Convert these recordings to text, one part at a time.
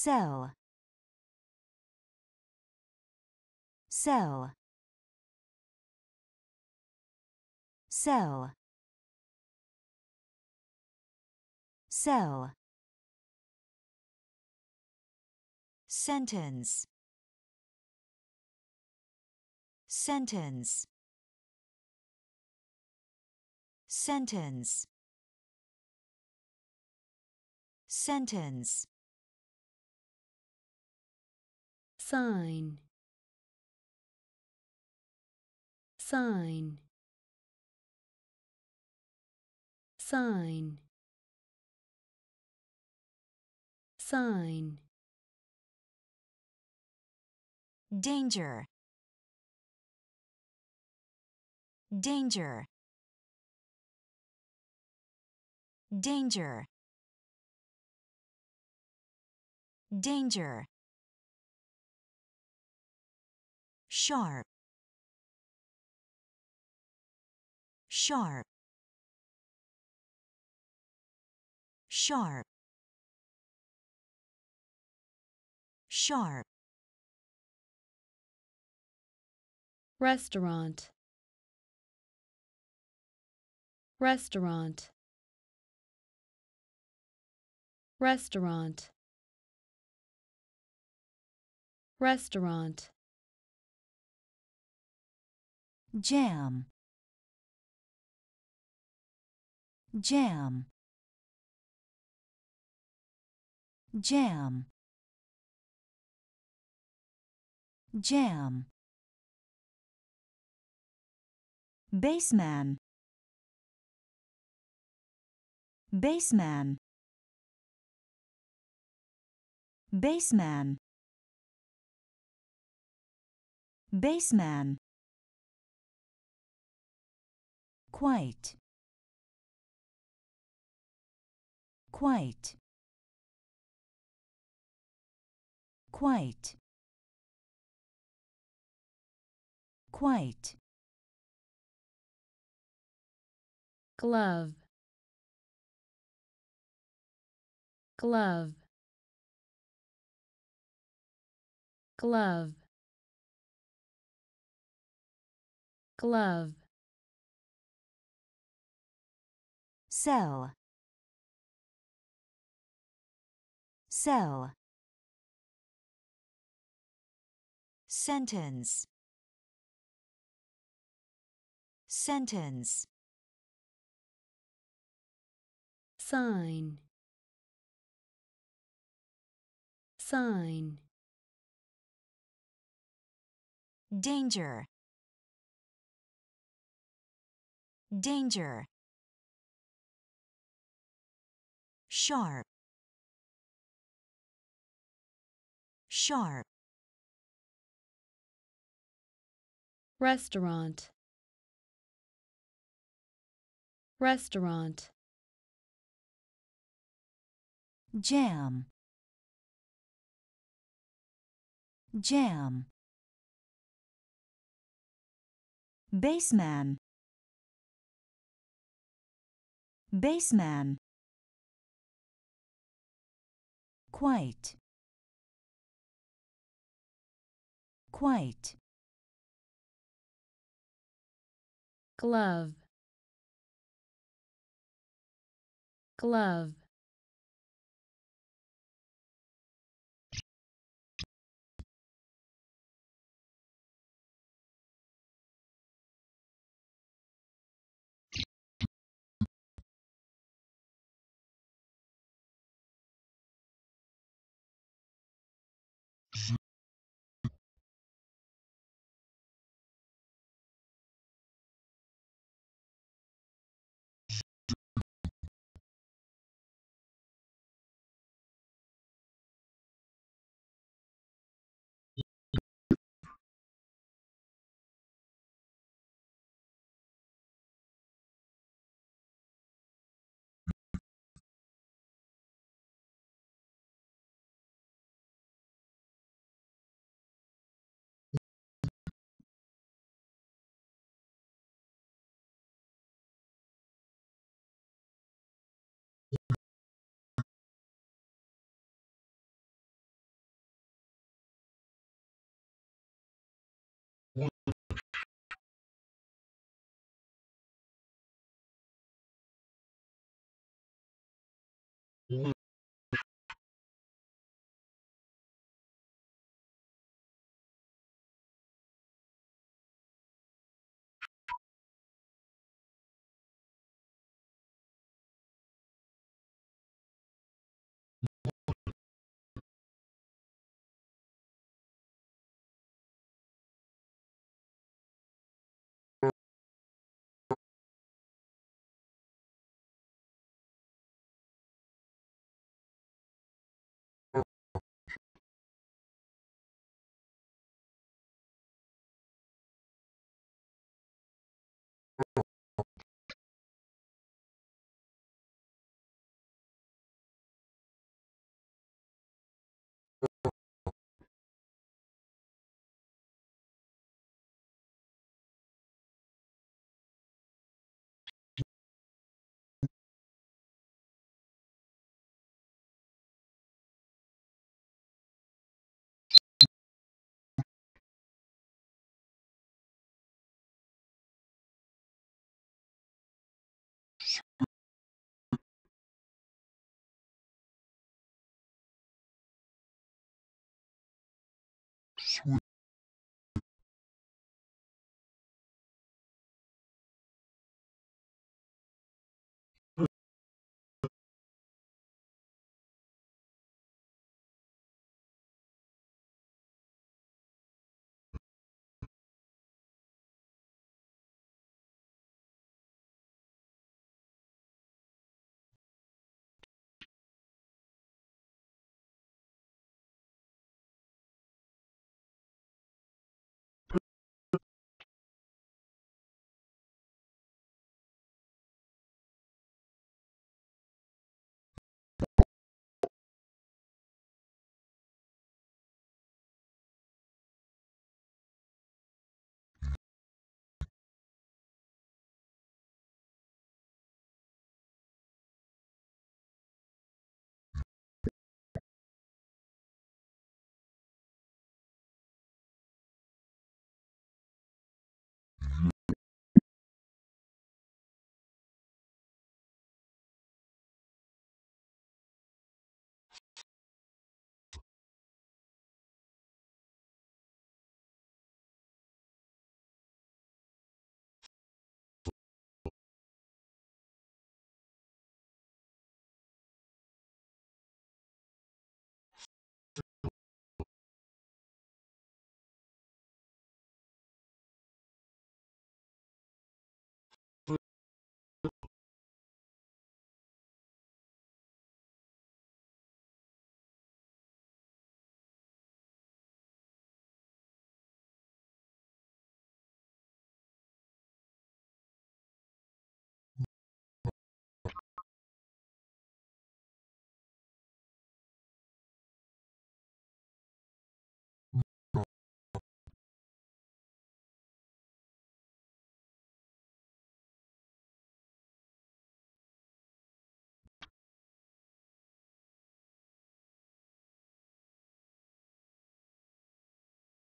cell cell cell cell sentence. Sentence. Sentence. Sentence sign. Sign. Sign. Sign. Danger. Danger. Danger. Danger sharp sharp sharp sharp. Restaurant. Restaurant. Restaurant. Restaurant jam. Jam. Jam. Jam. Baseman baseman baseman baseman quite. Quite. Quite. Quite. Glove. Glove. Glove. Glove cell cell sentence. Sentence. Sign. Sign. Danger. Danger sharp sharp. Restaurant. Restaurant. Jam. Jam. Baseman baseman quite. Quite. Glove. Glove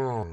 room.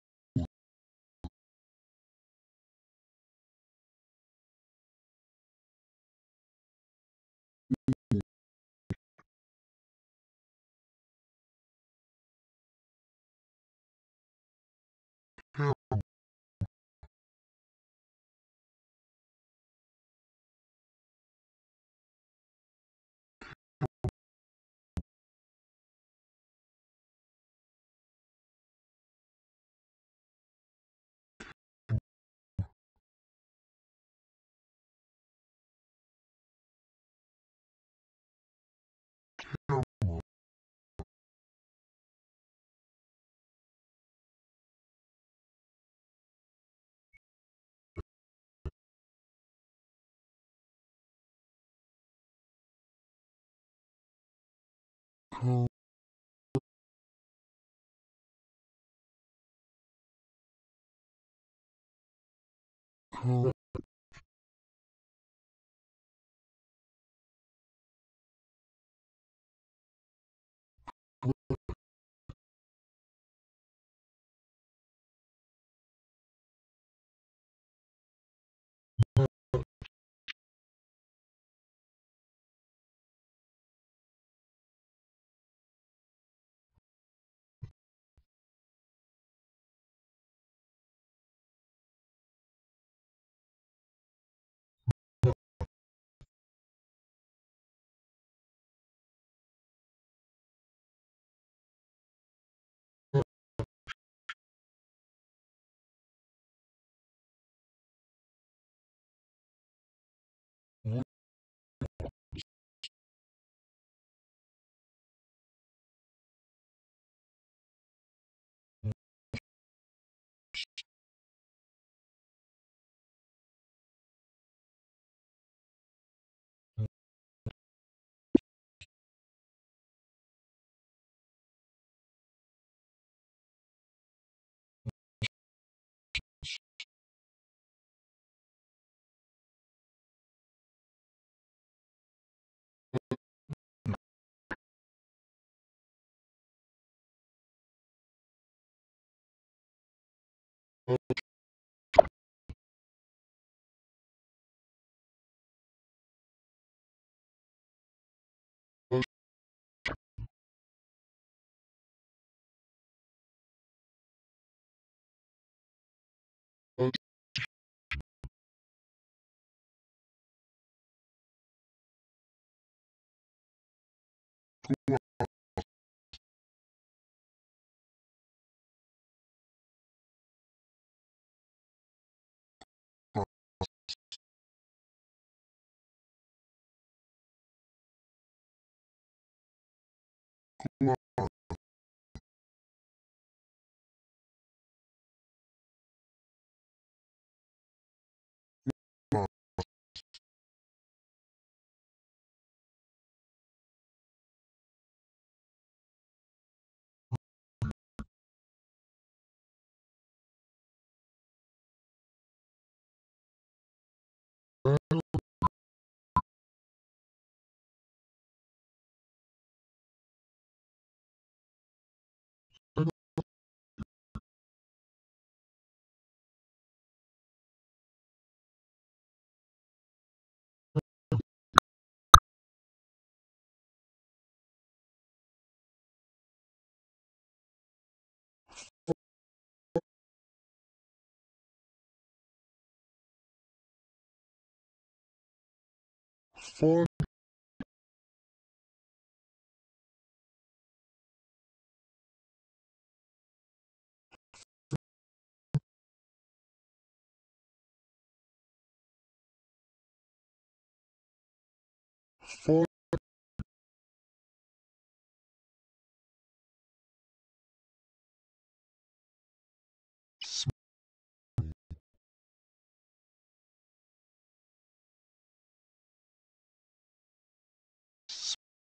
Hmm. How Wow. Fun. Fun.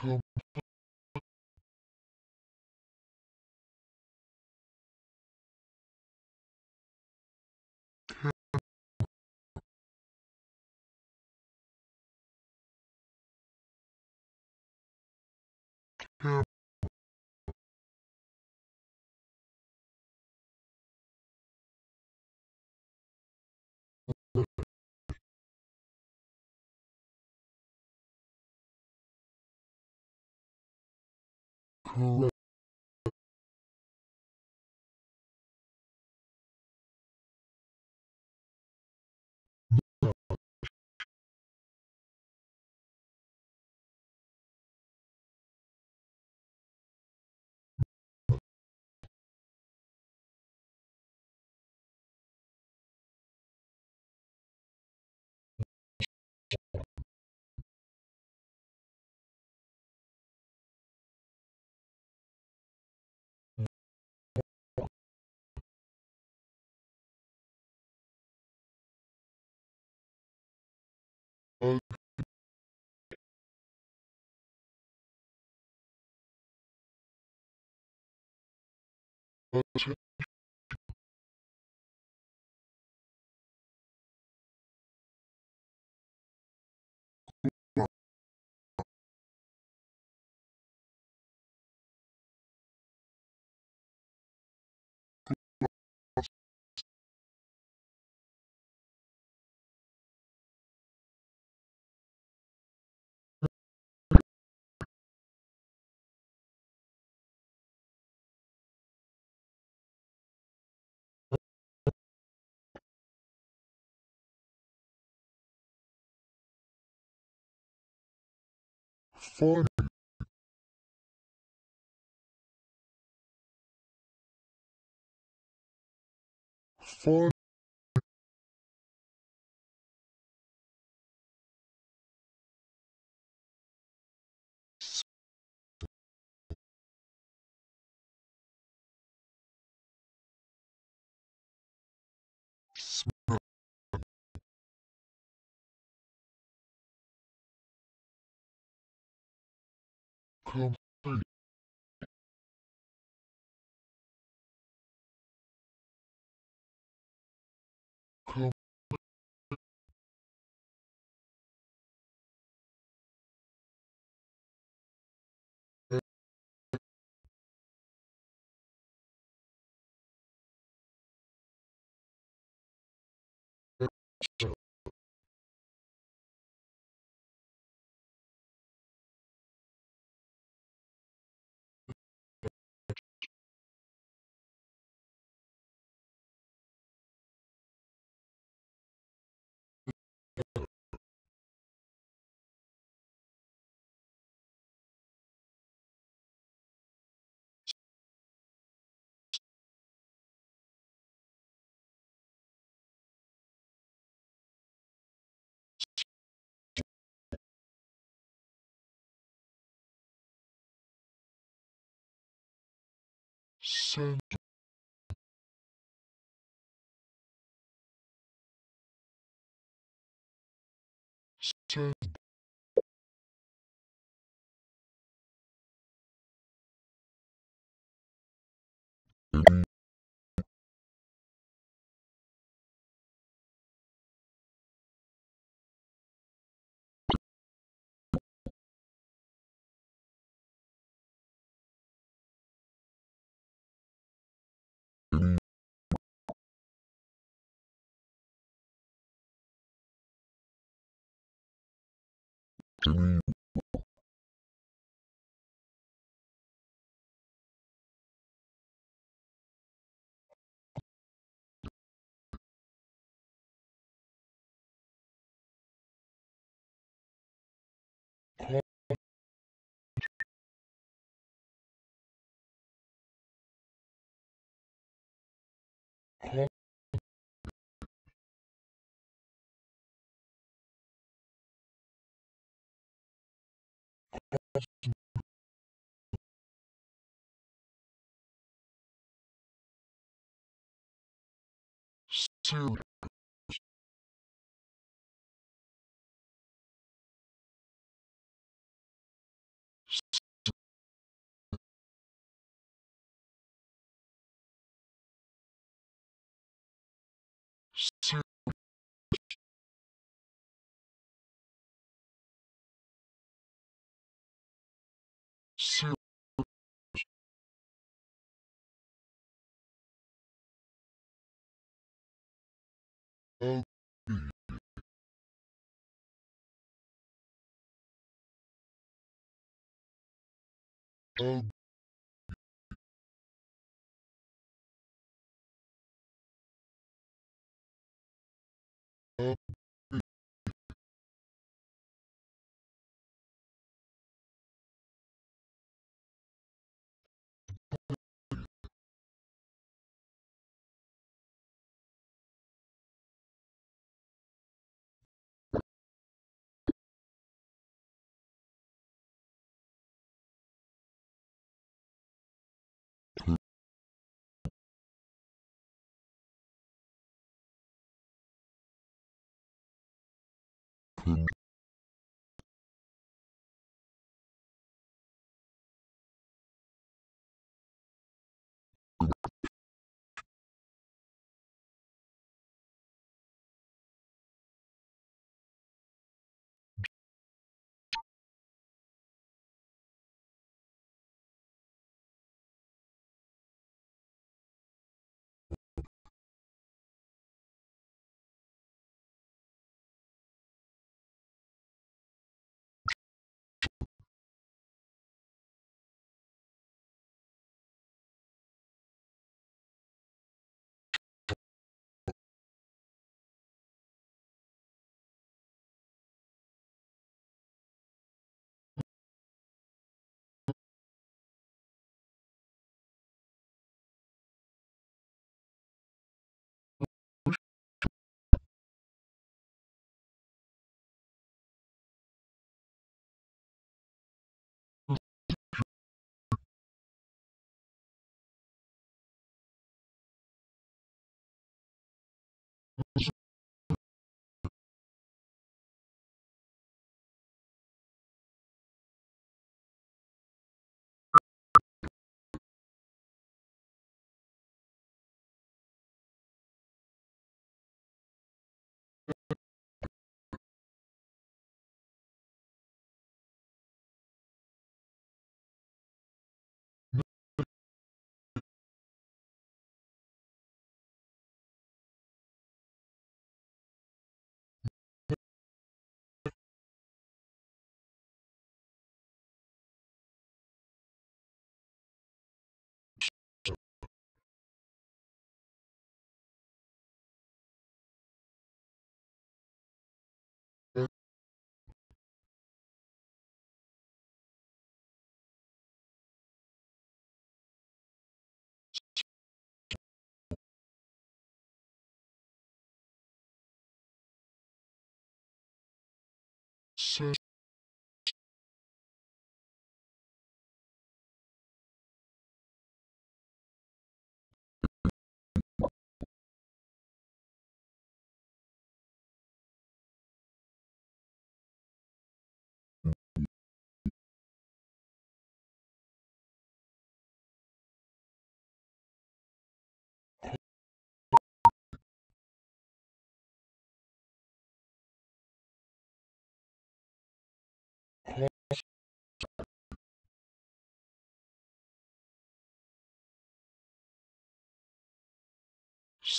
come Yeah. Correct. old funny funny Welcome. Sure. سنگ سنگ Thank you. Com- Serious. Serious. Oh. Oh. happened.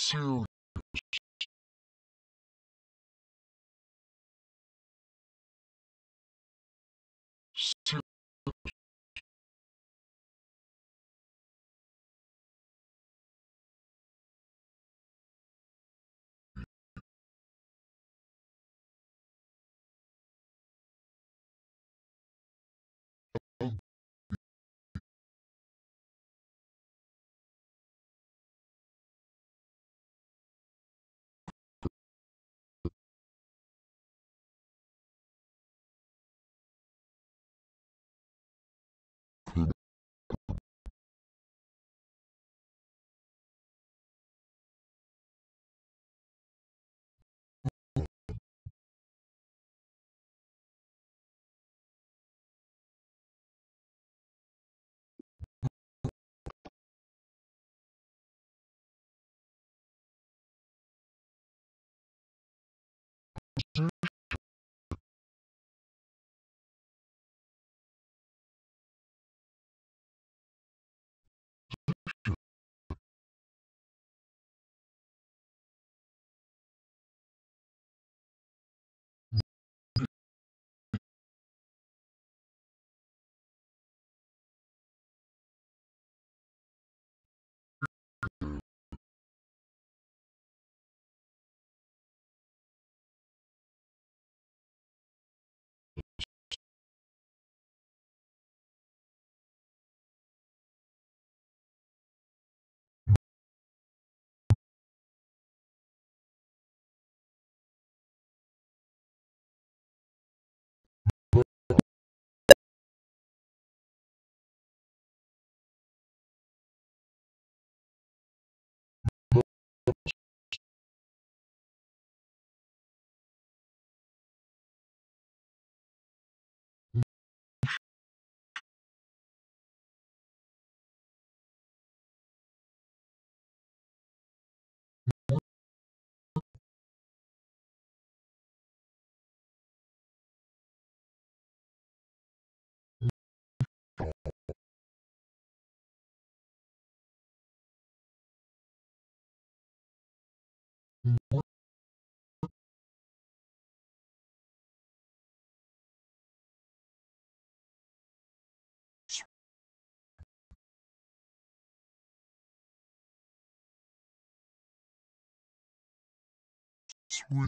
Serious sweet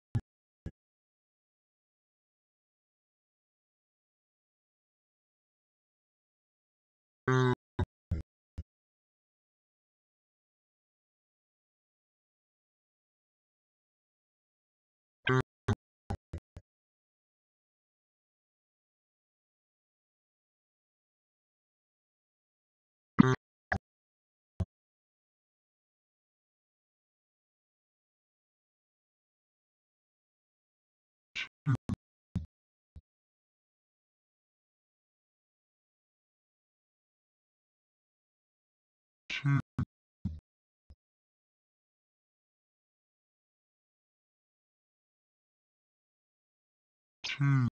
two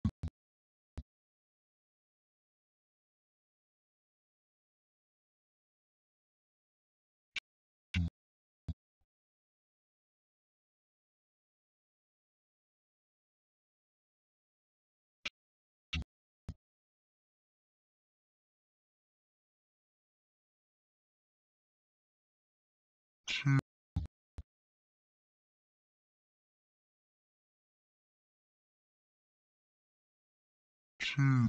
two,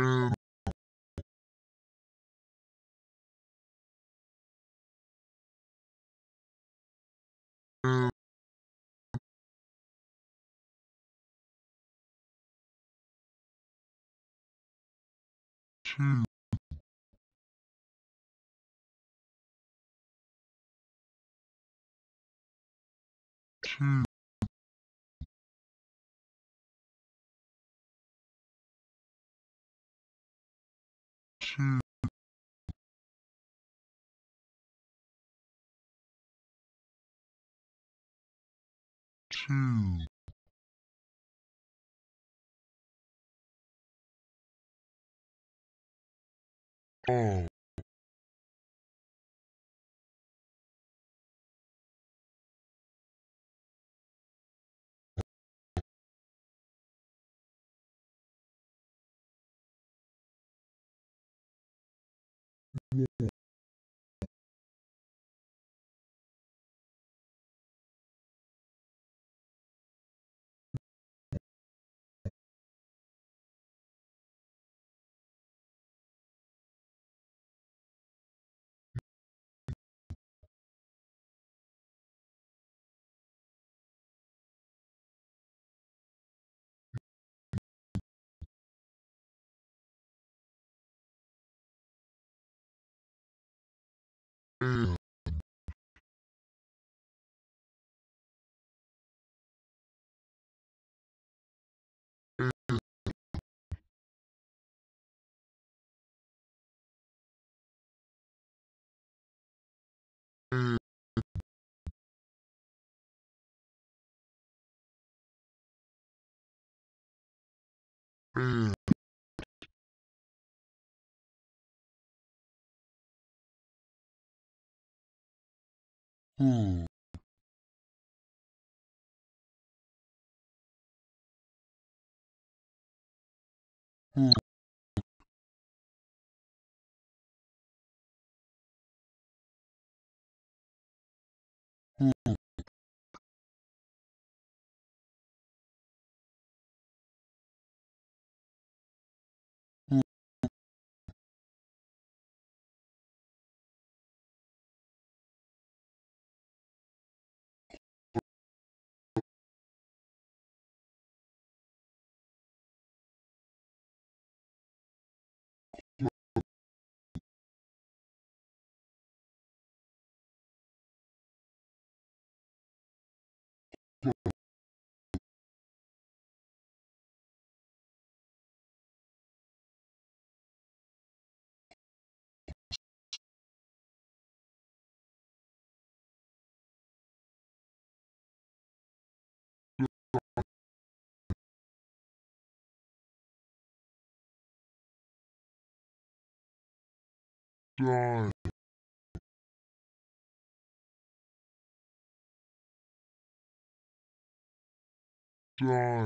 嗯。嗯。嗯。嗯。Two, two, all, and and Hmm. Hmm. Hmm. done. Die,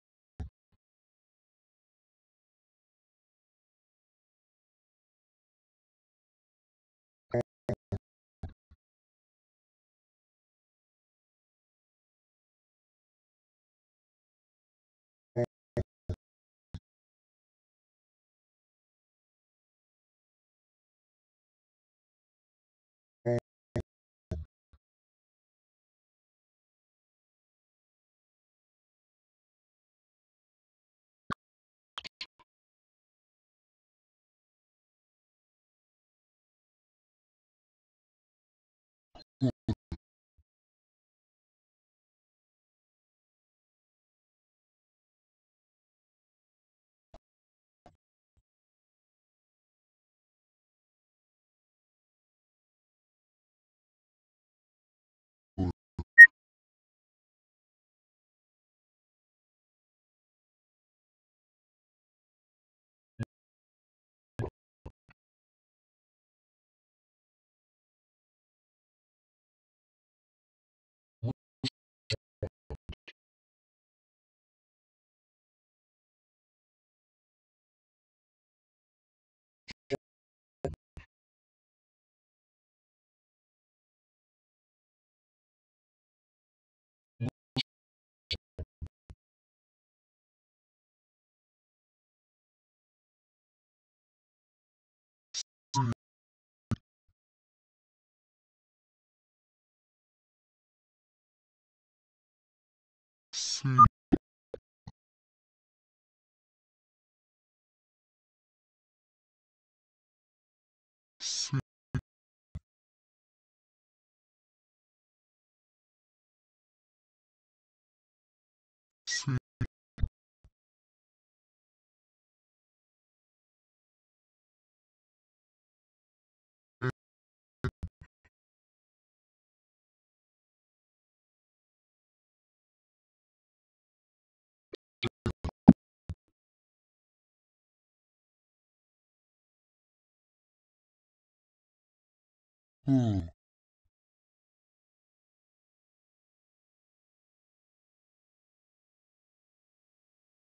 嗯。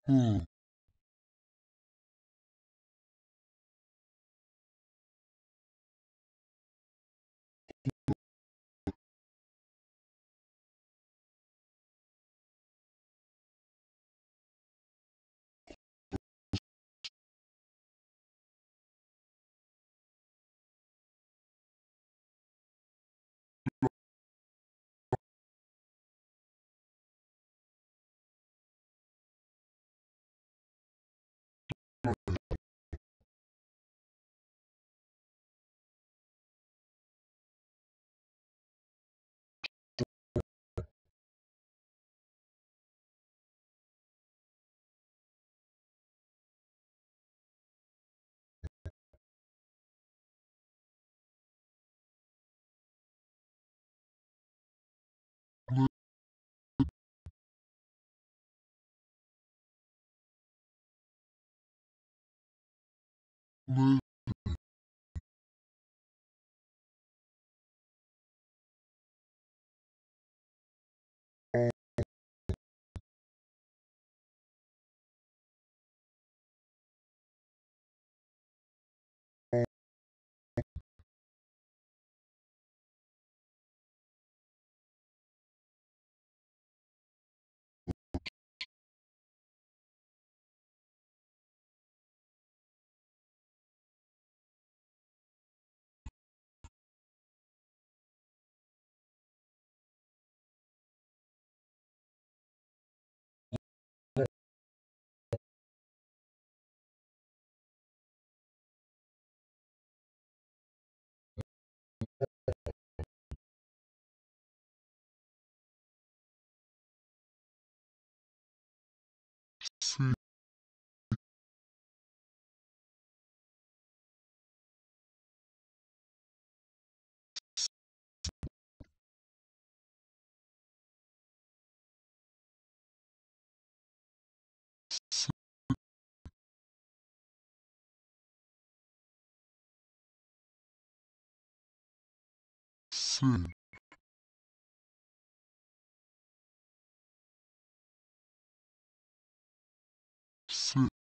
嗯。Live Soon. Soon.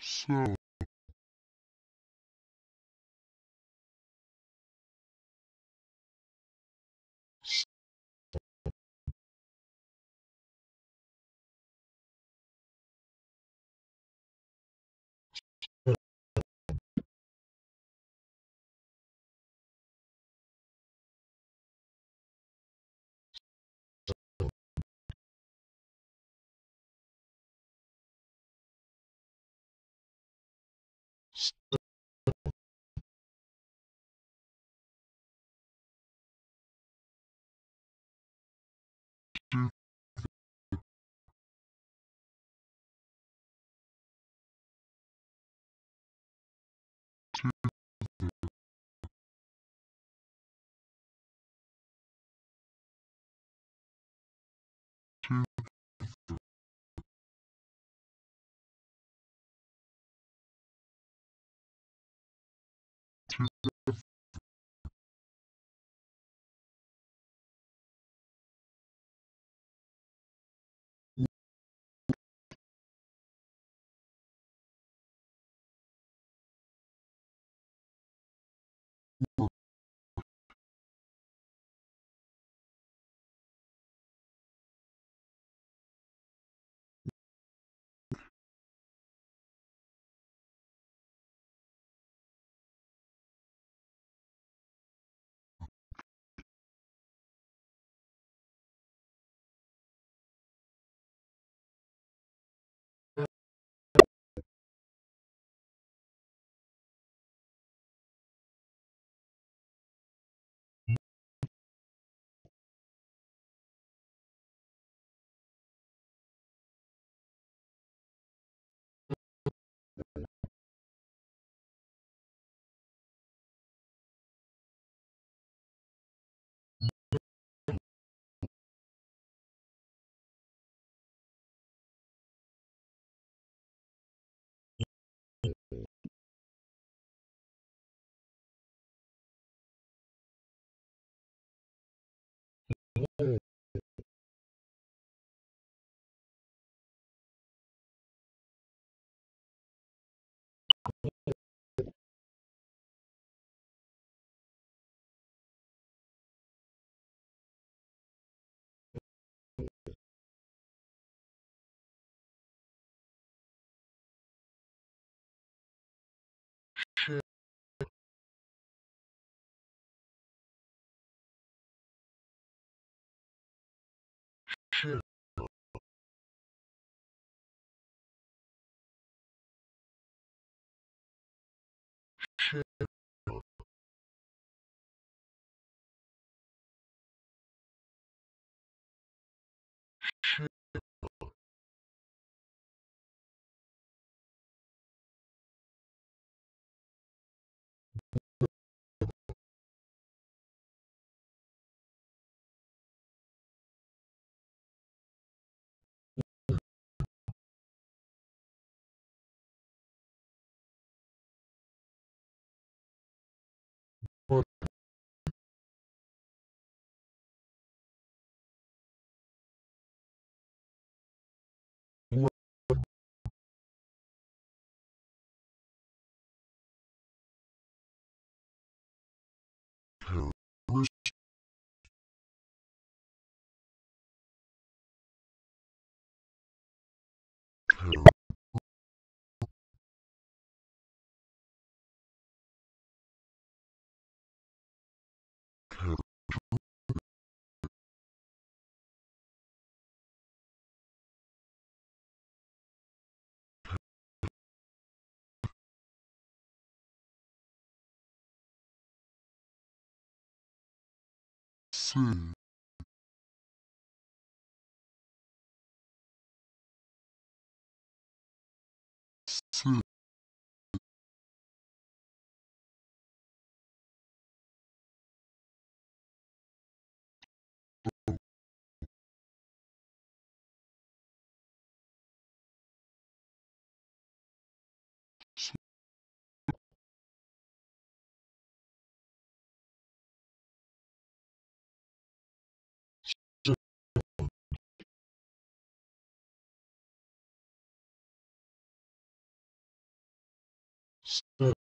So 是。是。Say. Say.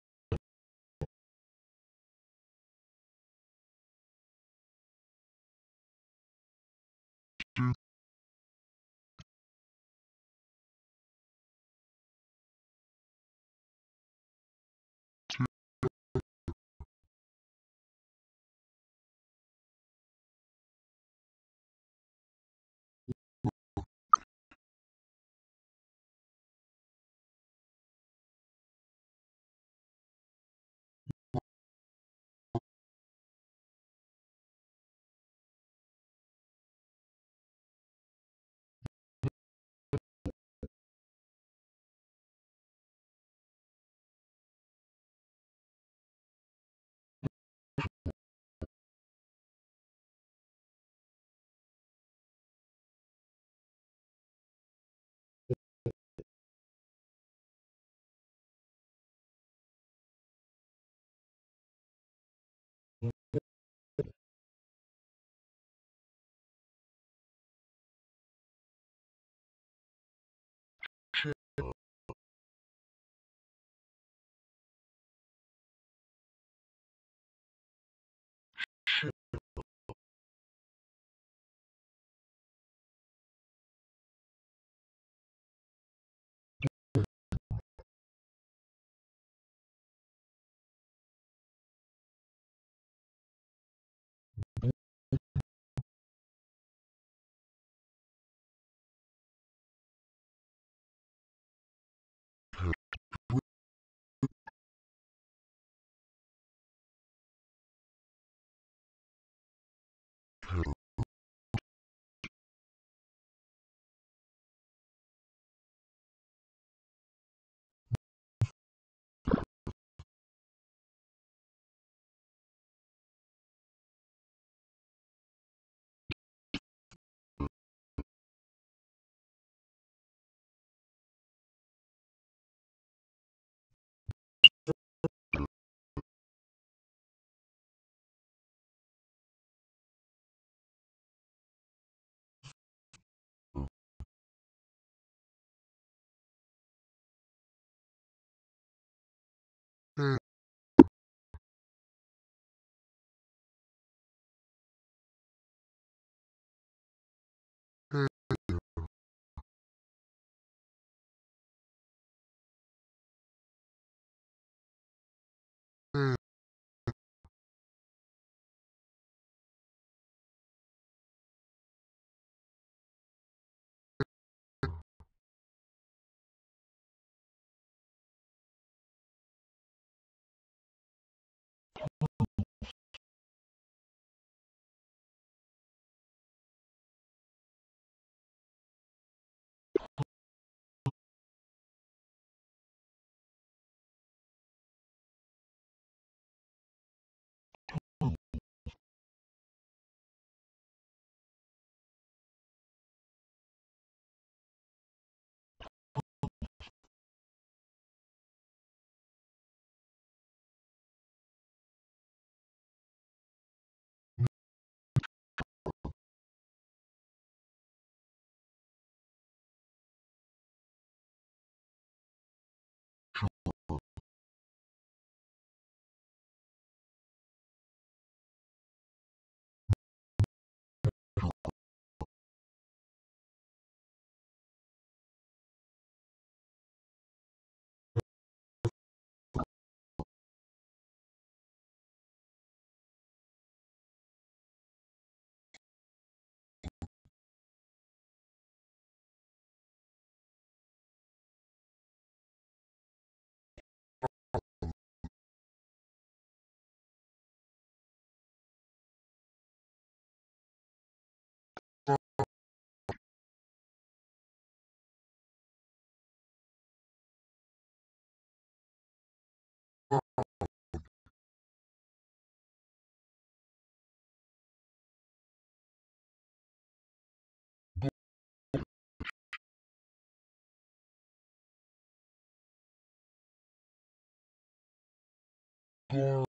more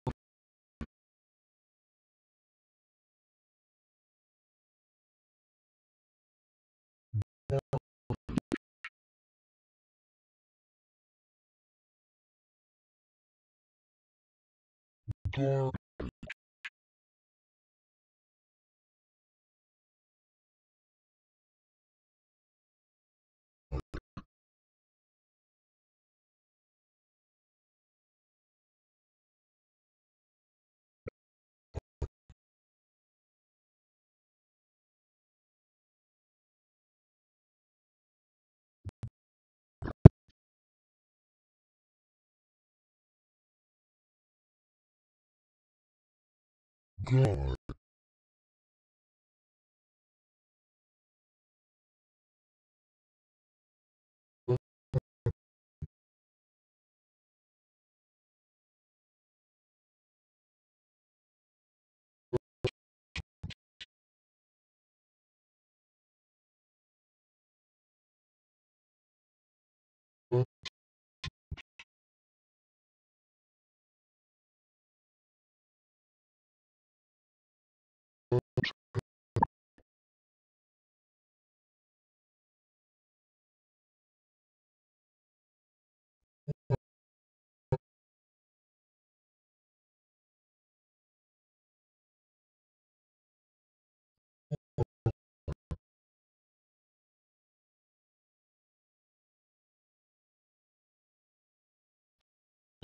door guard,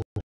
guard,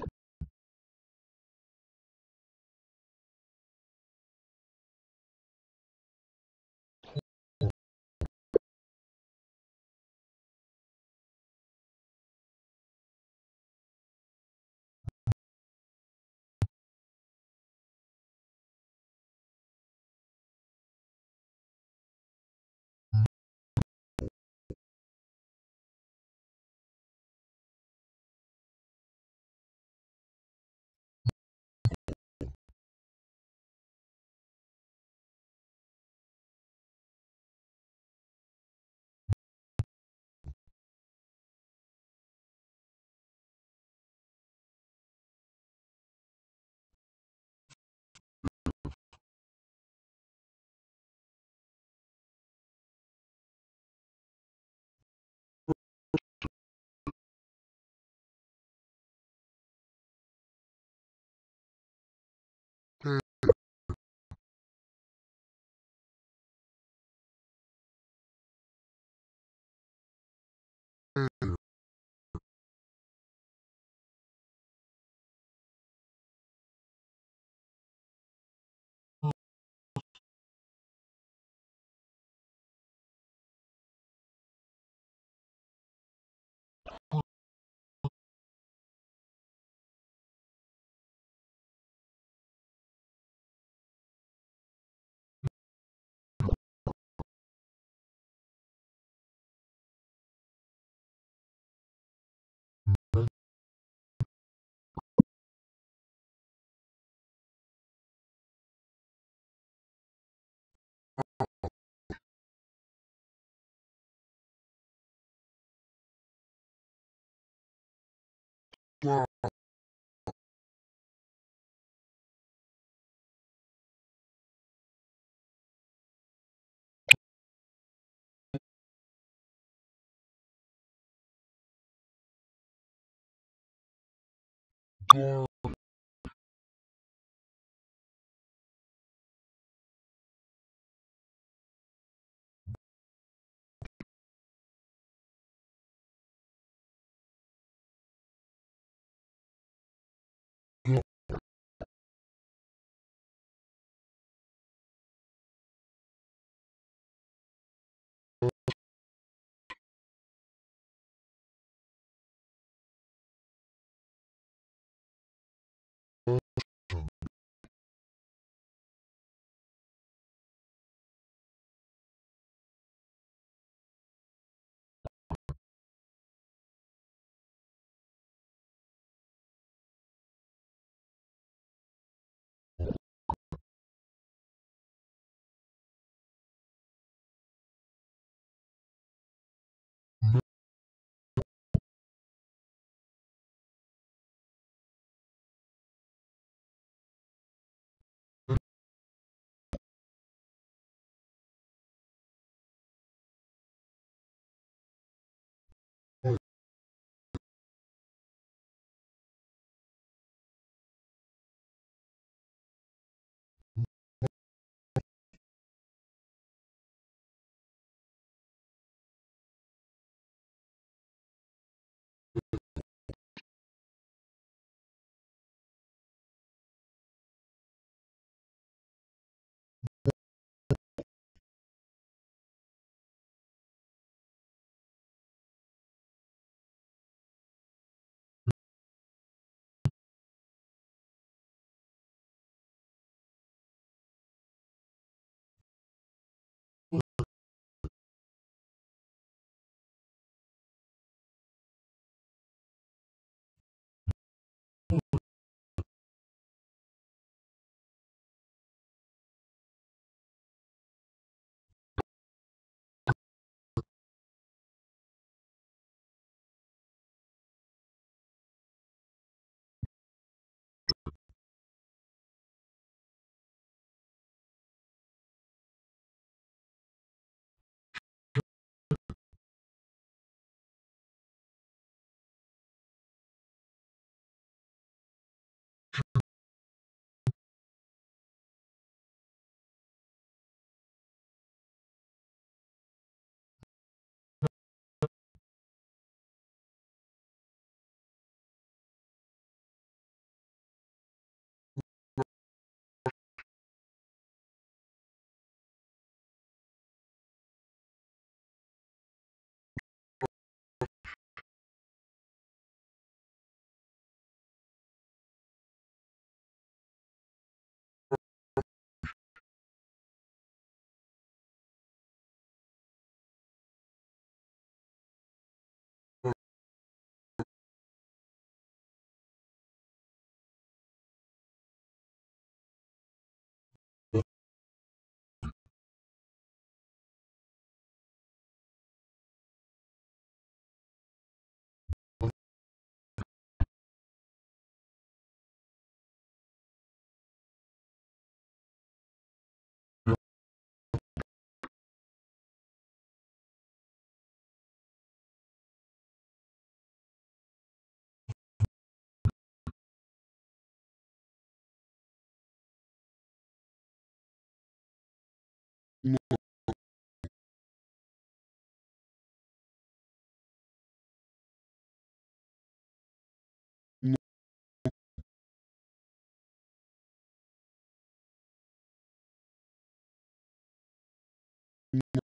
guard, một một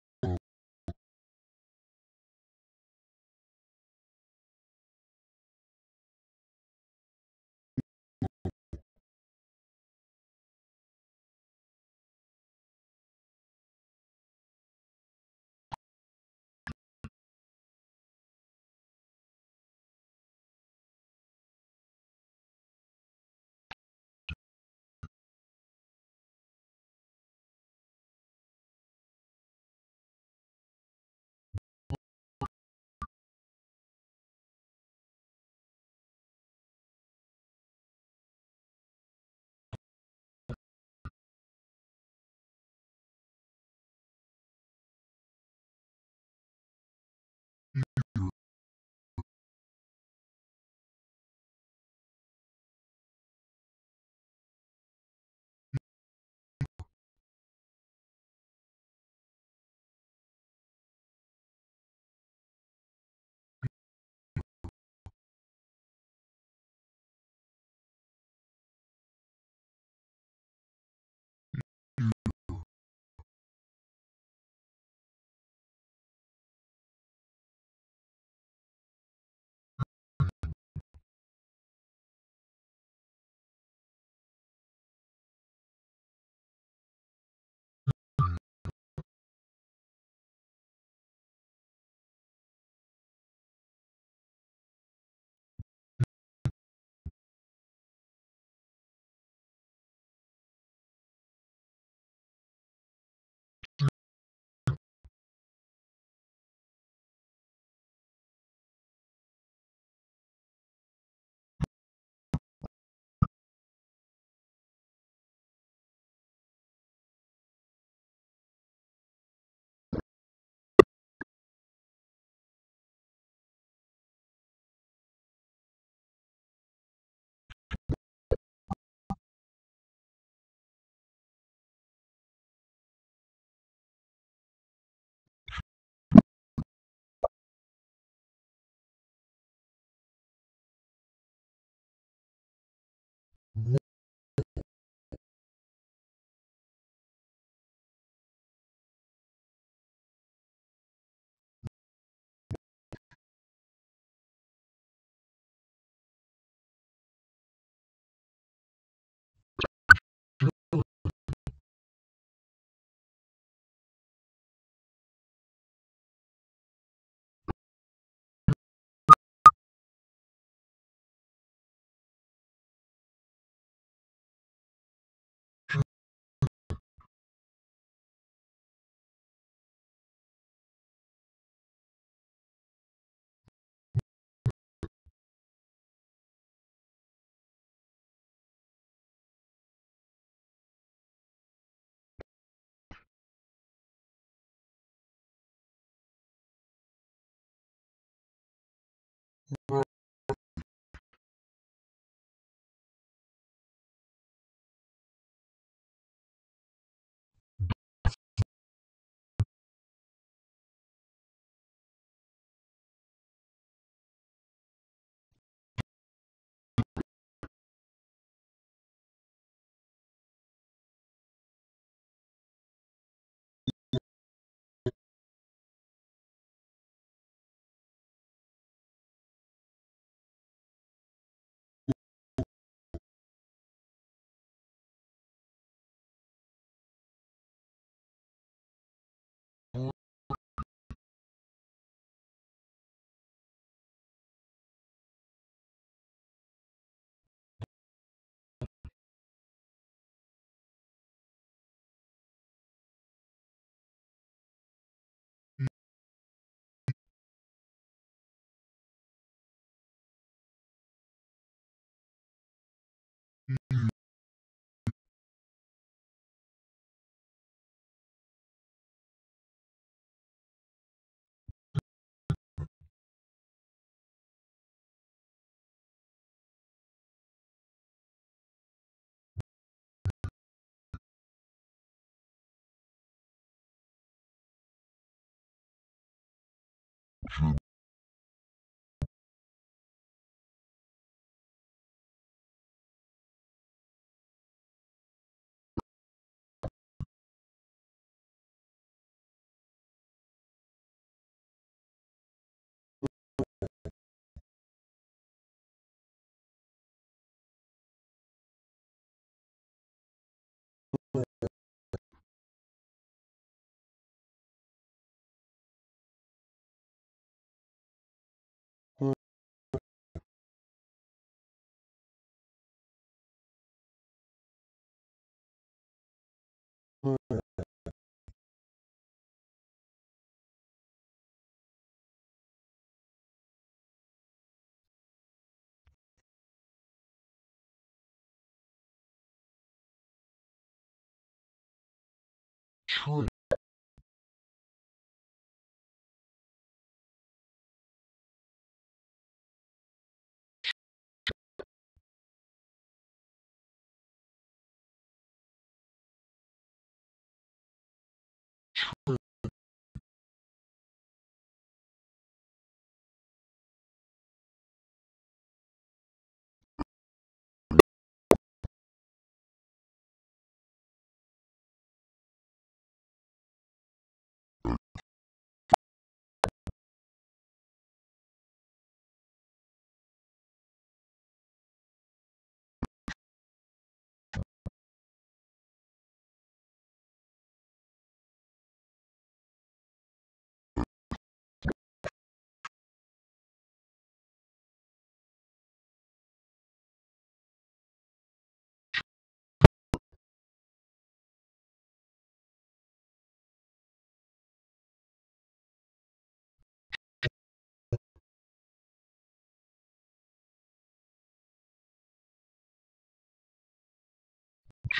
tree,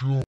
you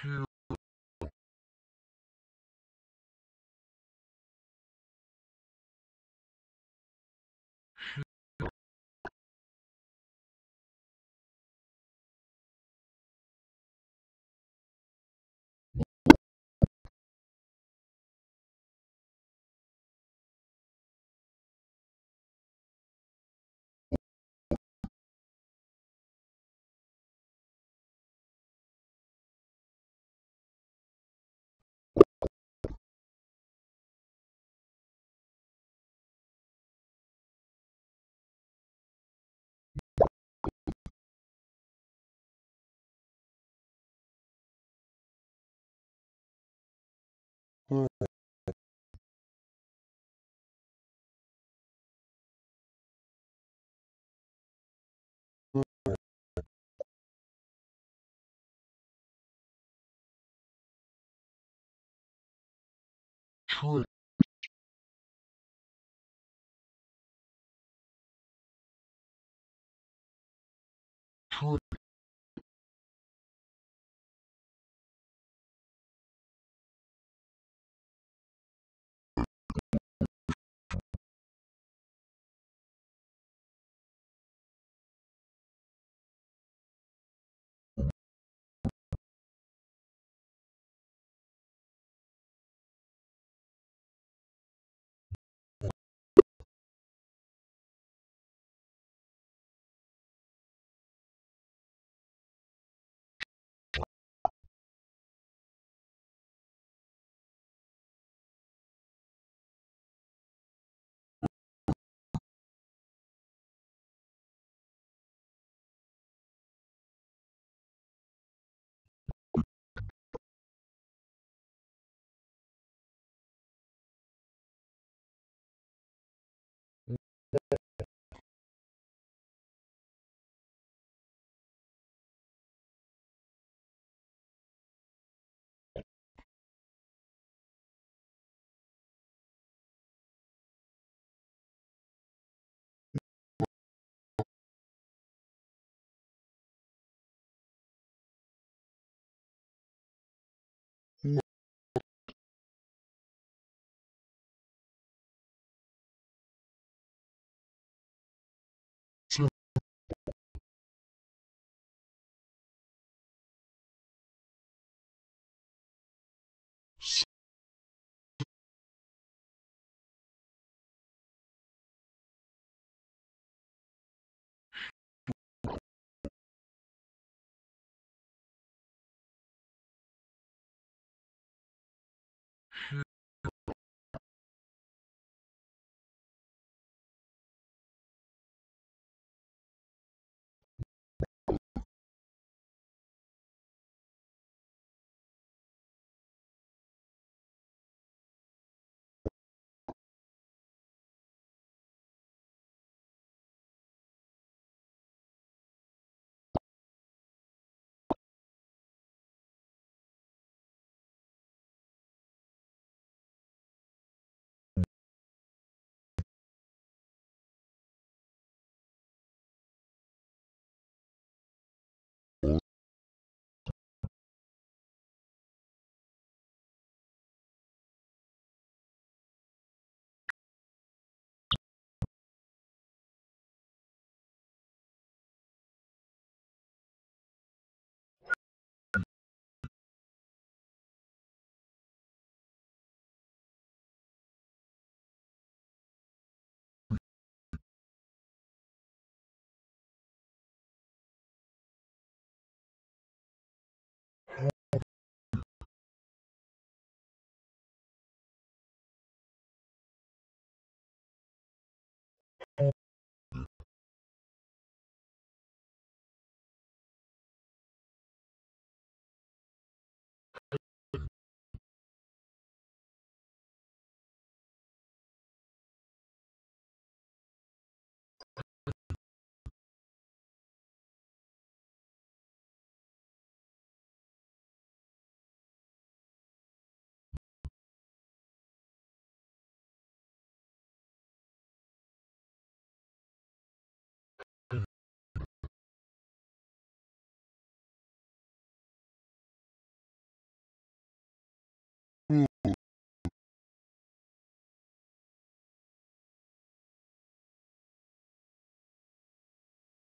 tree, tree,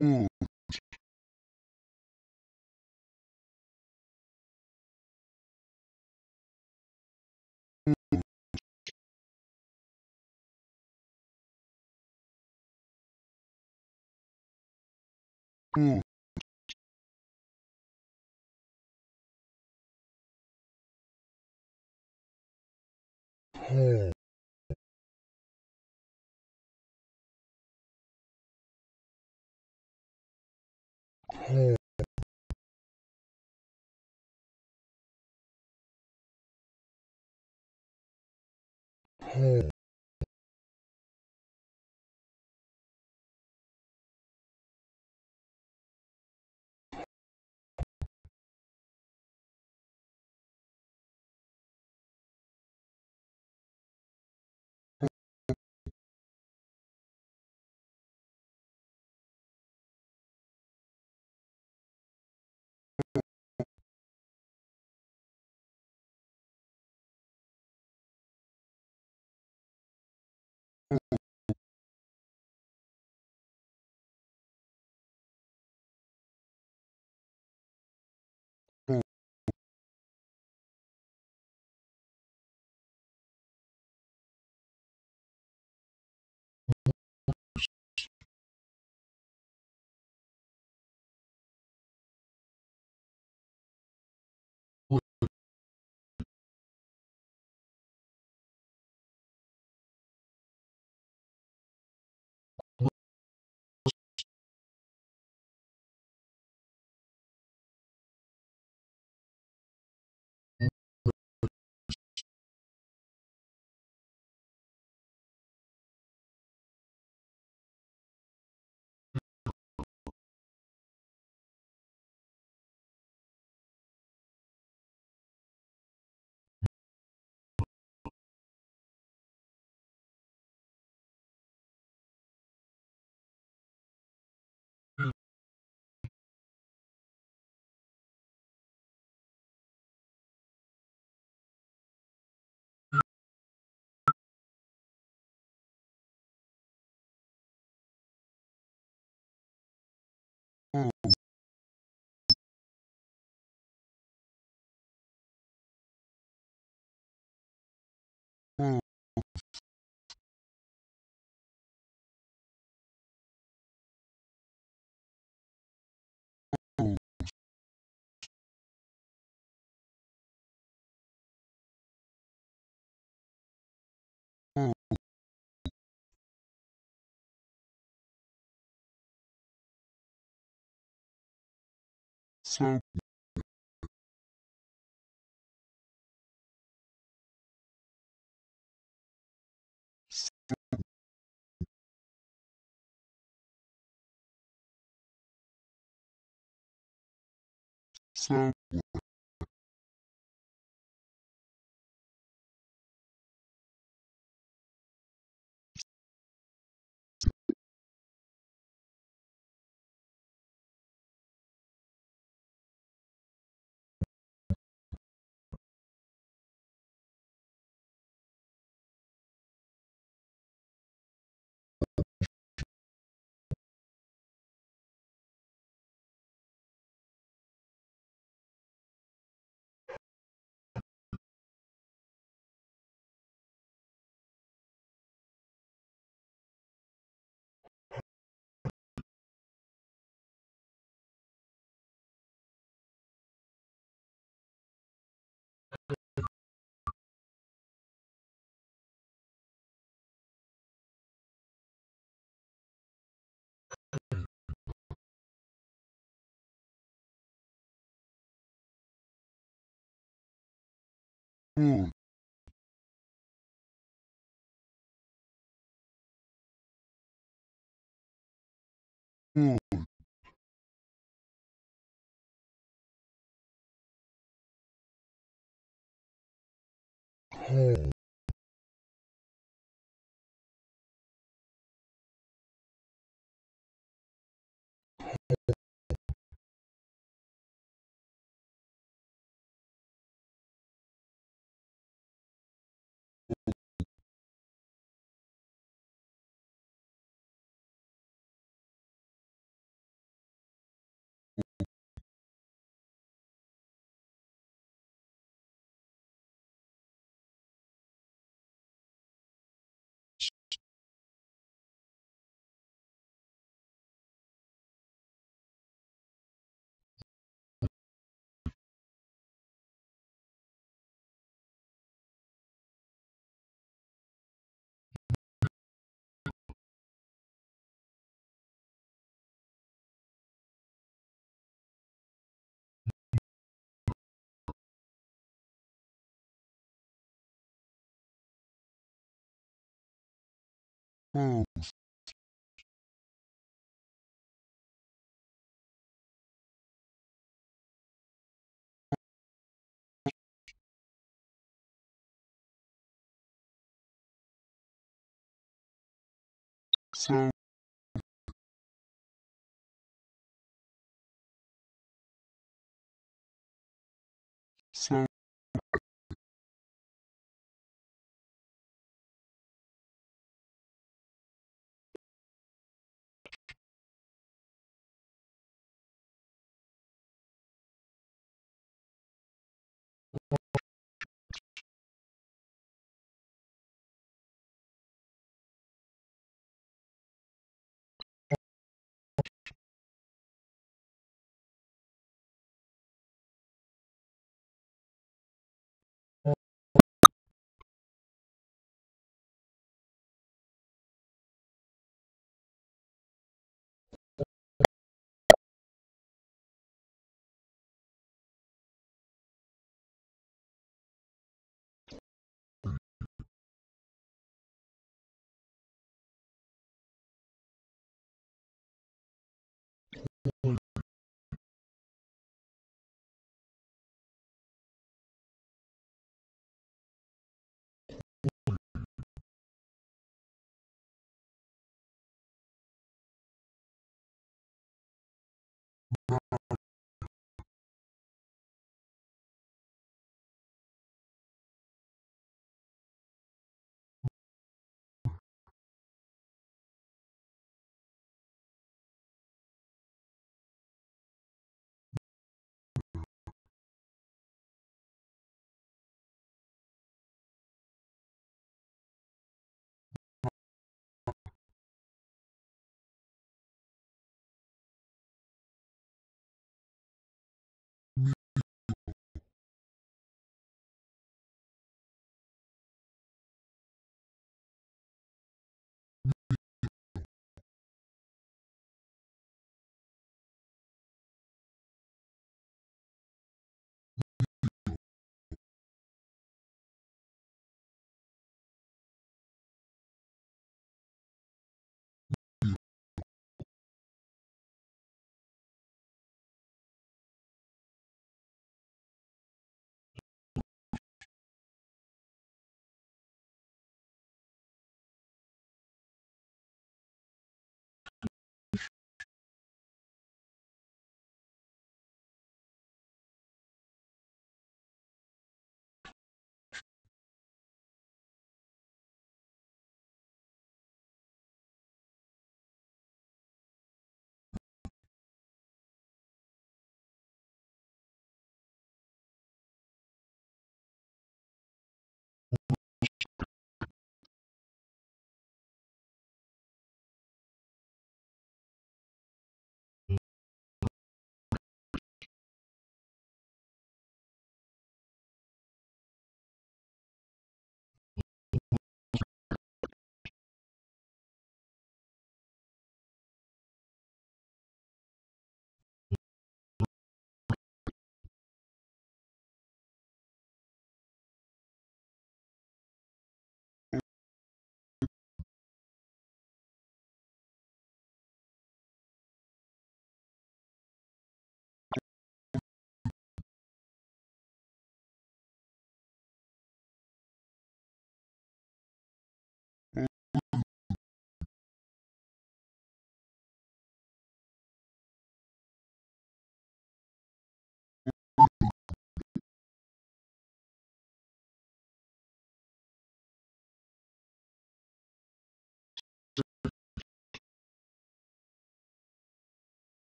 Mm. Mm. Oh. Home, 三。三五。Home, home, home, homes So six,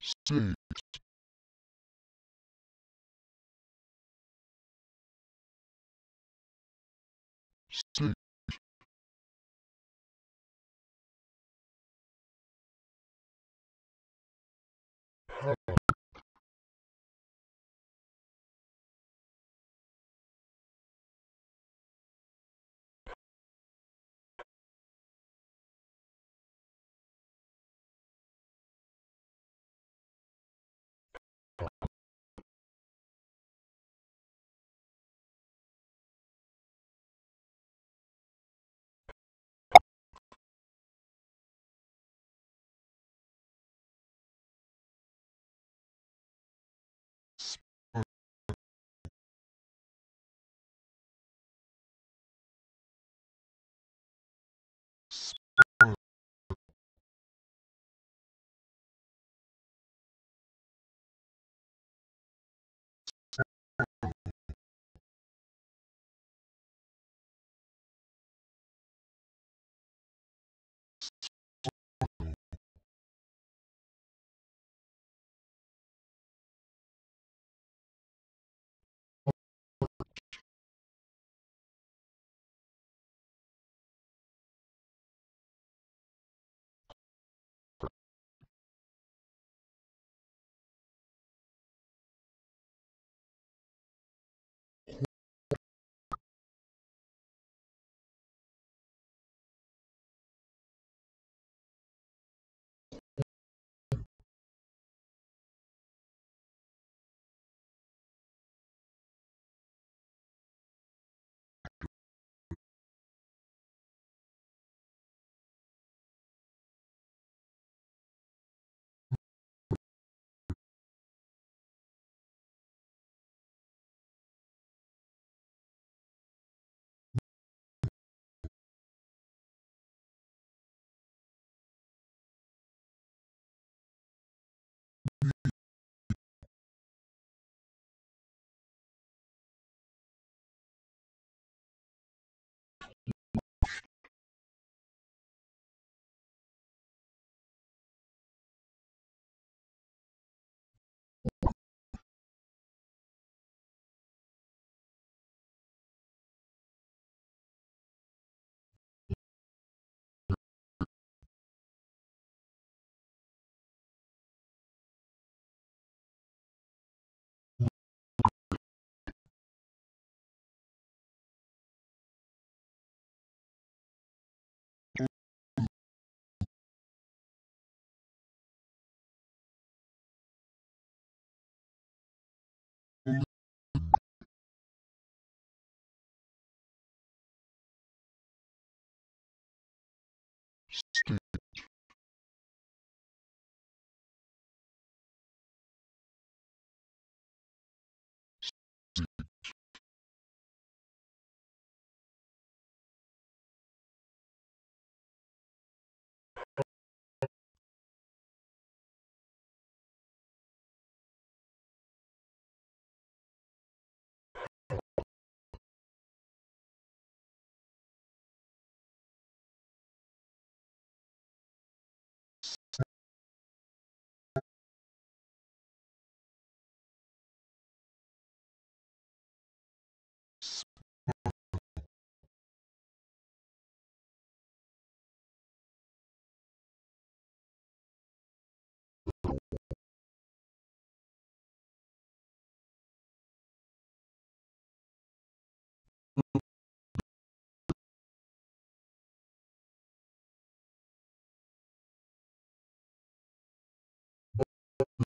six, stage, come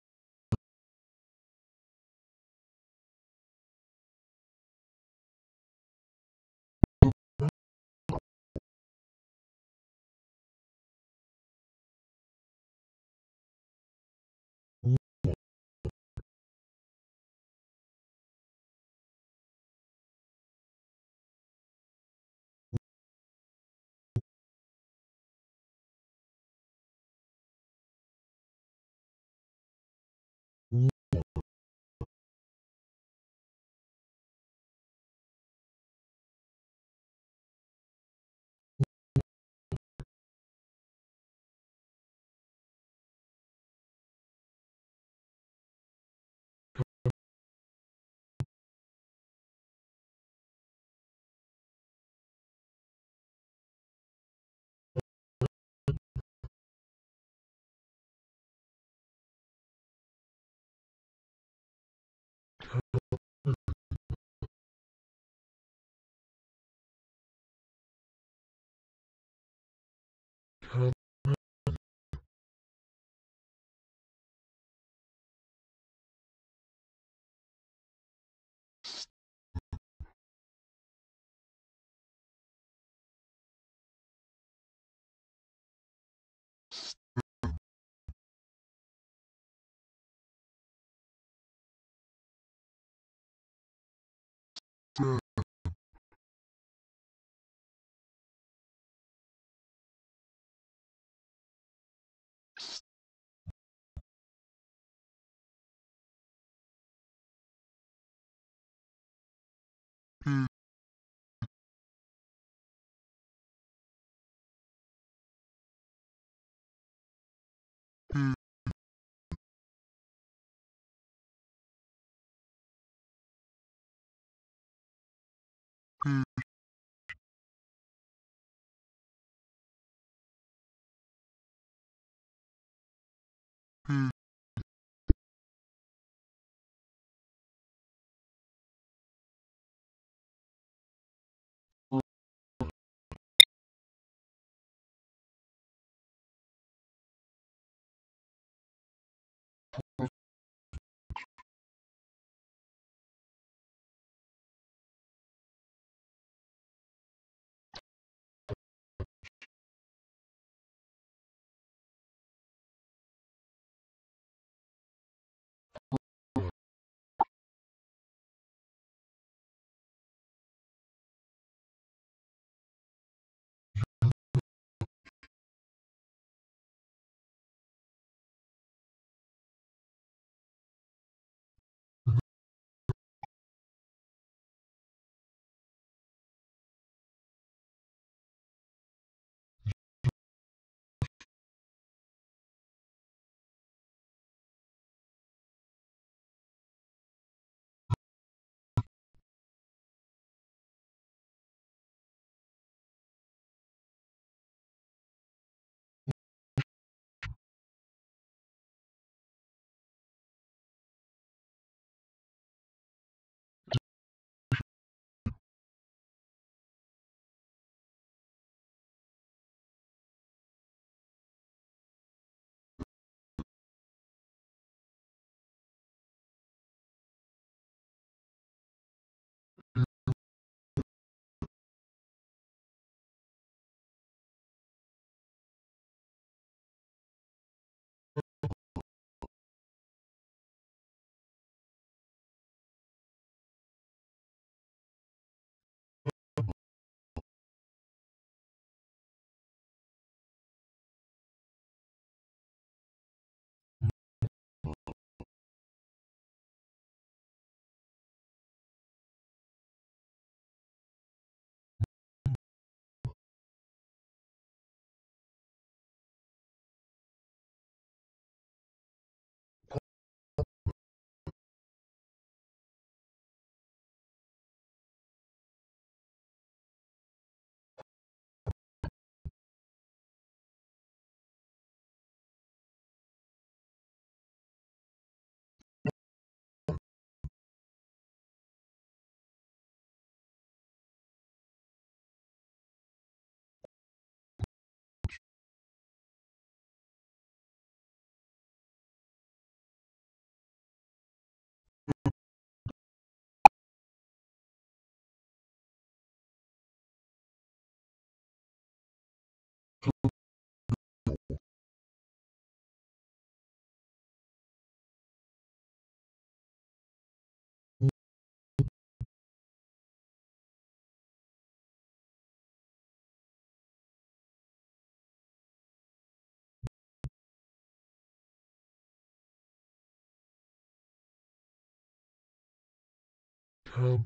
Um...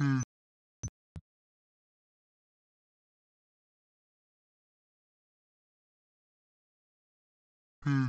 Hmm. Hmm.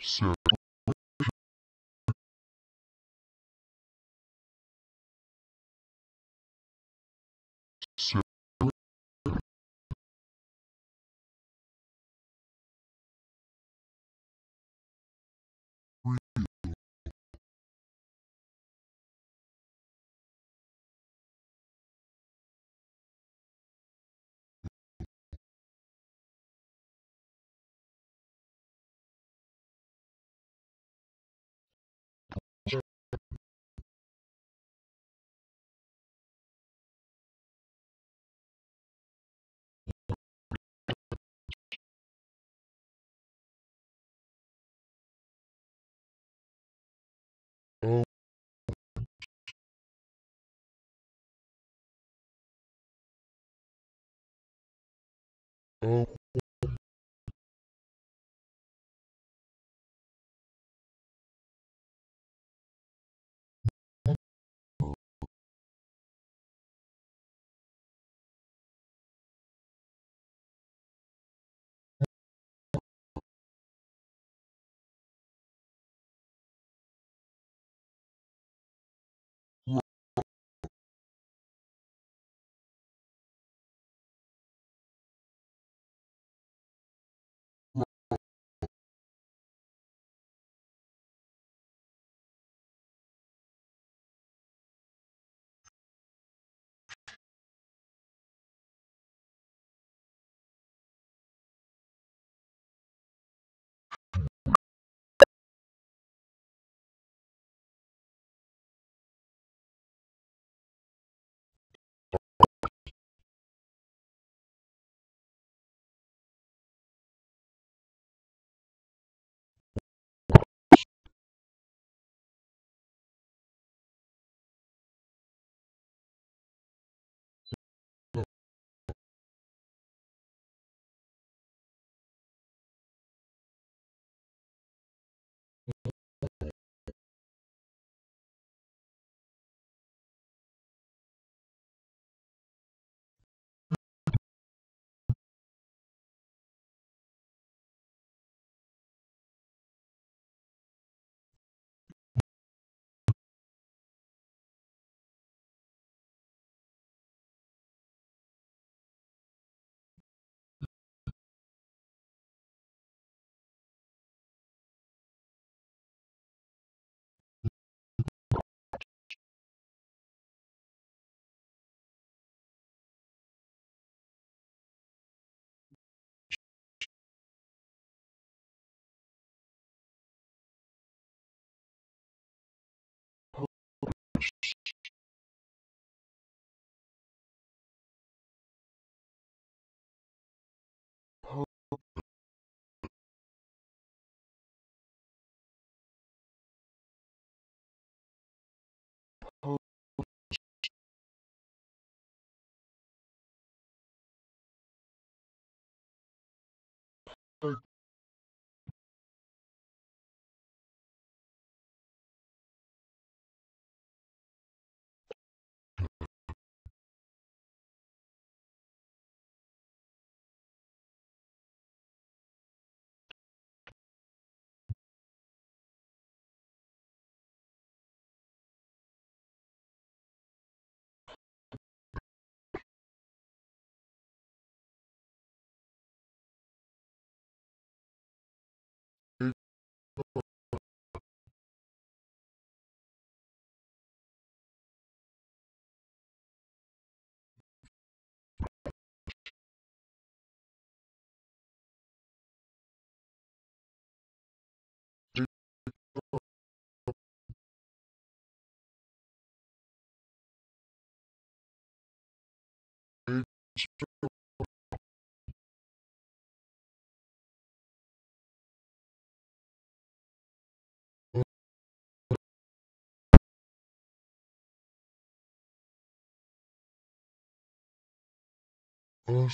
settle, oh, us, vous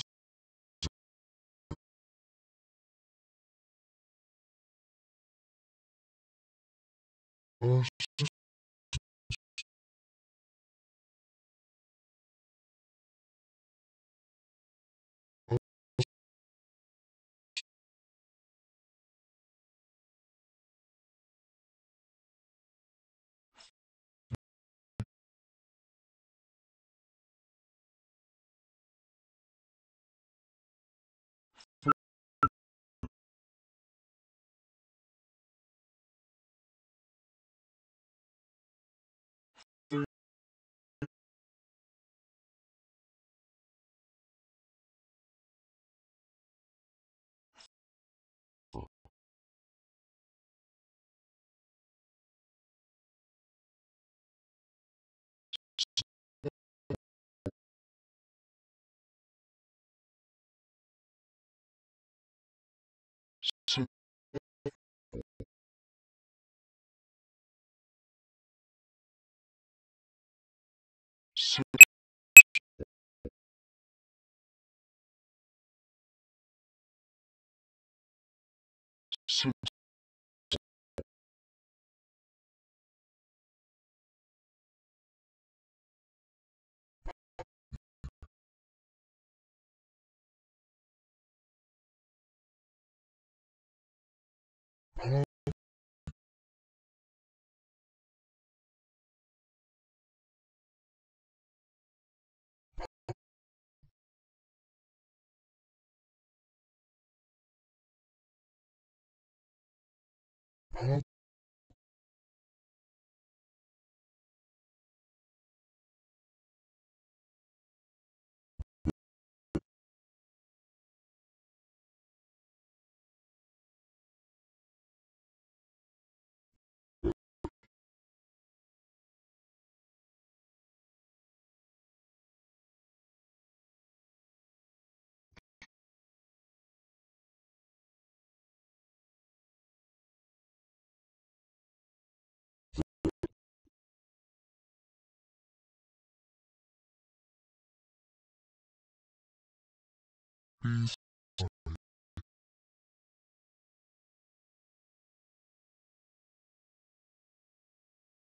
sit, Please.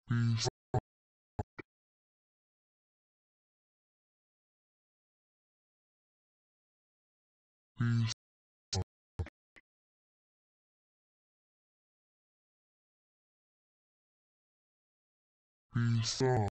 Please. Please. Peace out.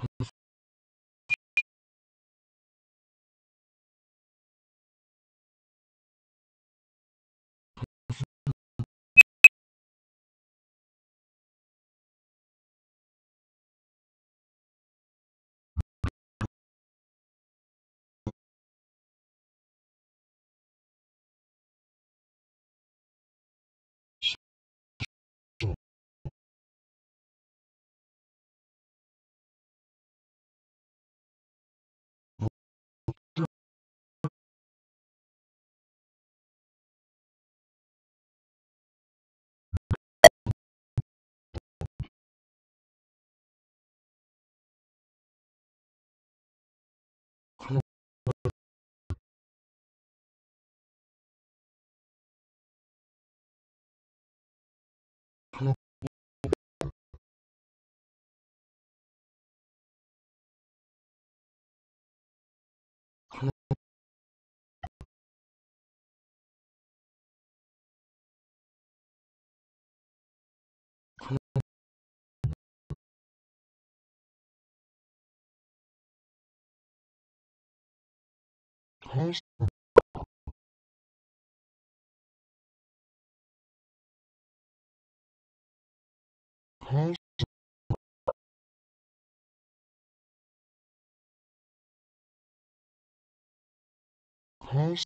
and huis huis huis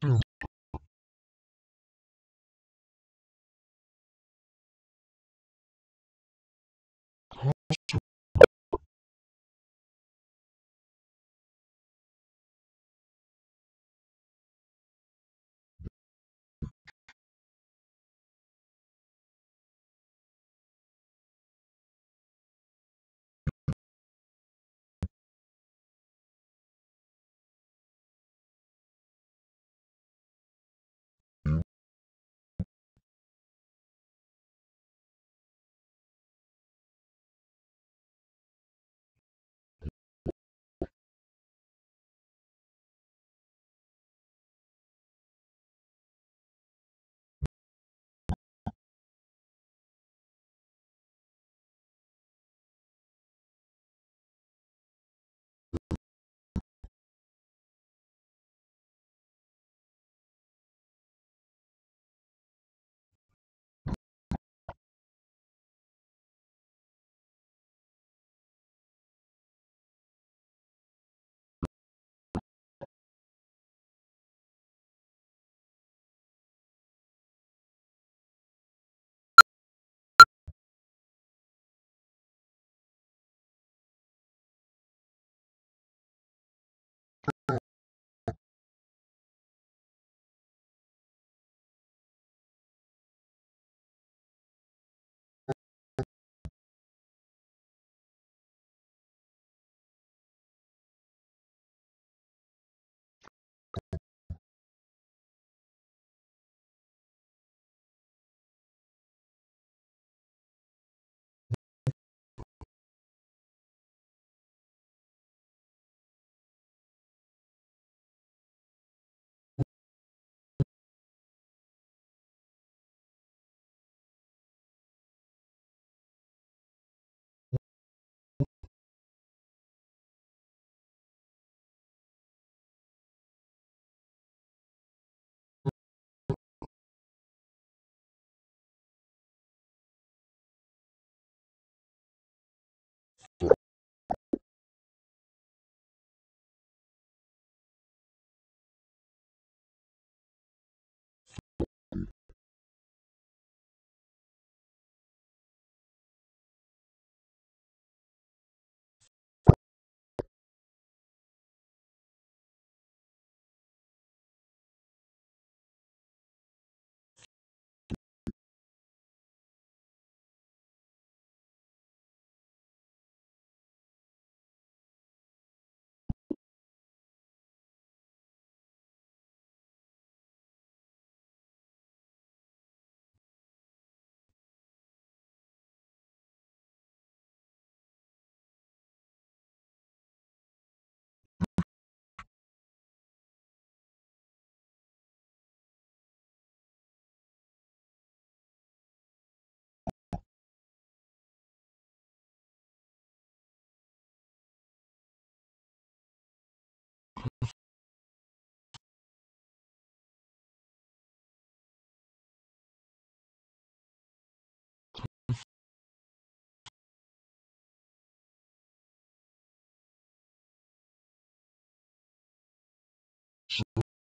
是。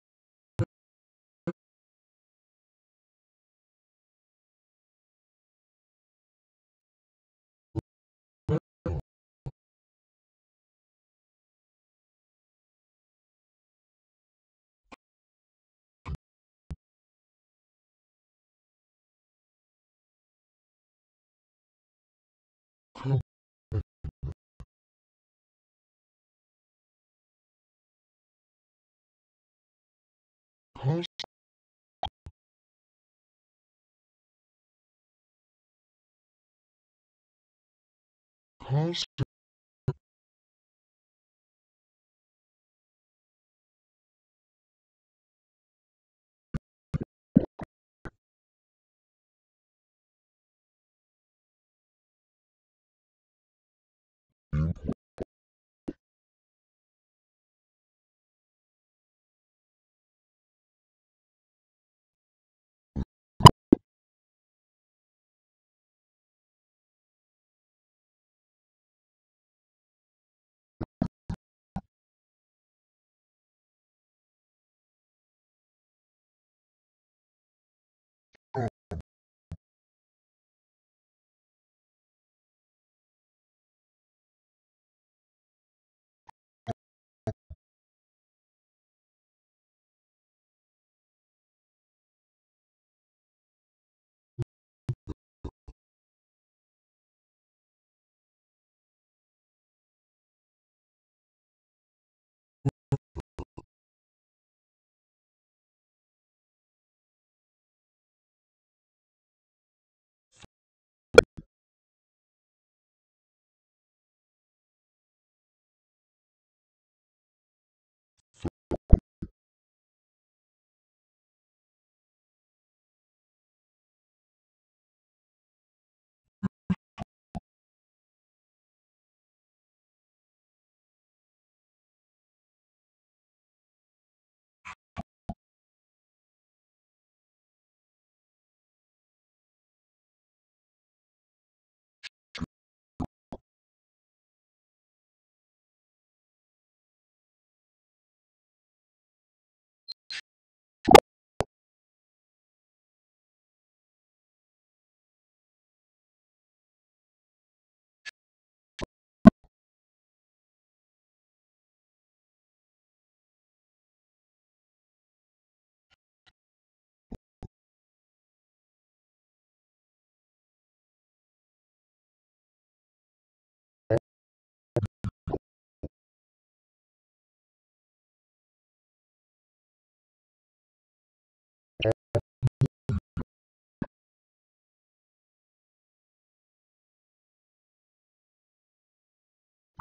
Custom.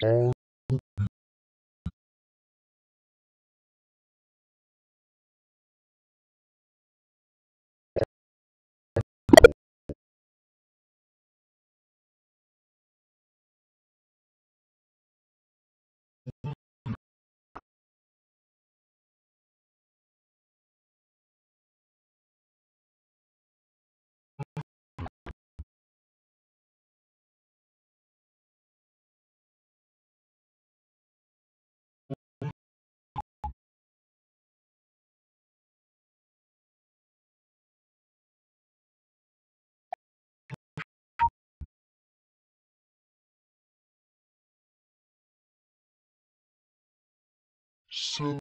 All so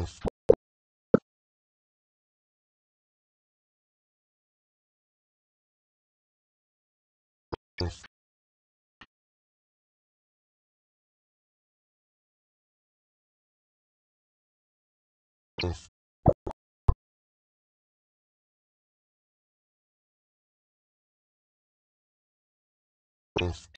off off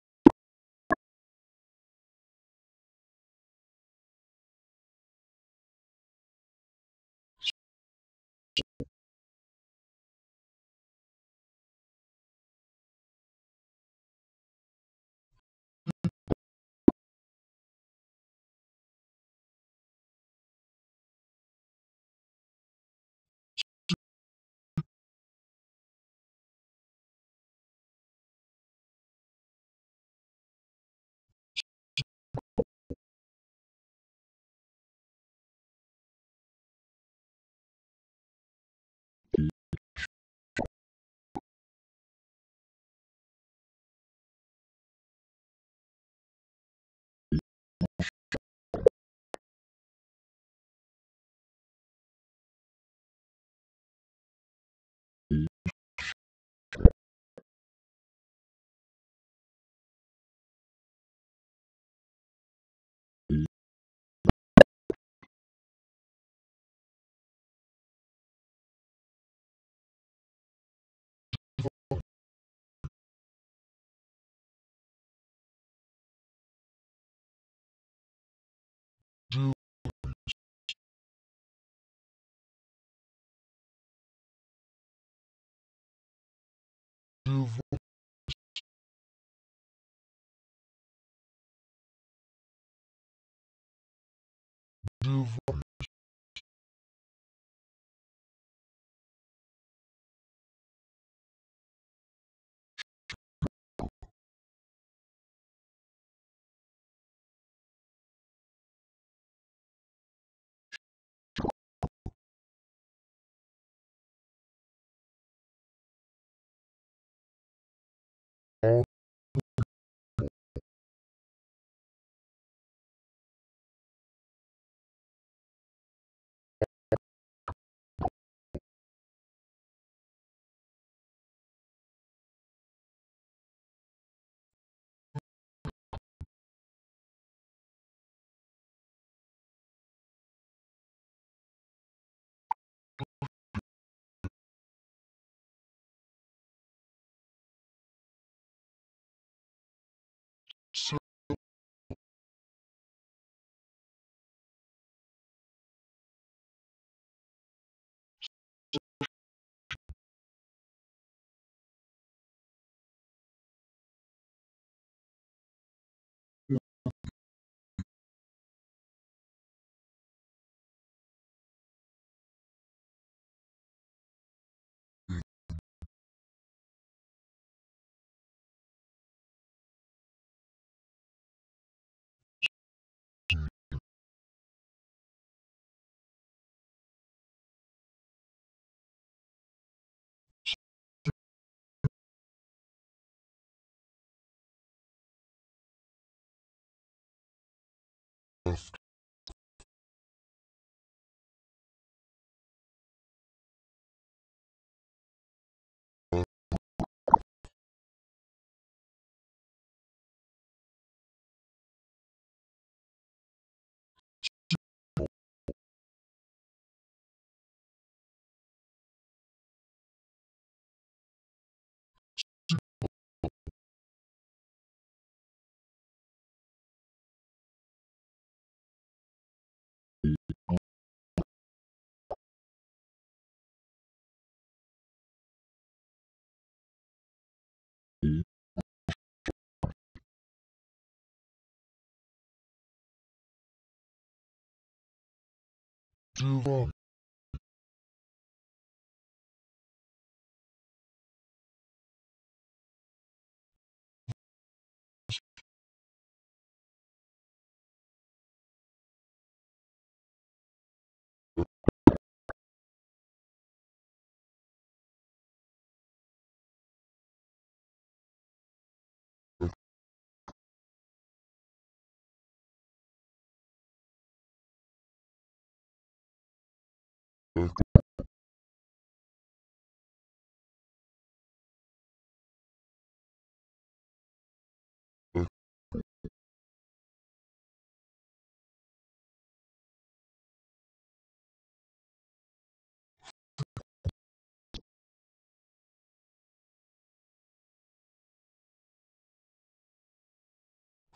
give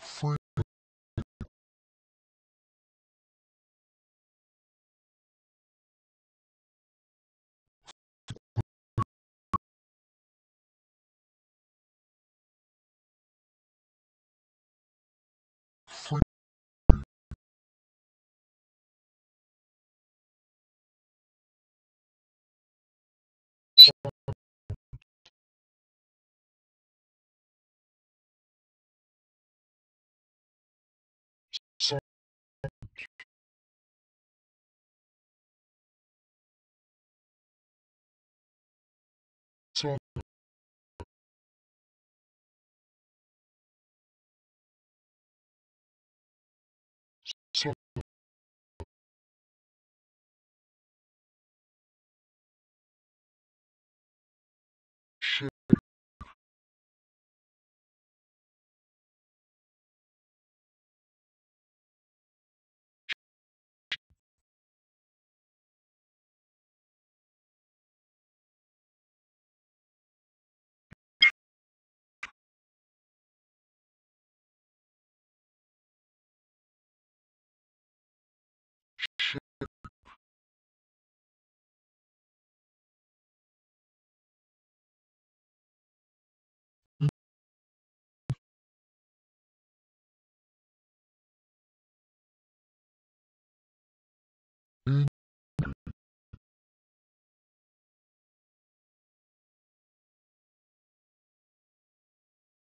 up,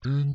in,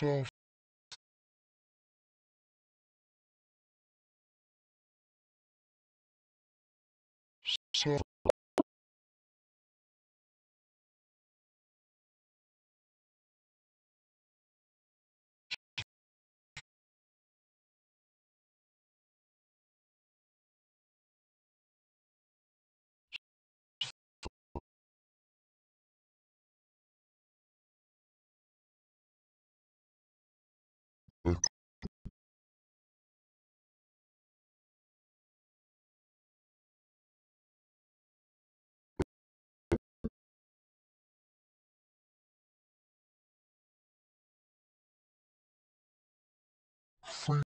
soft soft free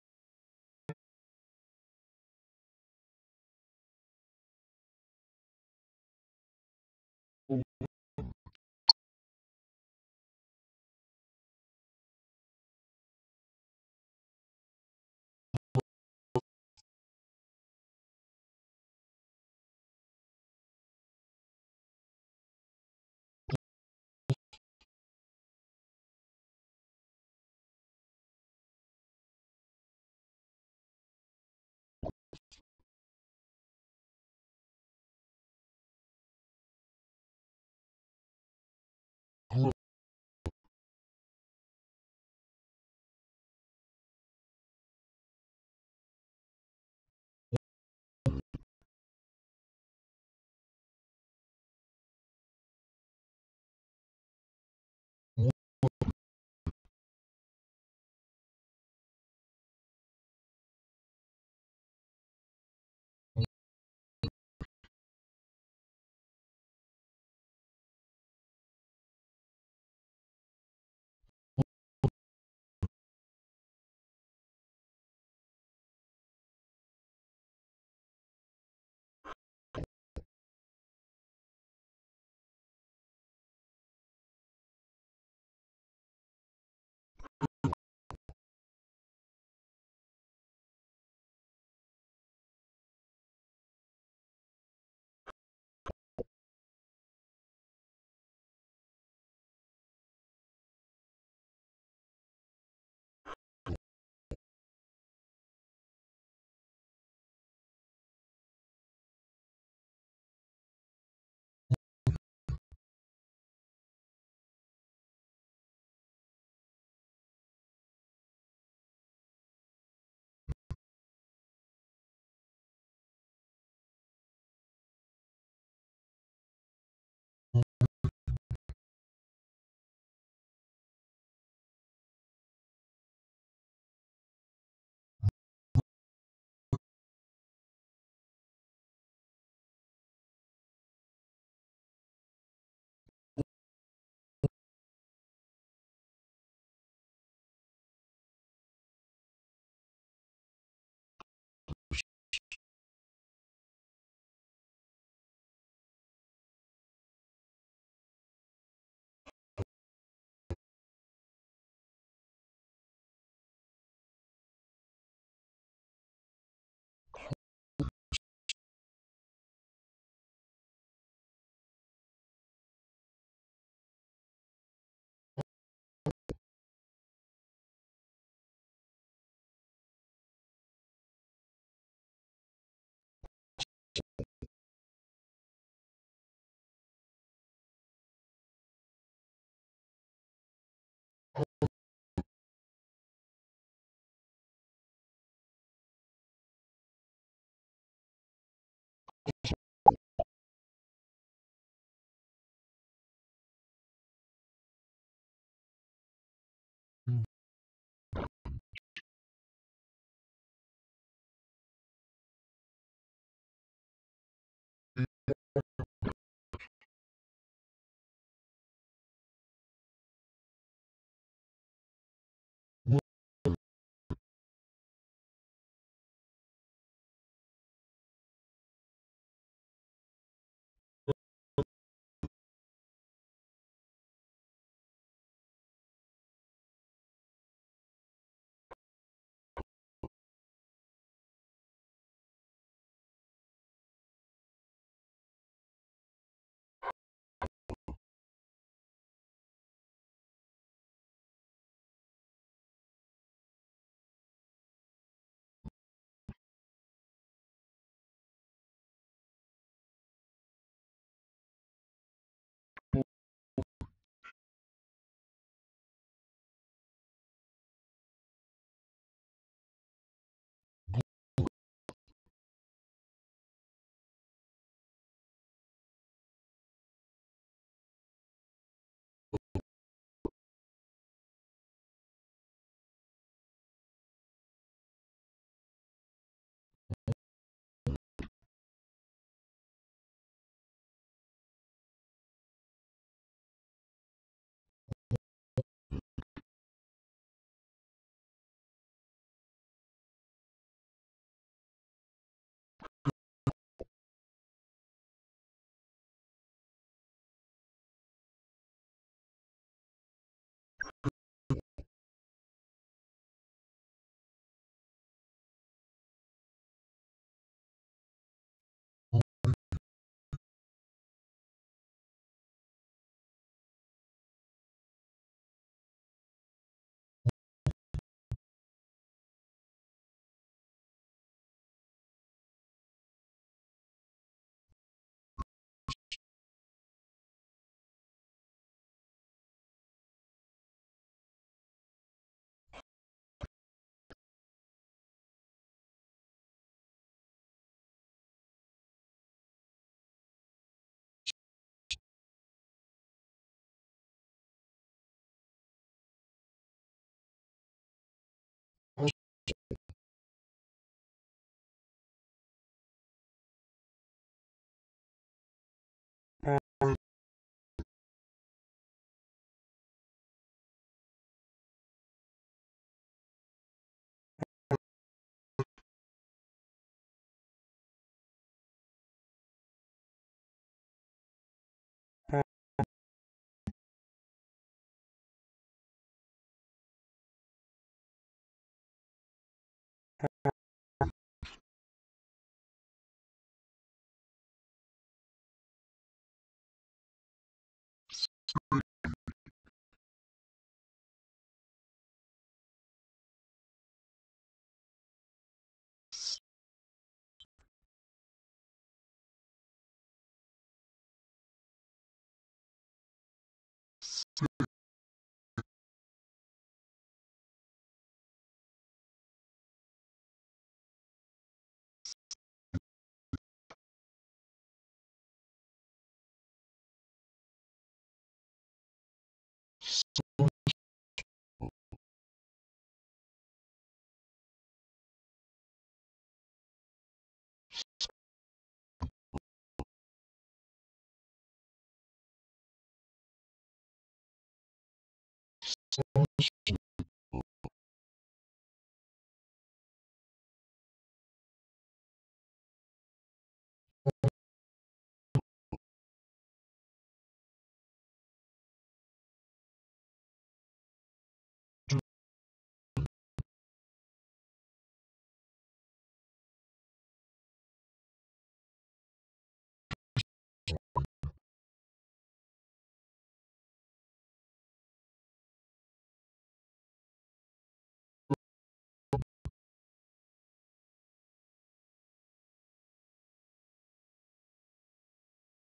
three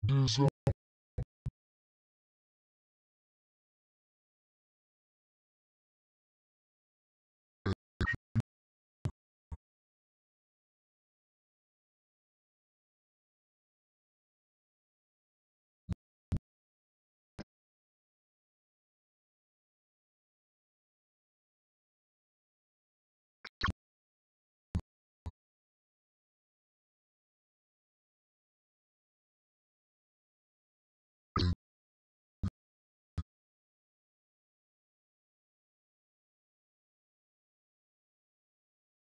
design hall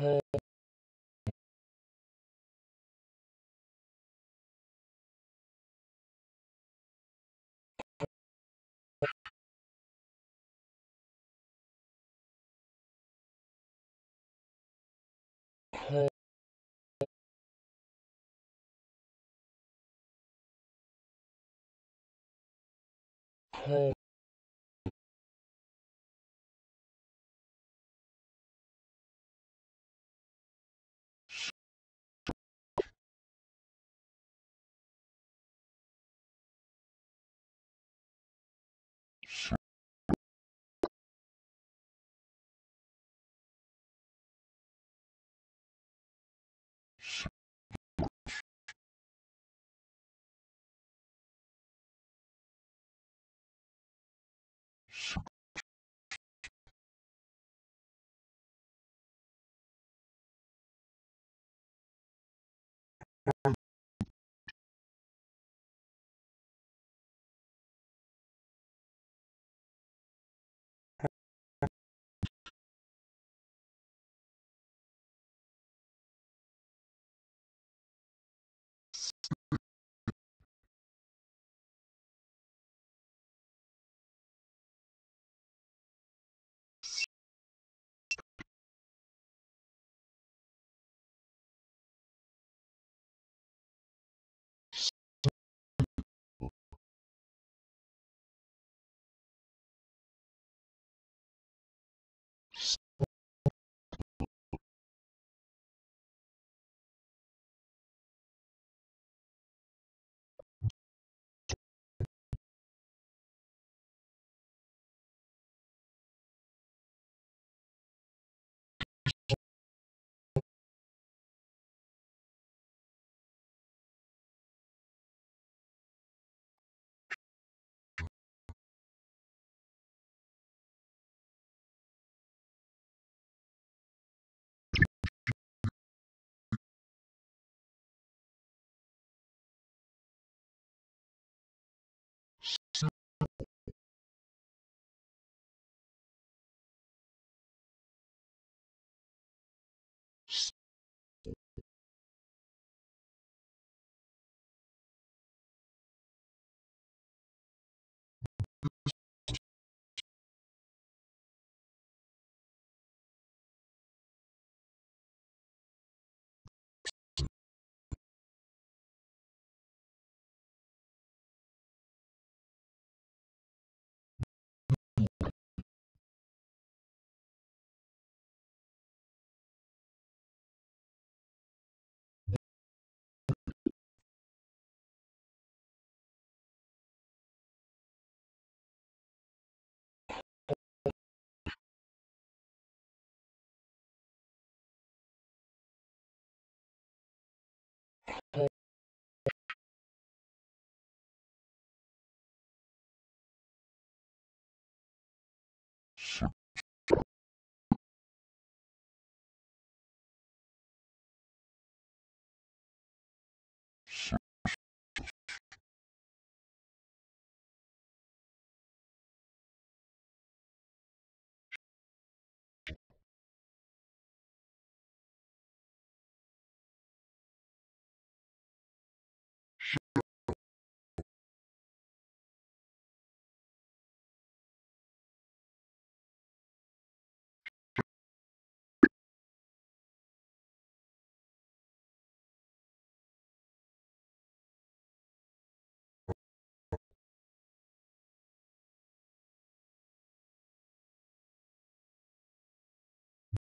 thơ thơ thơ from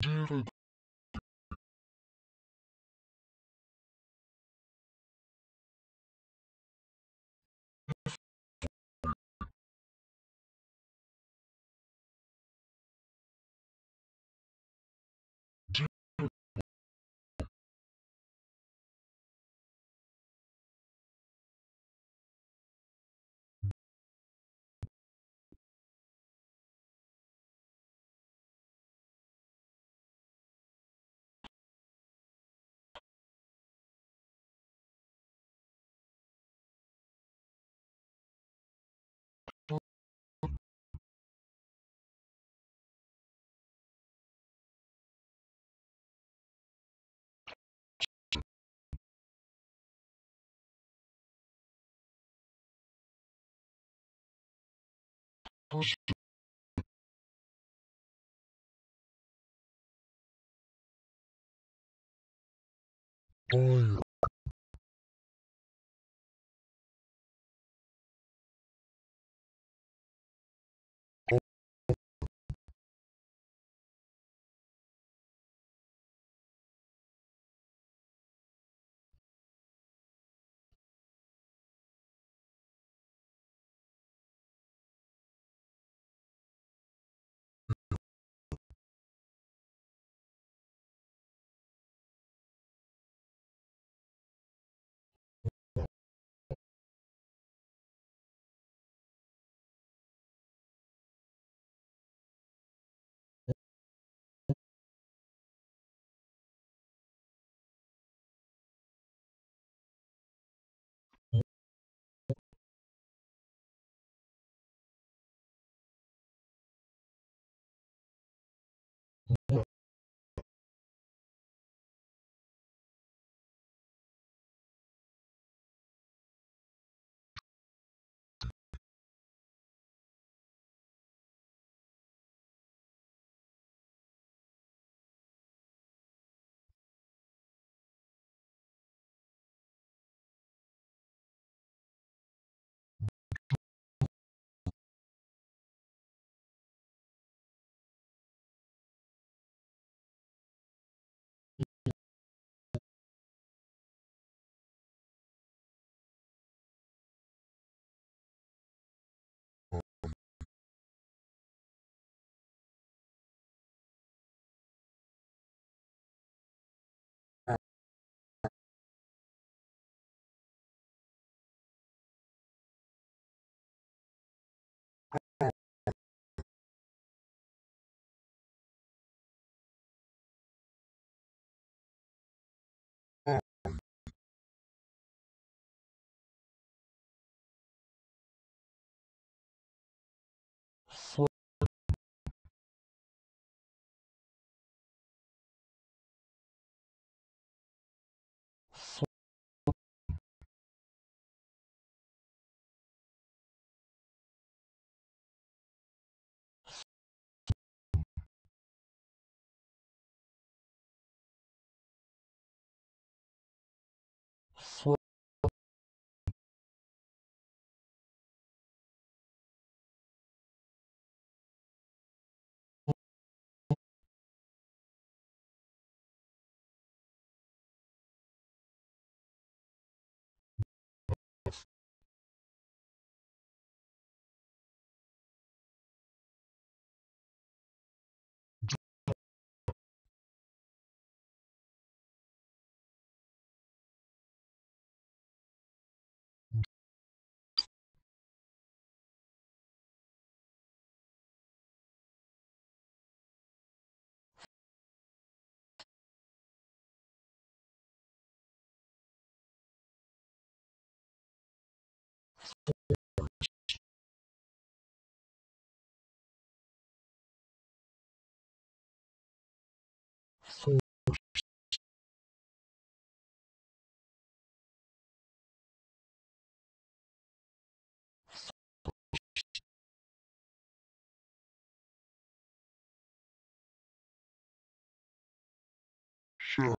zero, push Boy. 下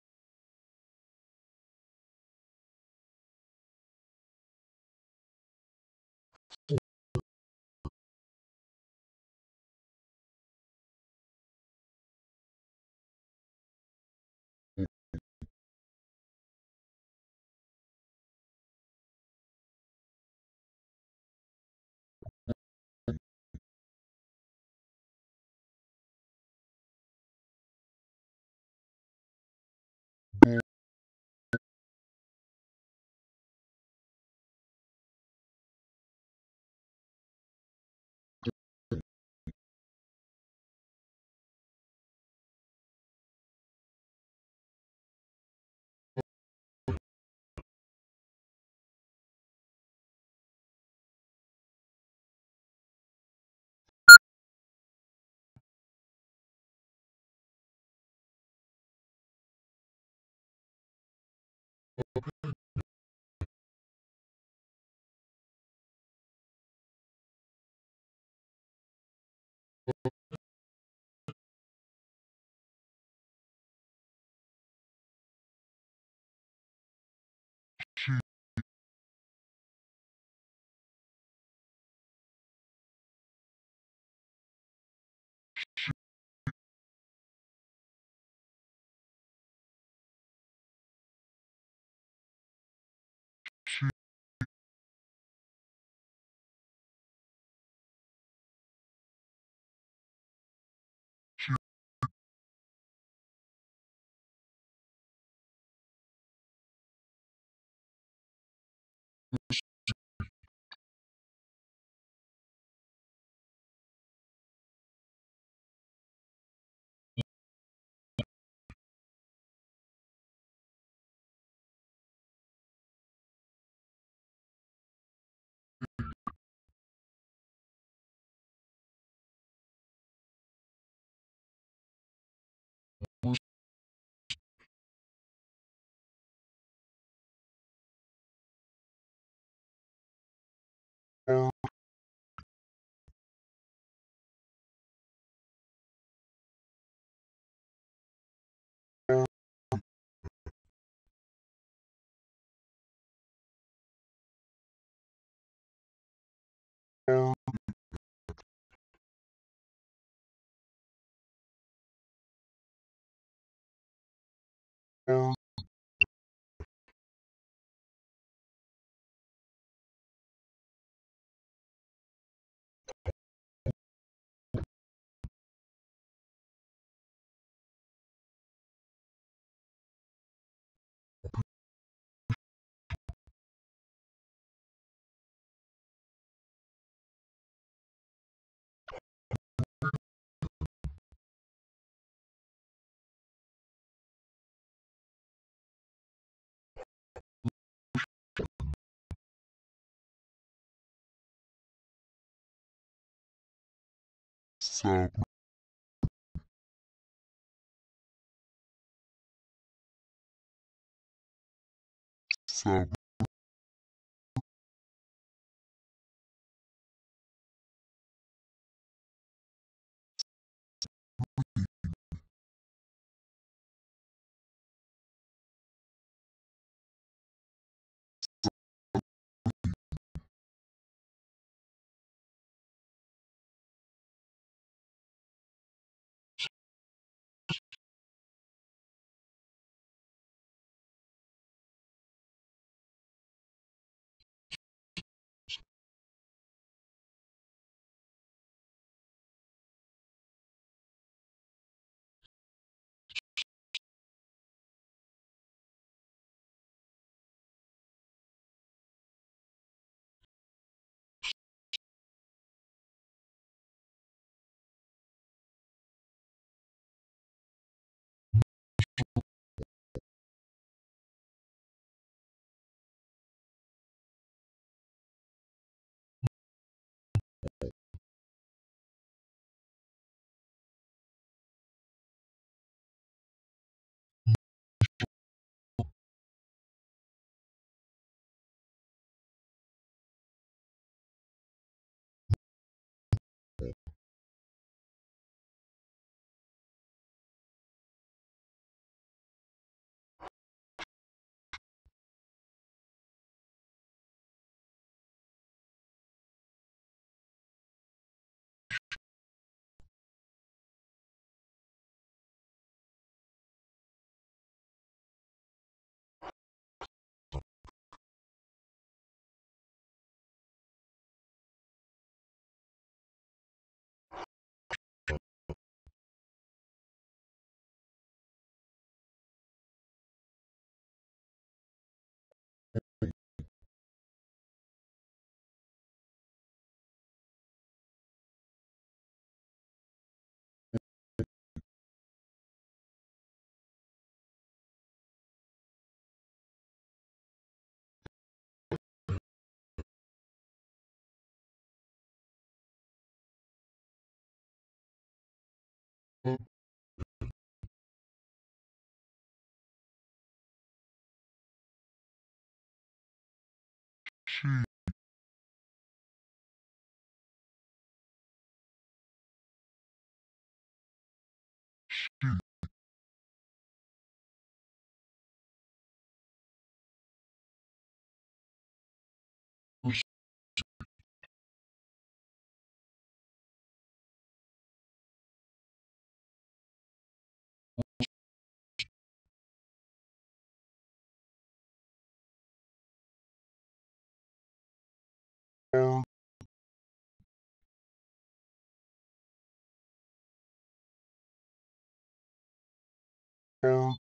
room room sabe Sab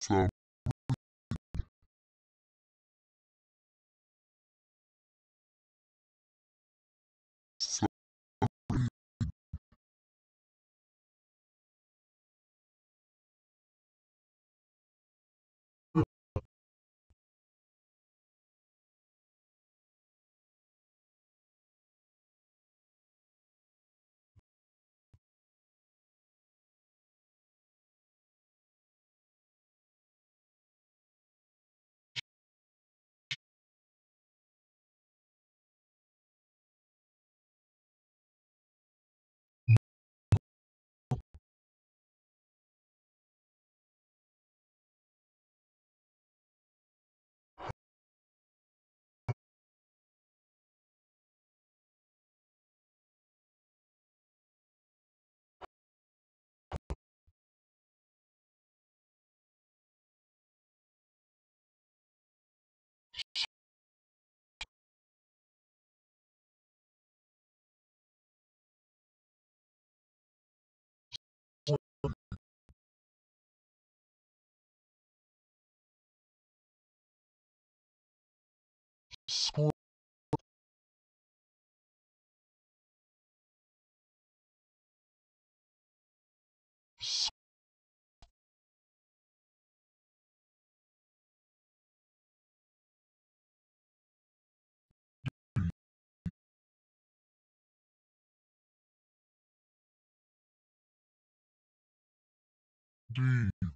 Sab squirrel s- deep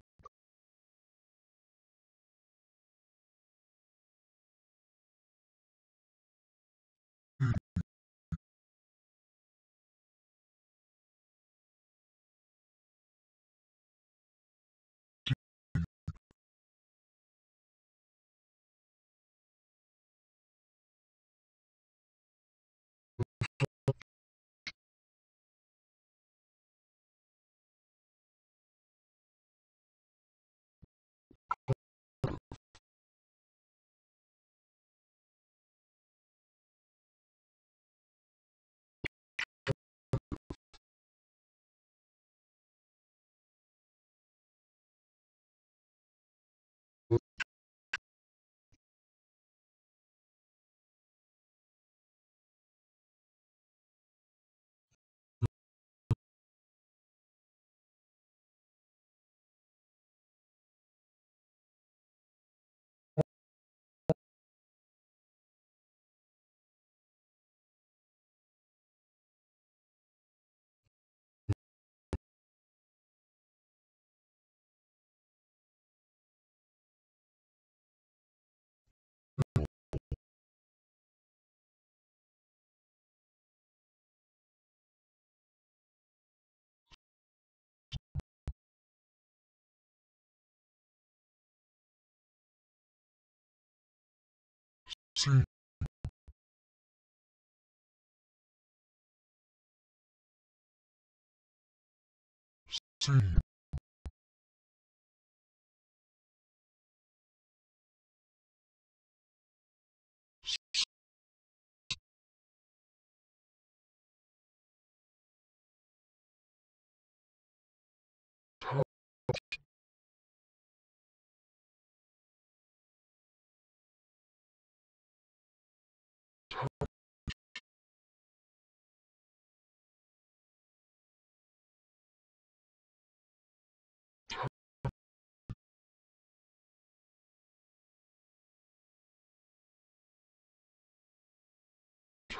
11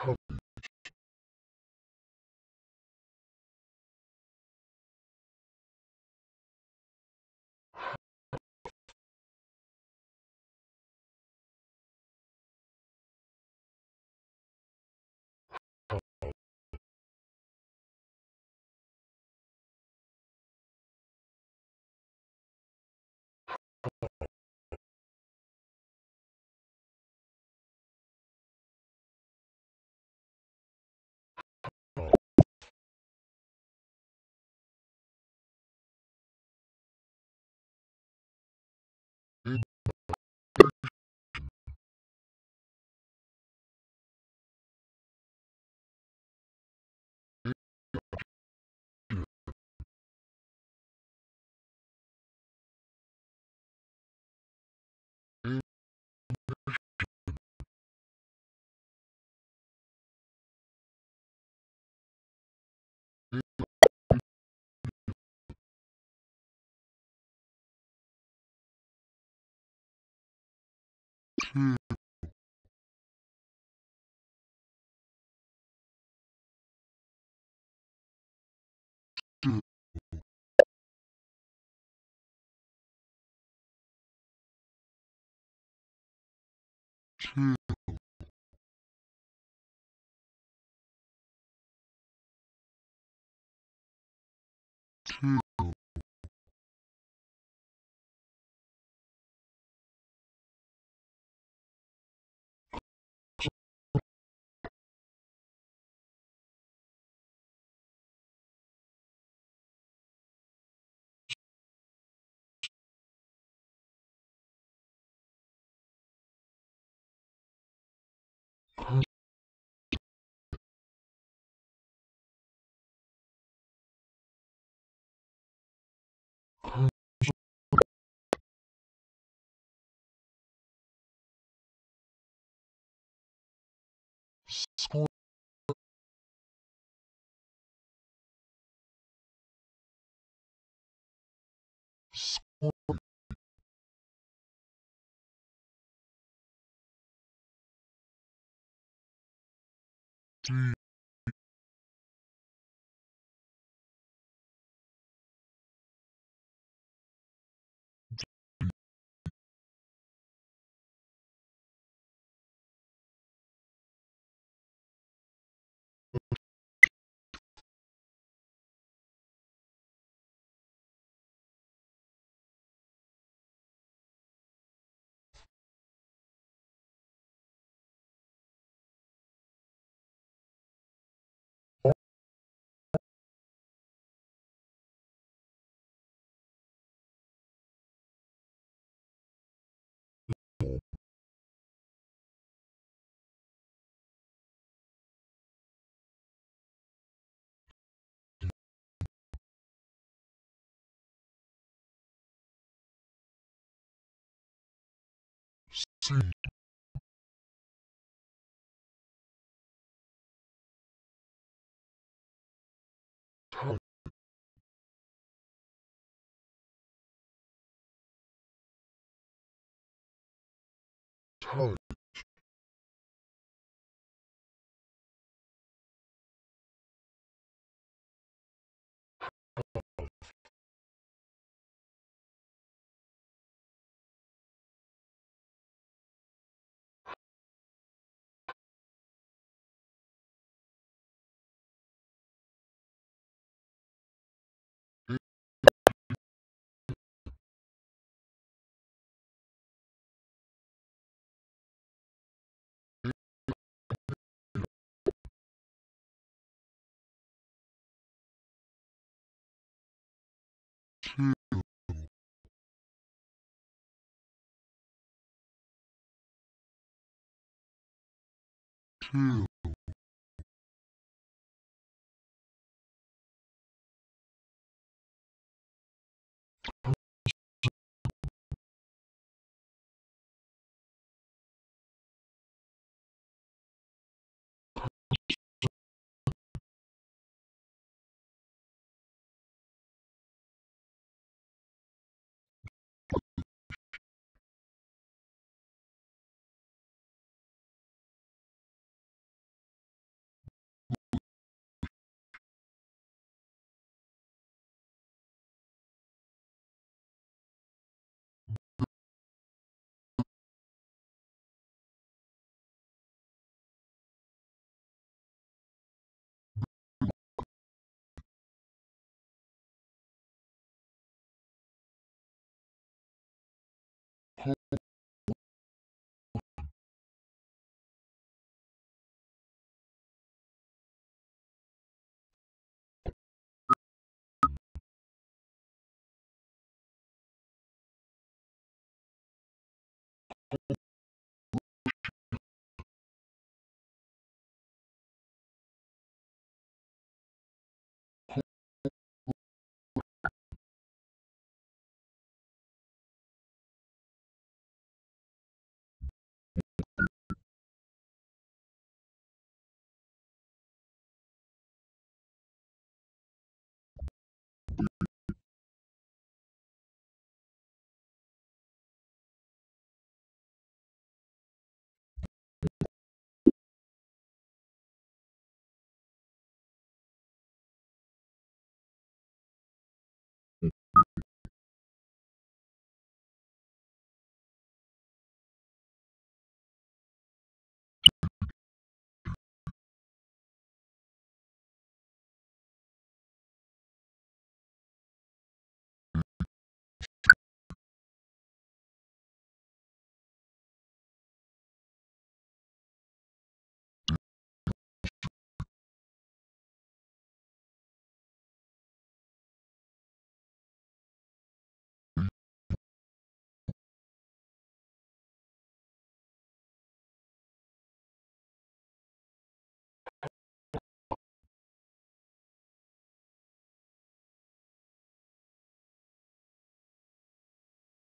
hope. Three. Touch touch two إحنا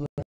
Front home.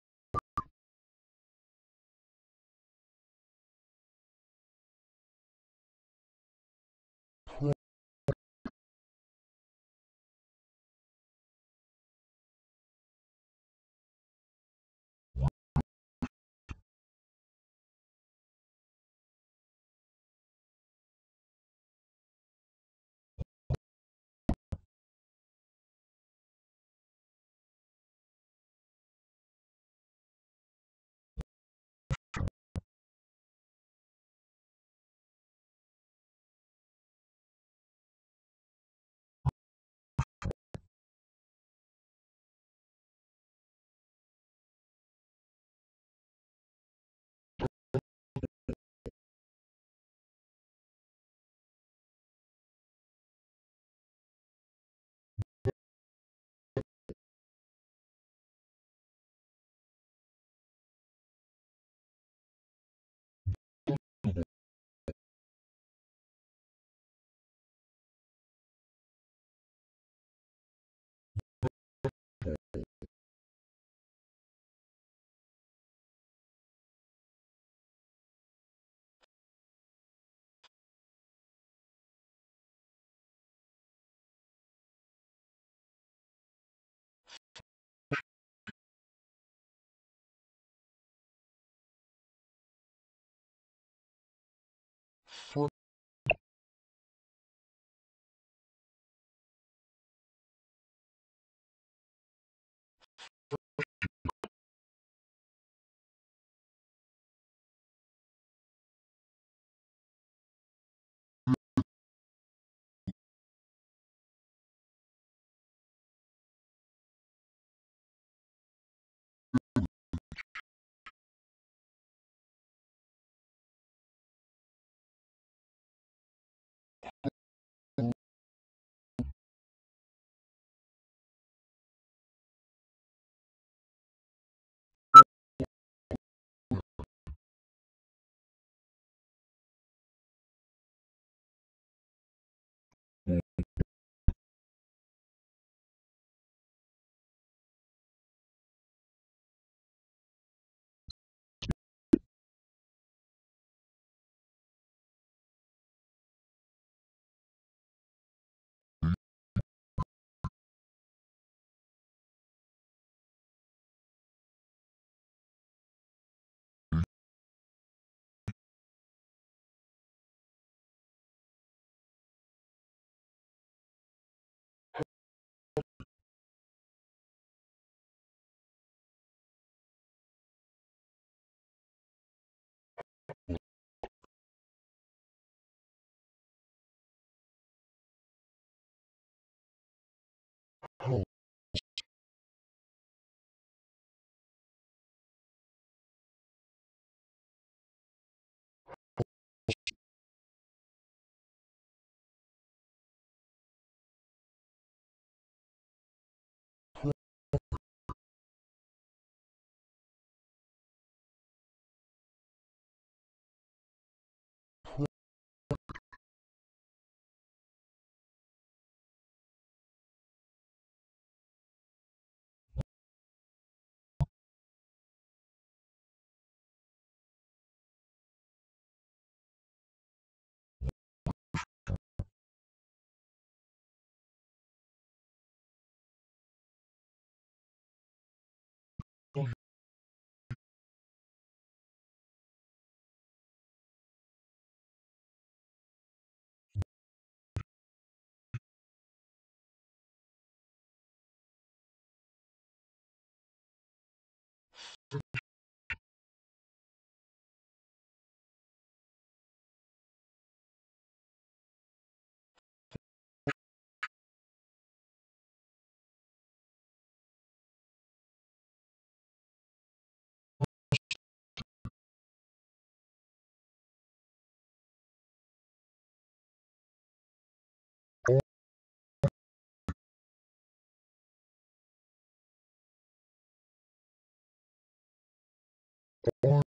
con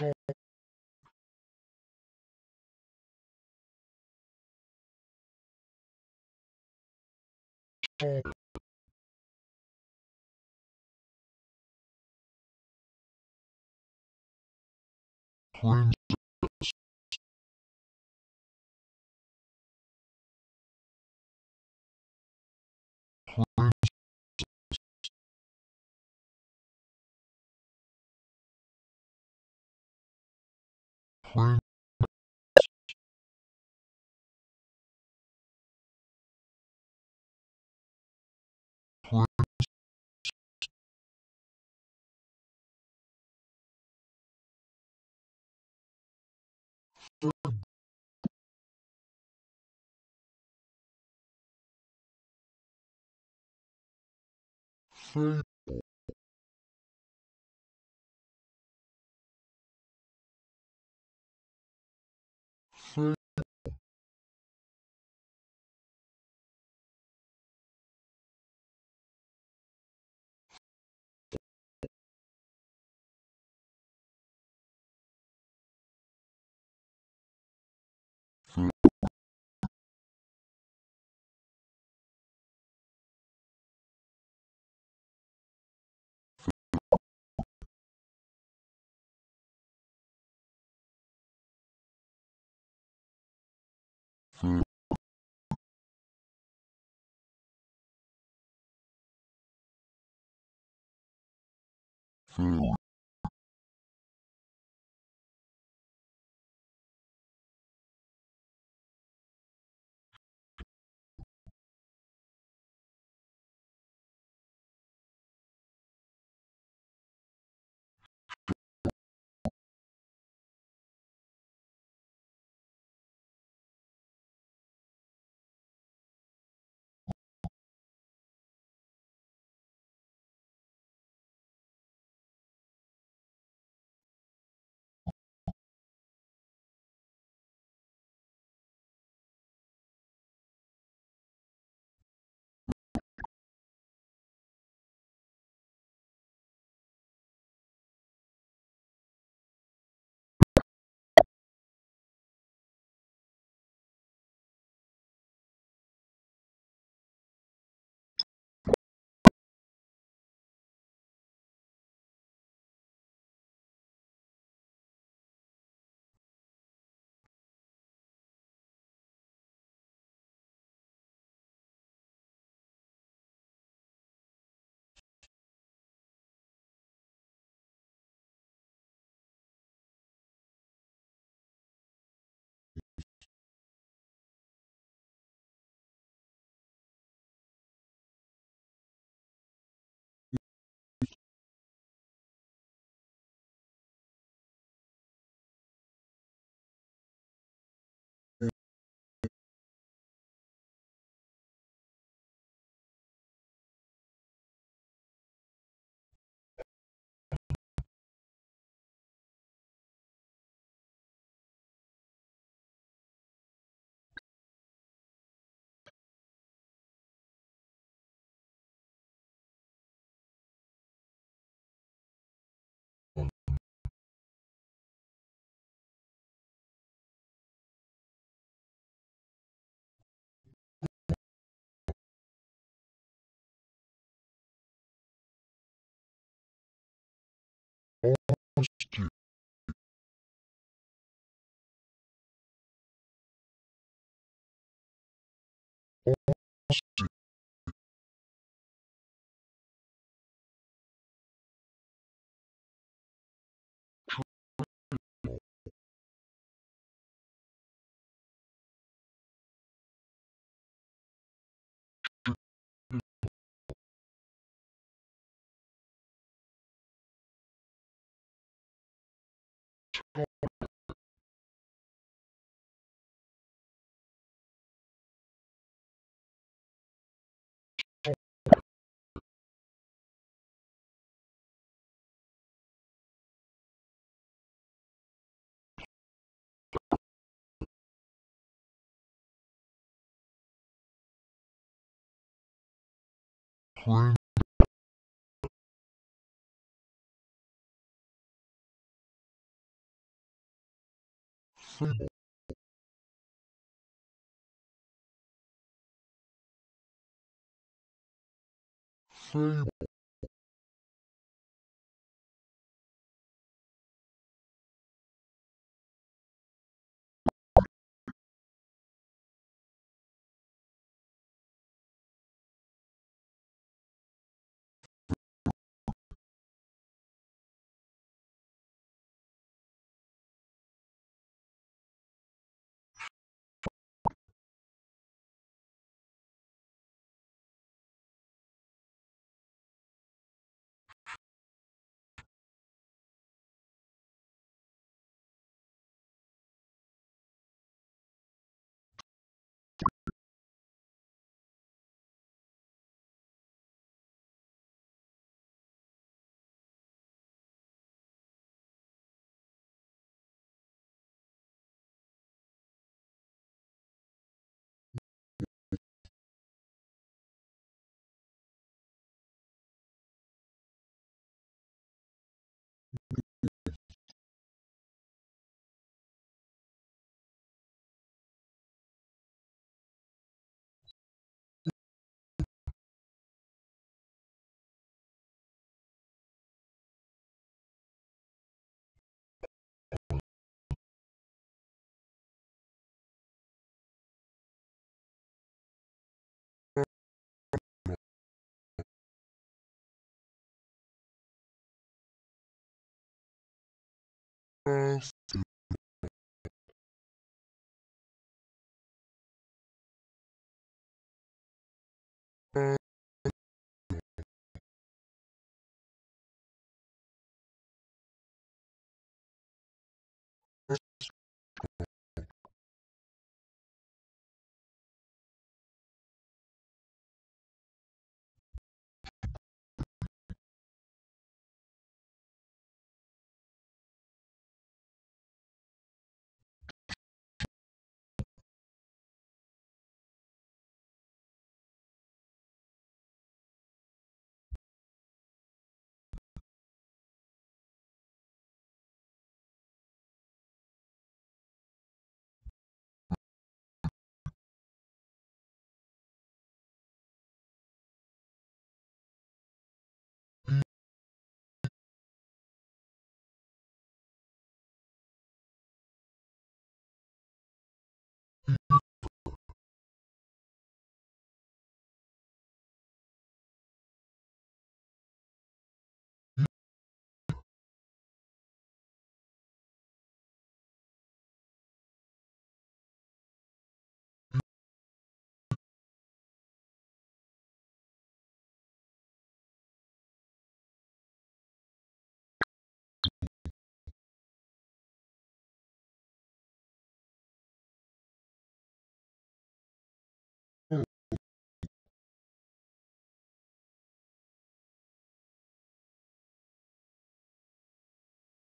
Princess. Princess. Fable. feel って Fable. Fable. Oh.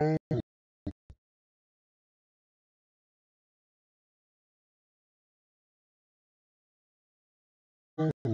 Oh. soup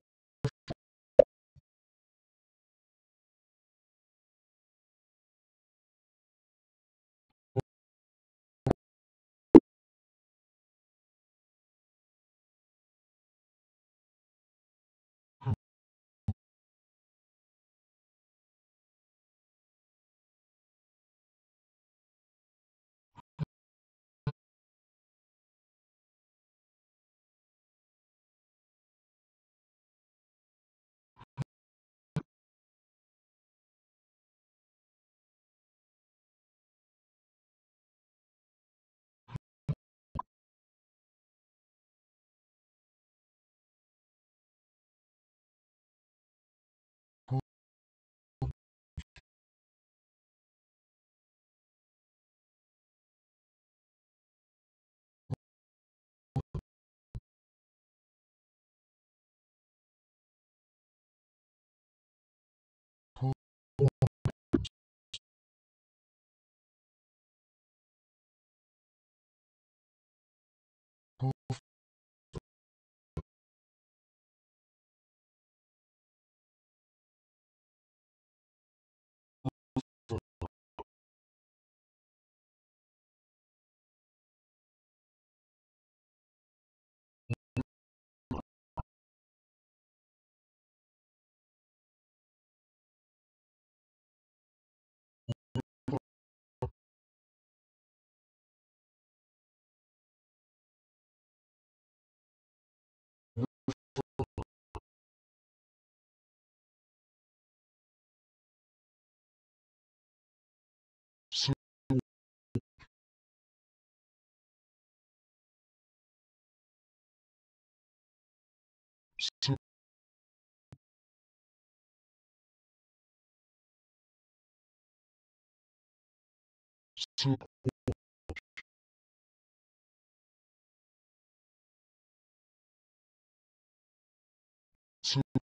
Şimdi Şimdi Şimdi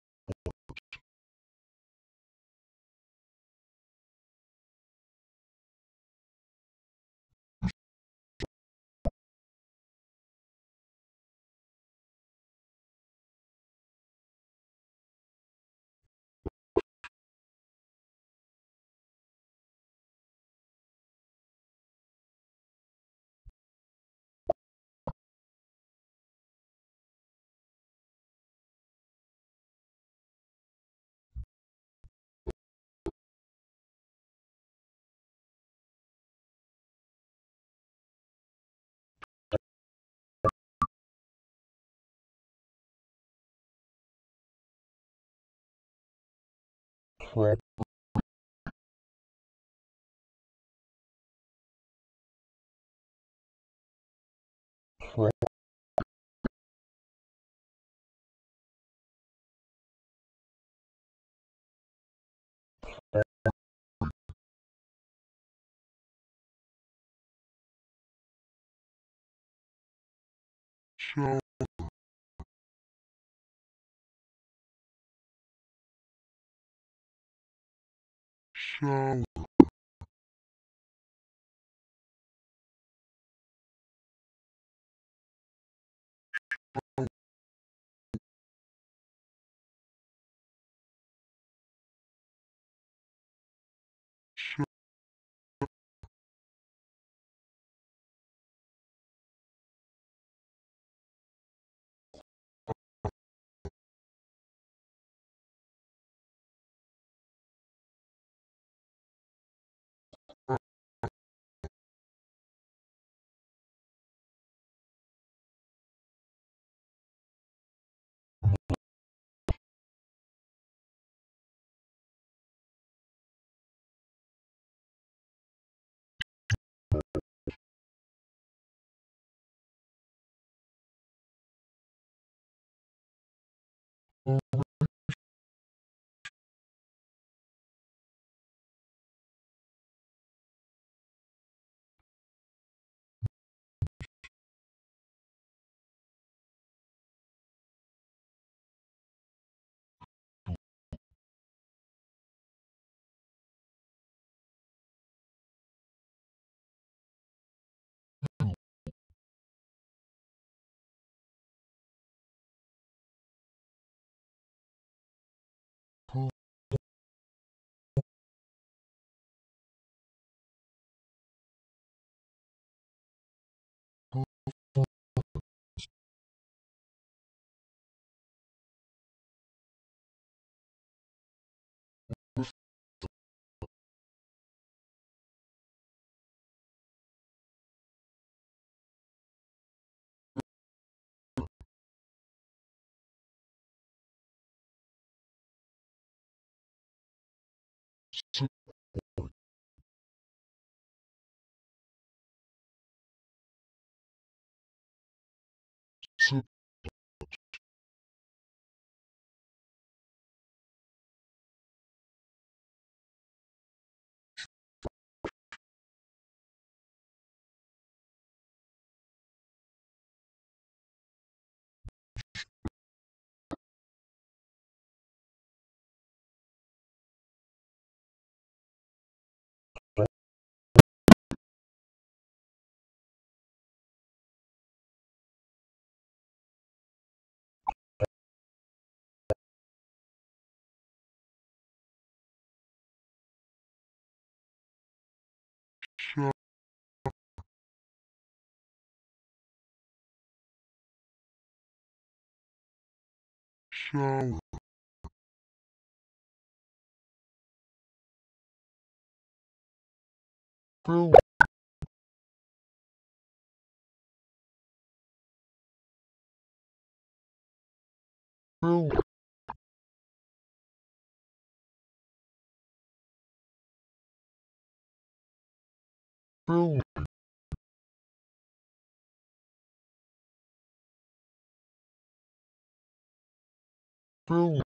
shower shower shower soup shower Bill Bill Bill Boom.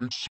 It's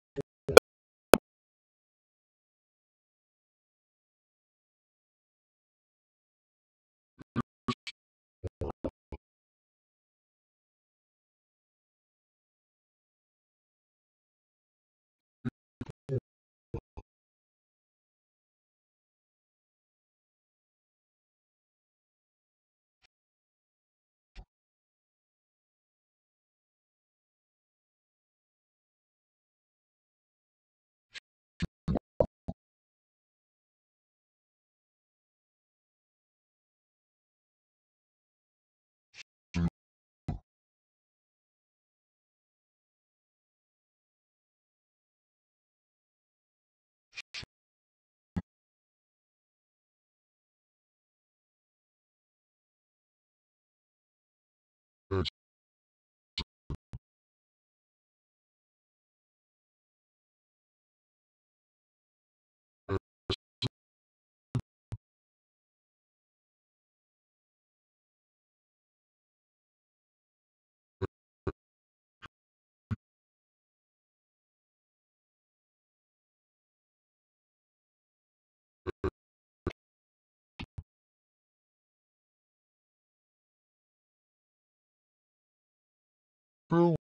boom.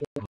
Quarter trash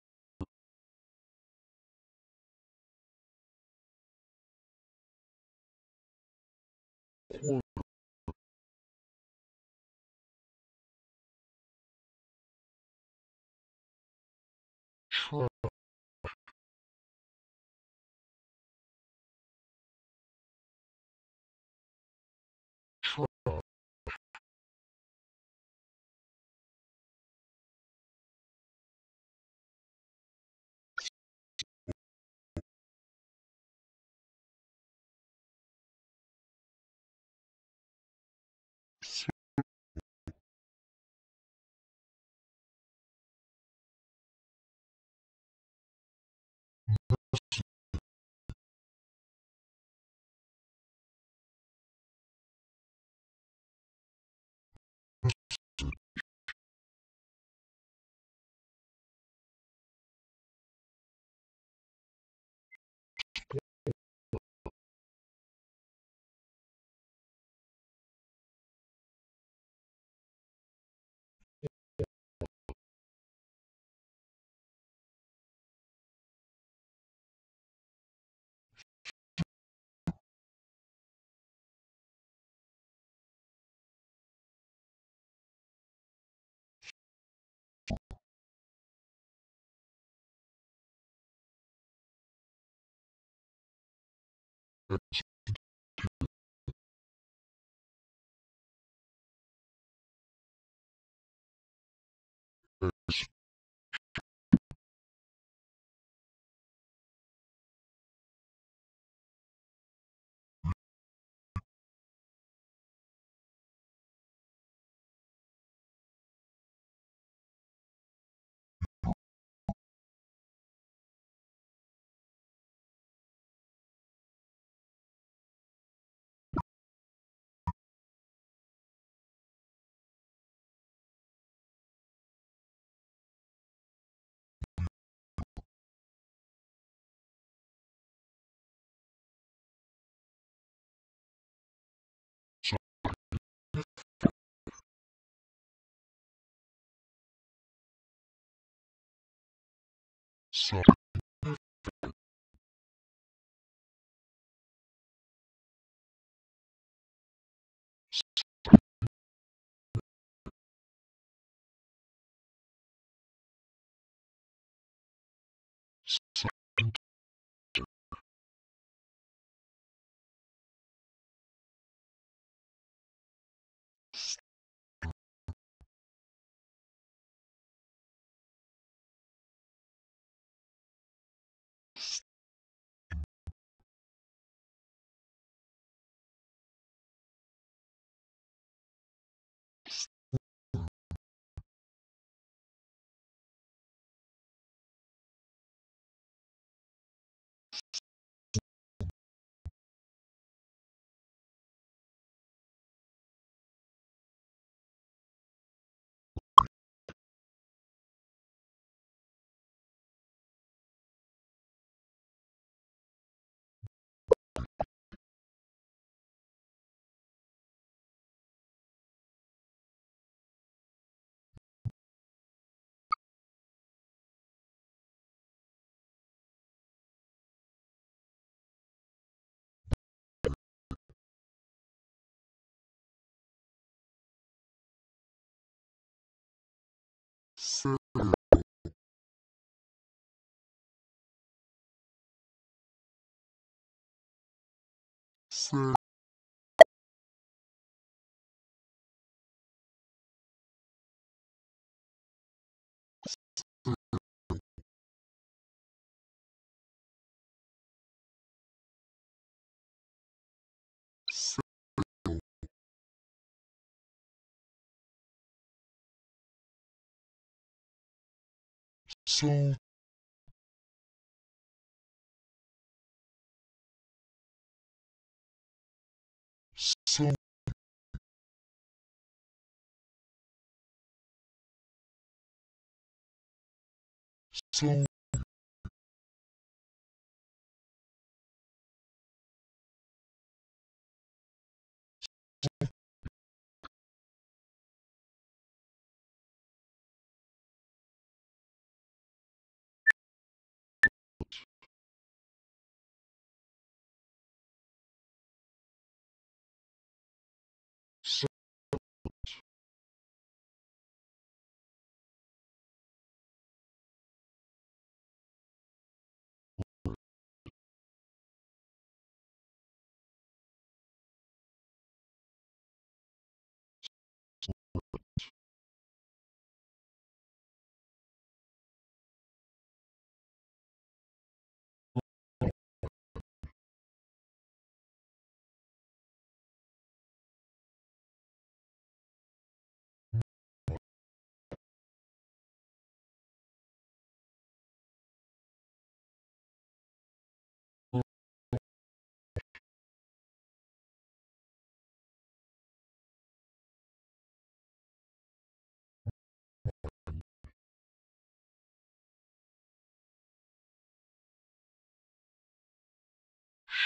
trash So city. So two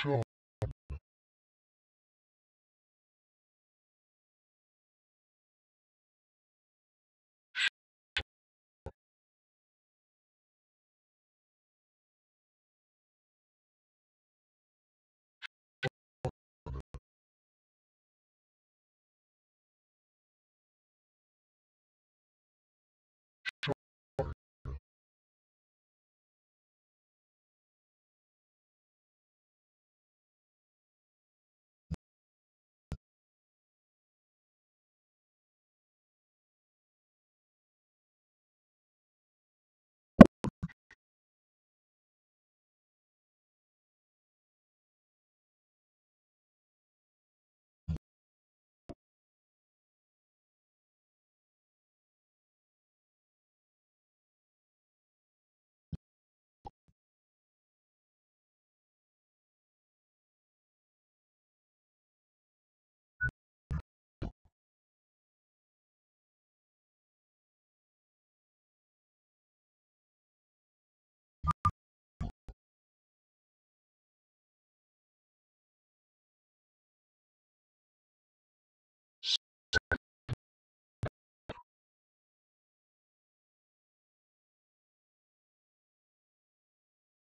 shop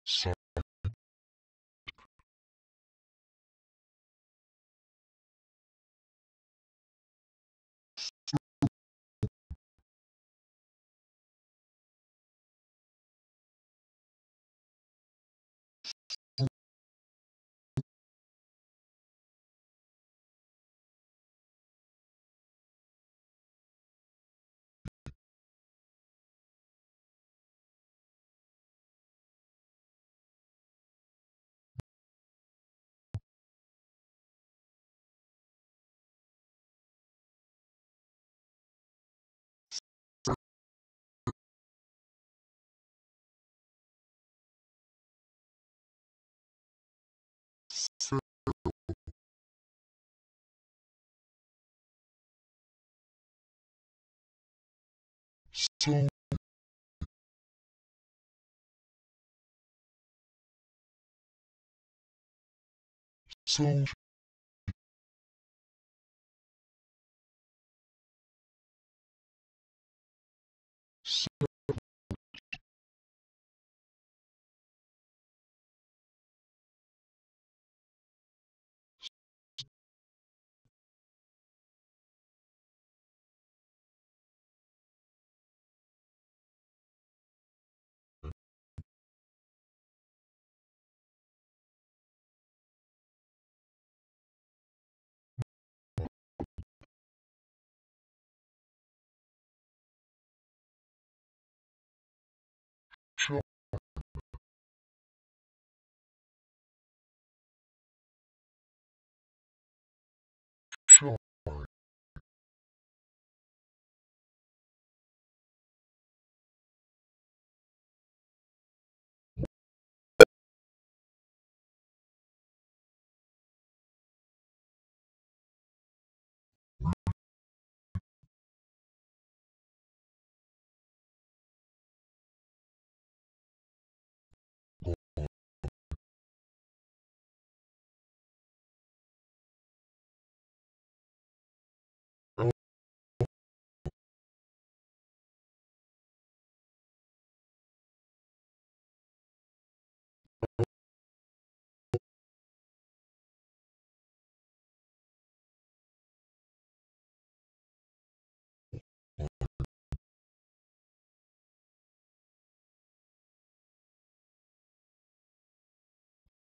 so so so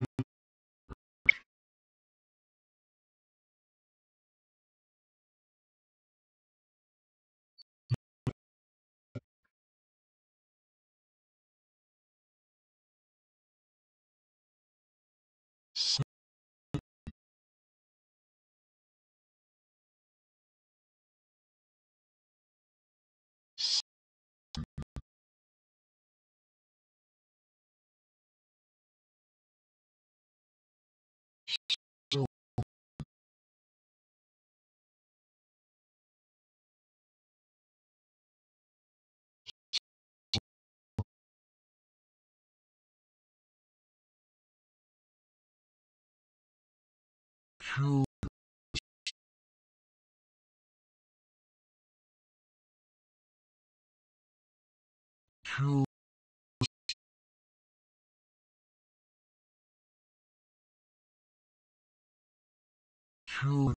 Shop so curious curious curious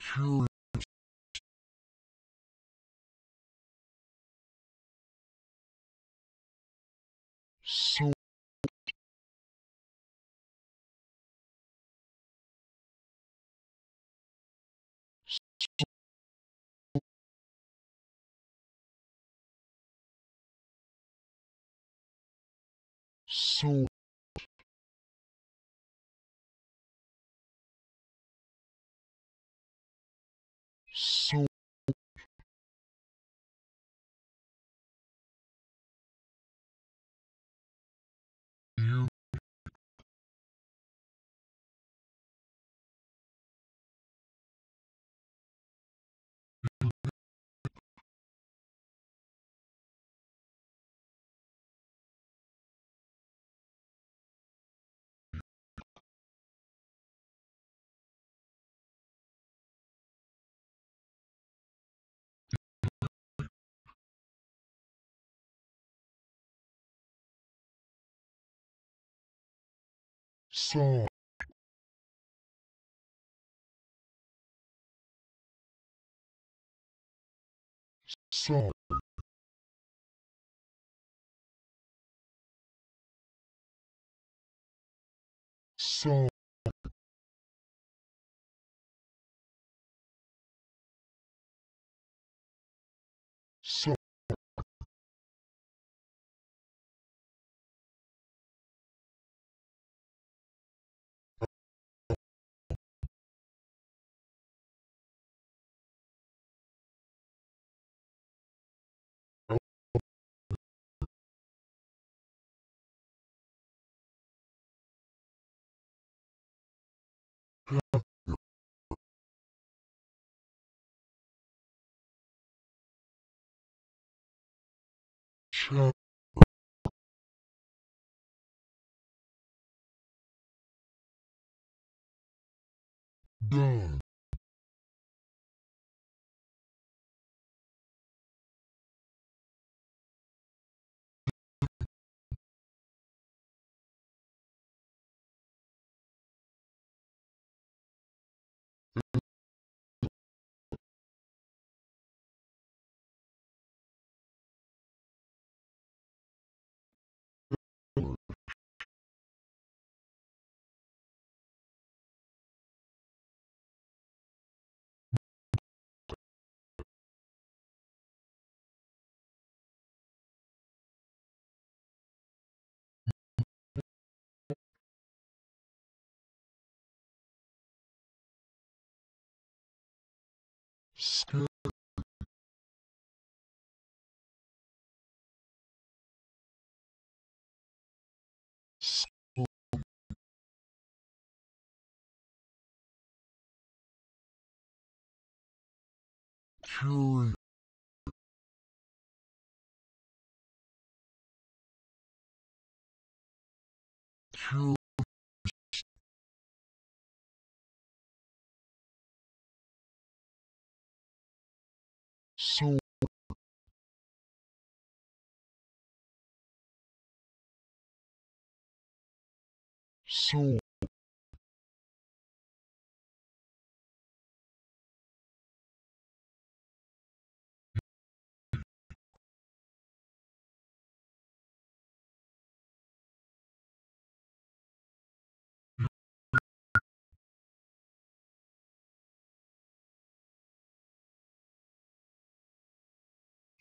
curious so saw saw saw saw Chapter. Done. Tour. Tour. Soul.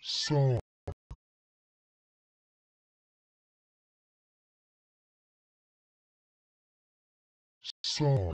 So. So.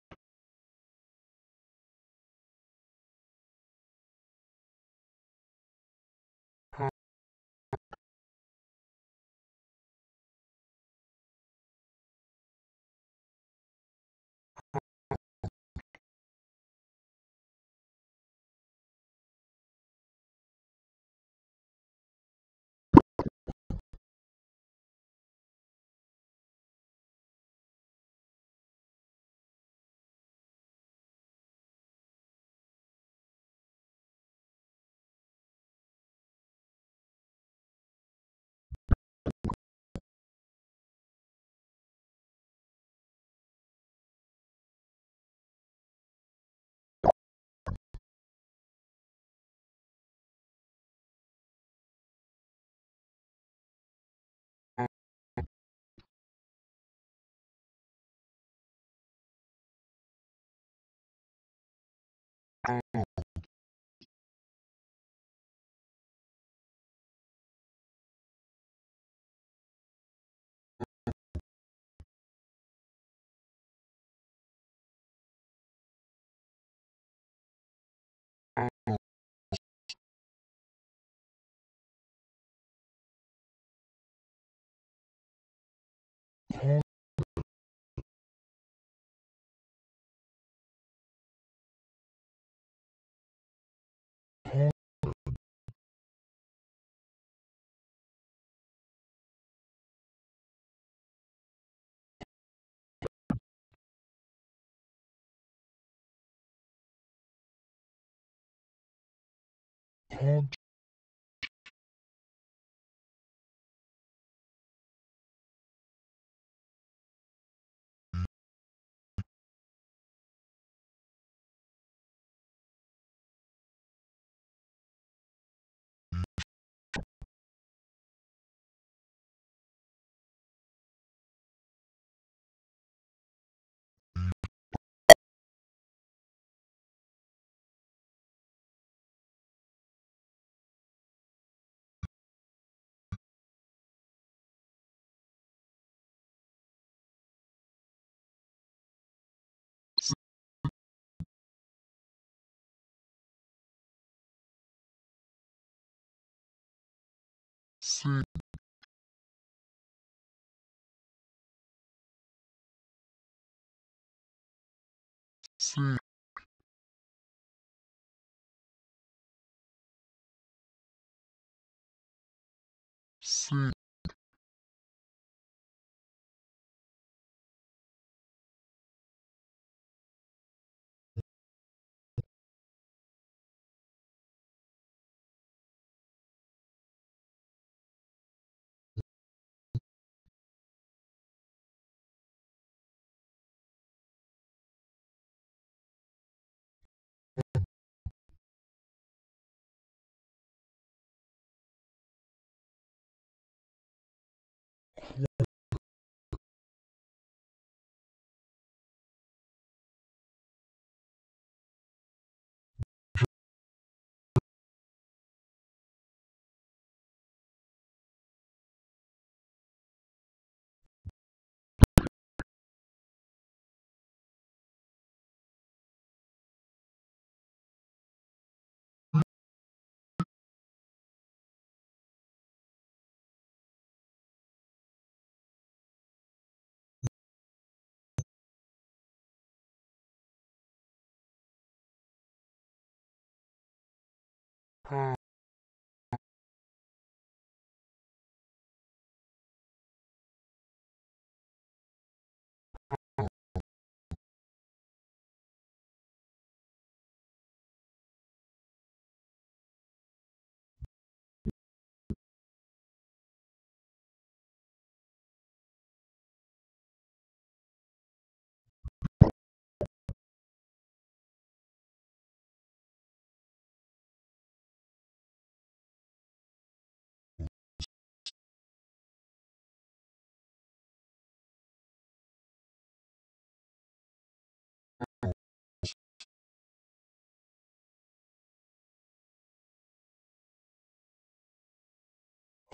Con- con- 情。四四。四 con-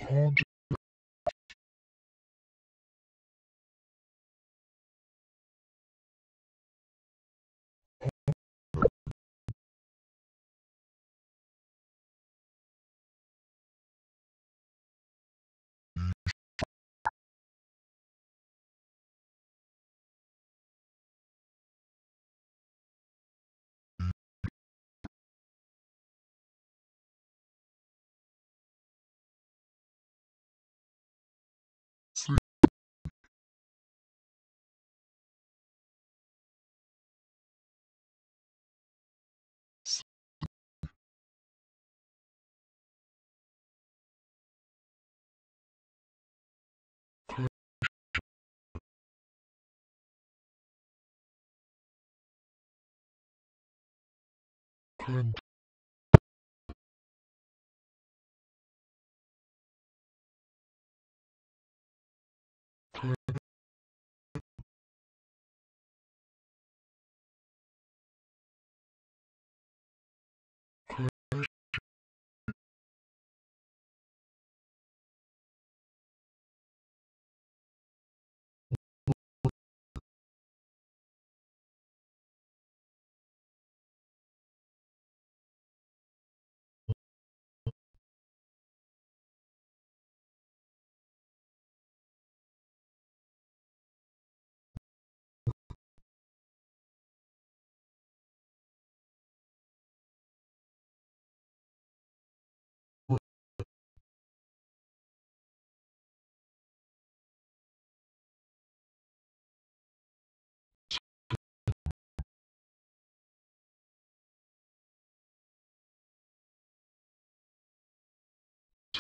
con- con-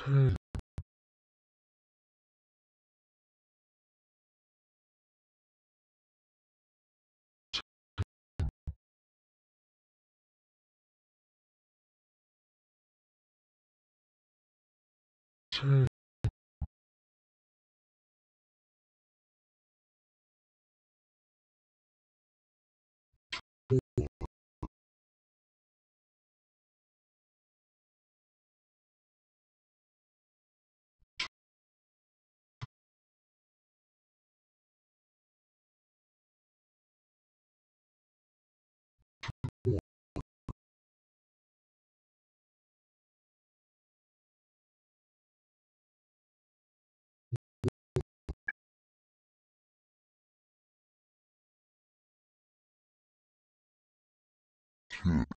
うん。うん。Kid,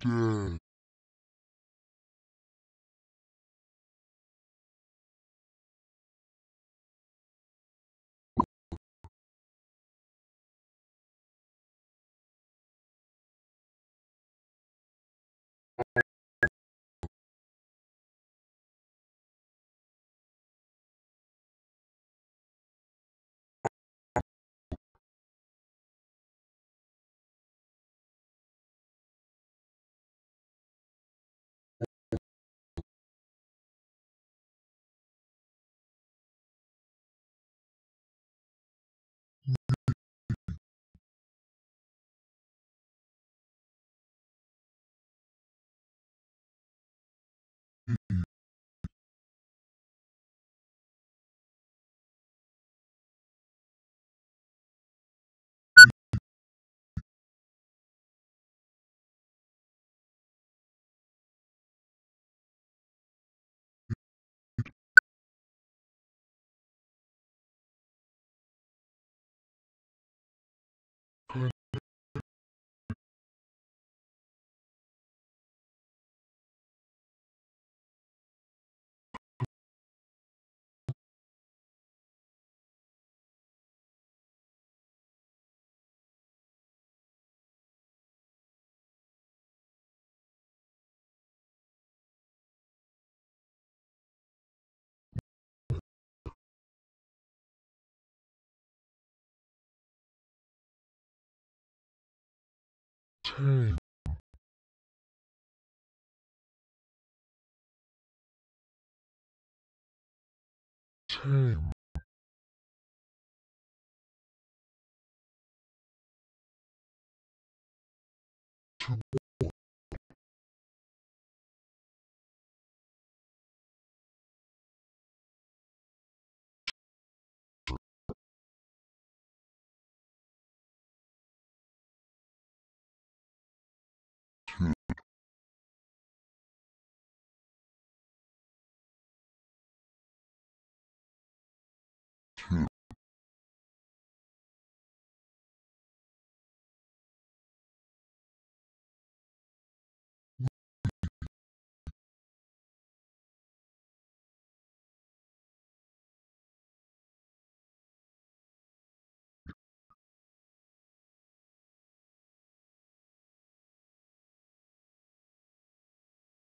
dead, 그 그, 그,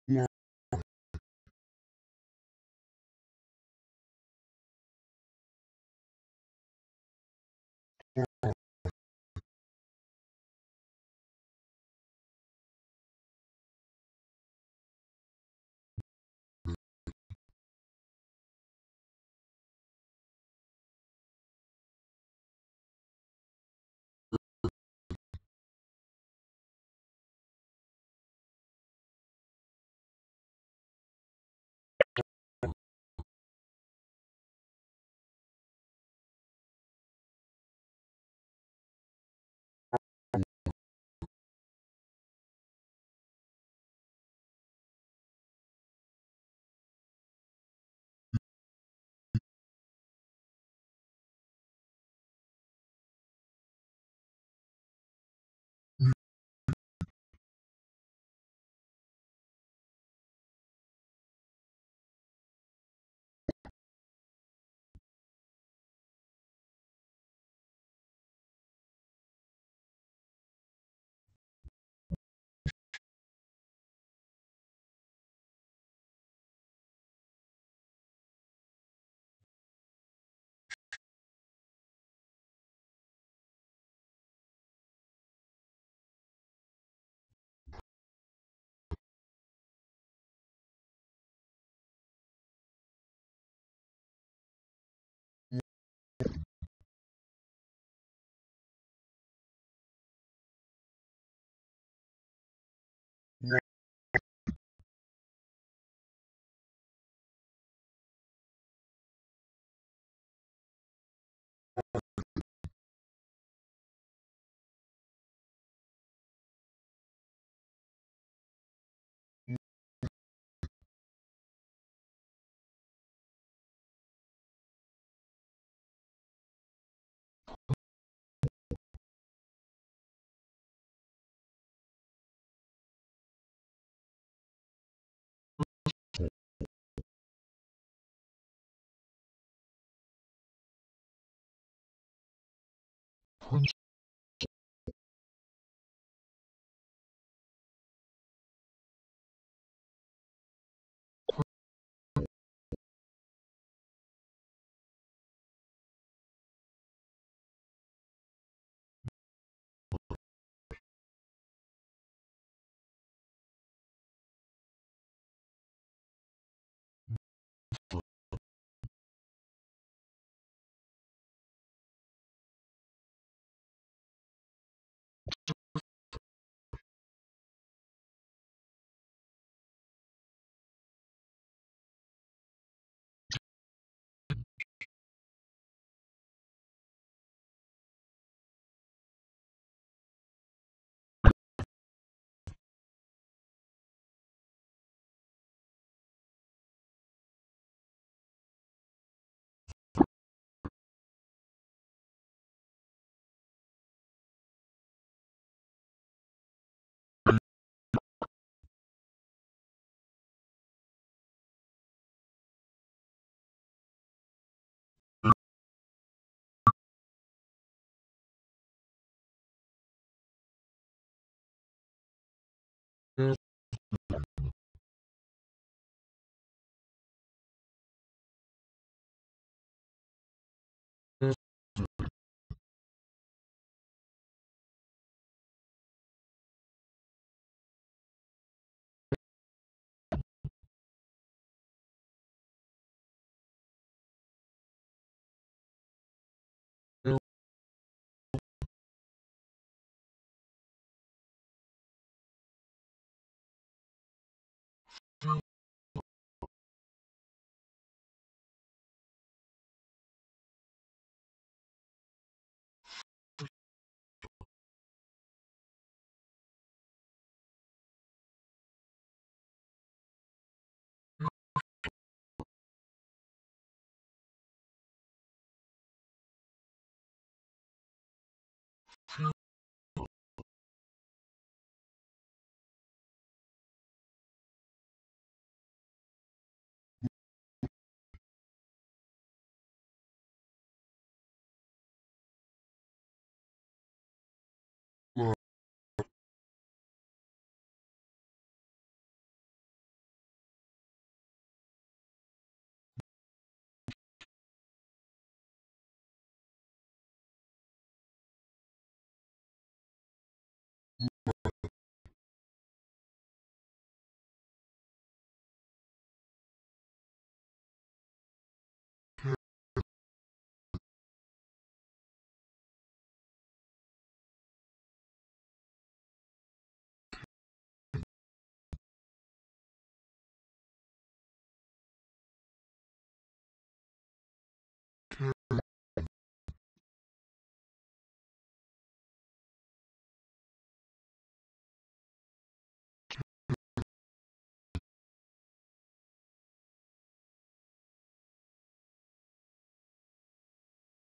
Yeah.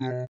Doctor,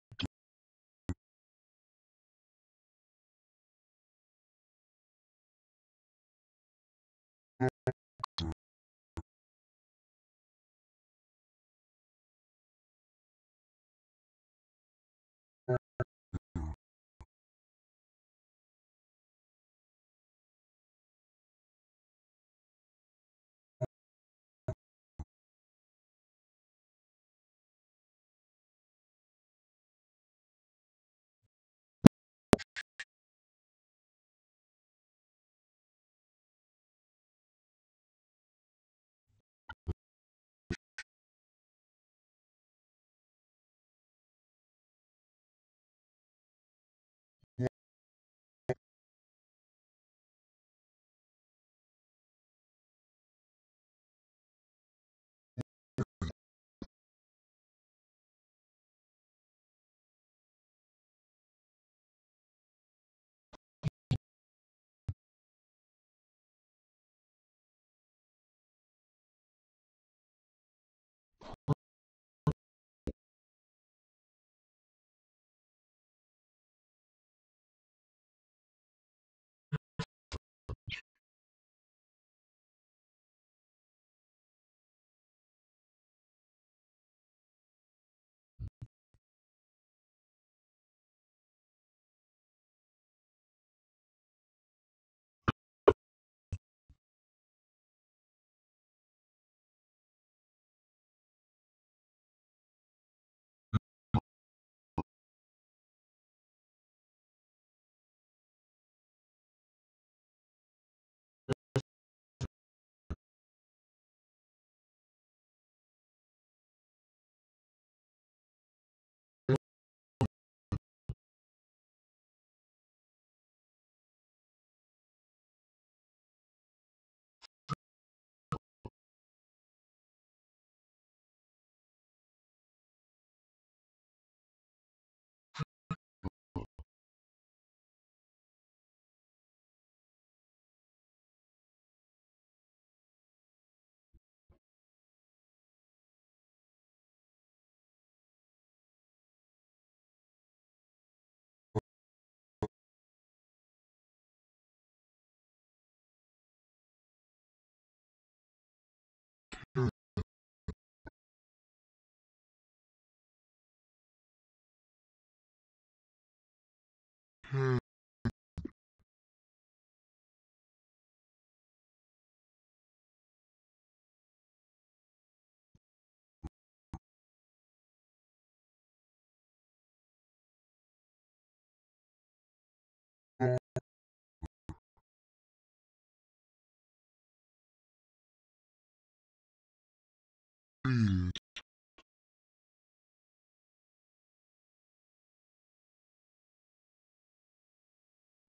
please,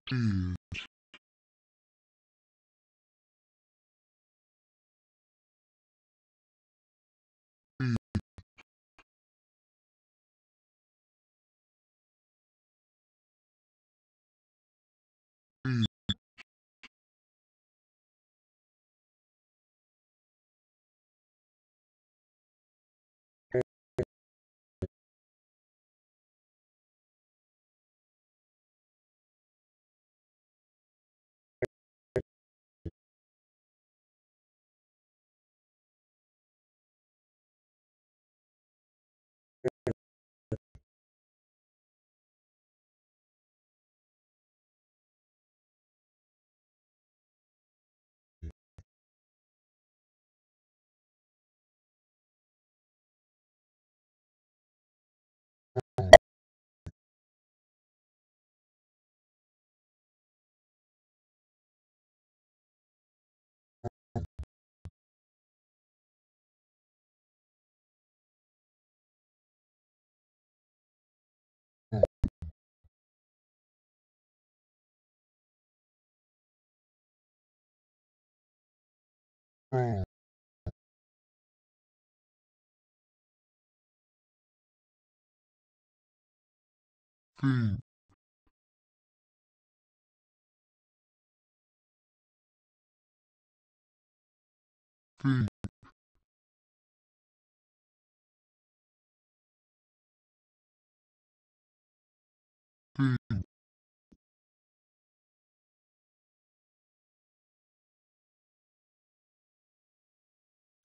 please, oh, please, hmm.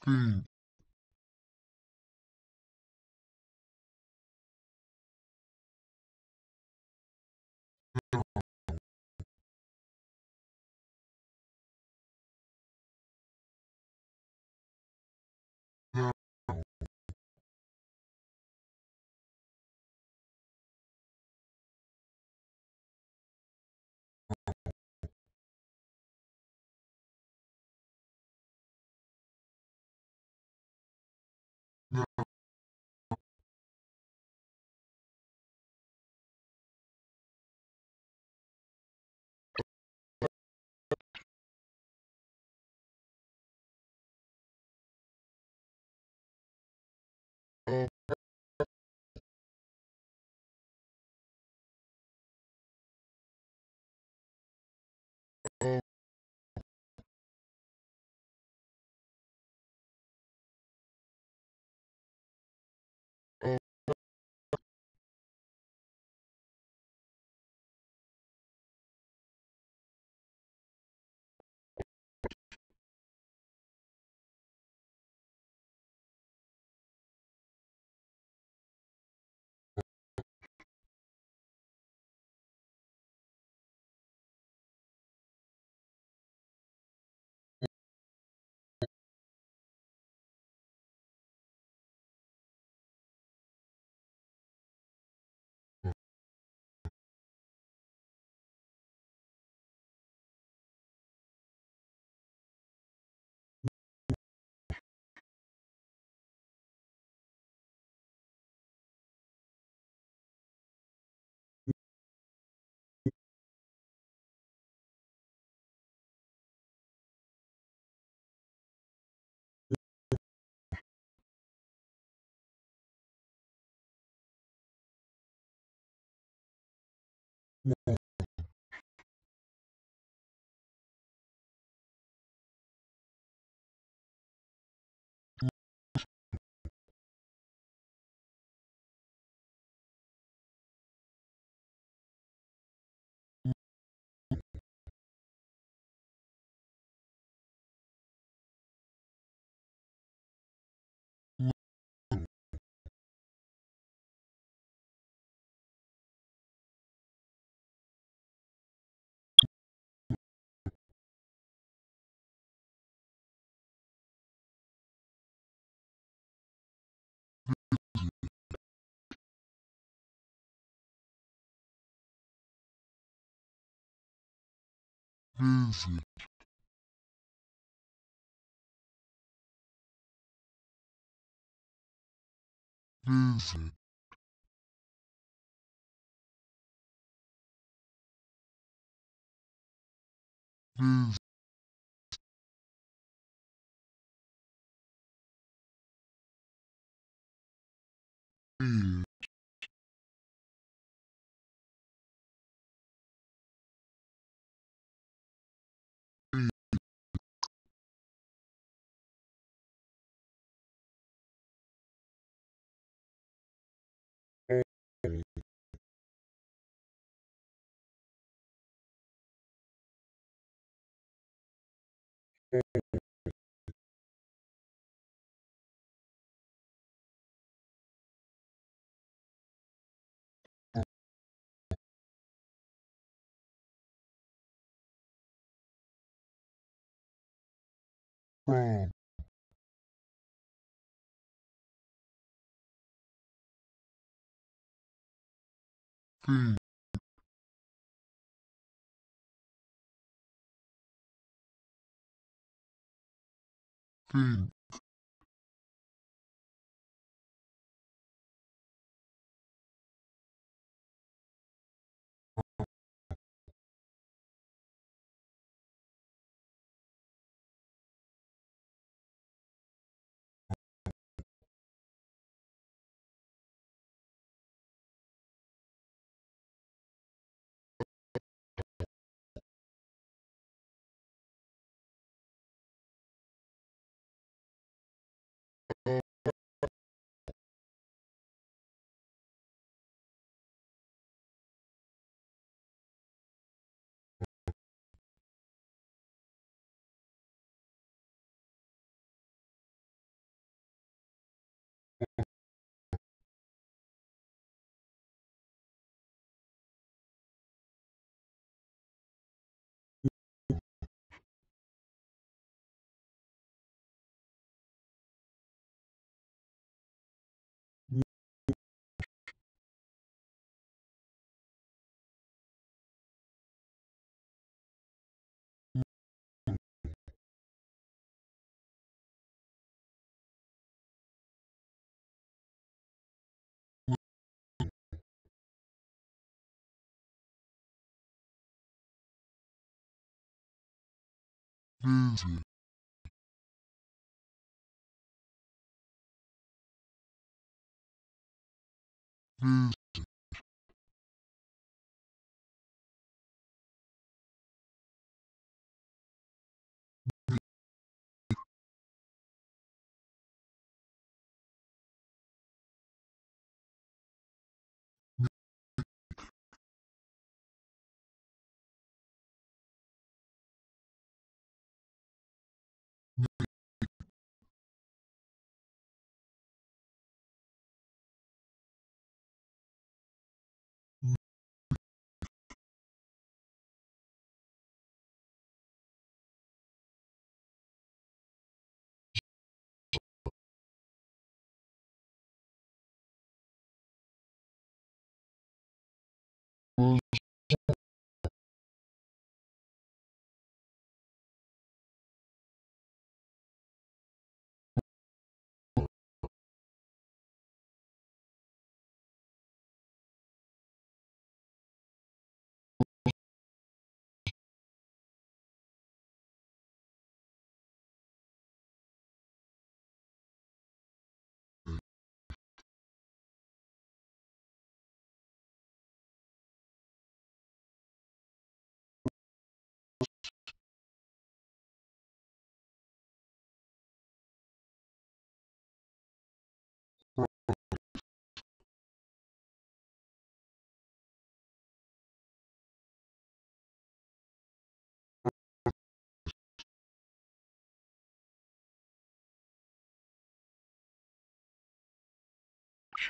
thing pink, Amen. Visit, visit, visit, bed, Hmm. Hmm. 嗯。嗯。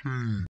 嗯。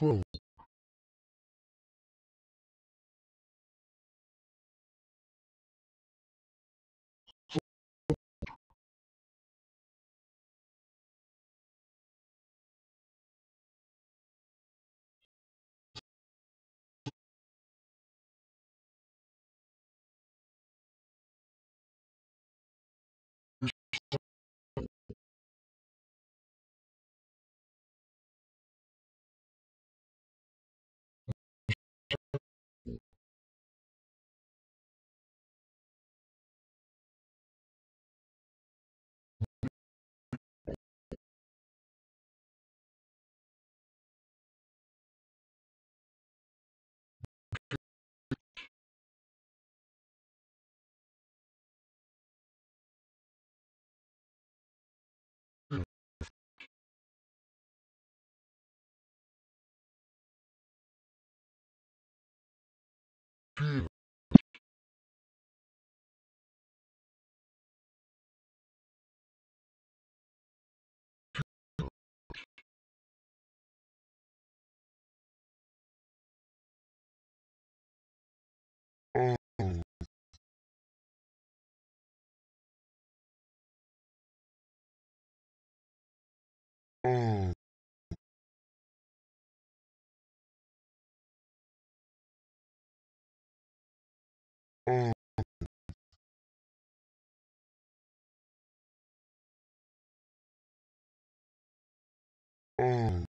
true. Full Peter Oh.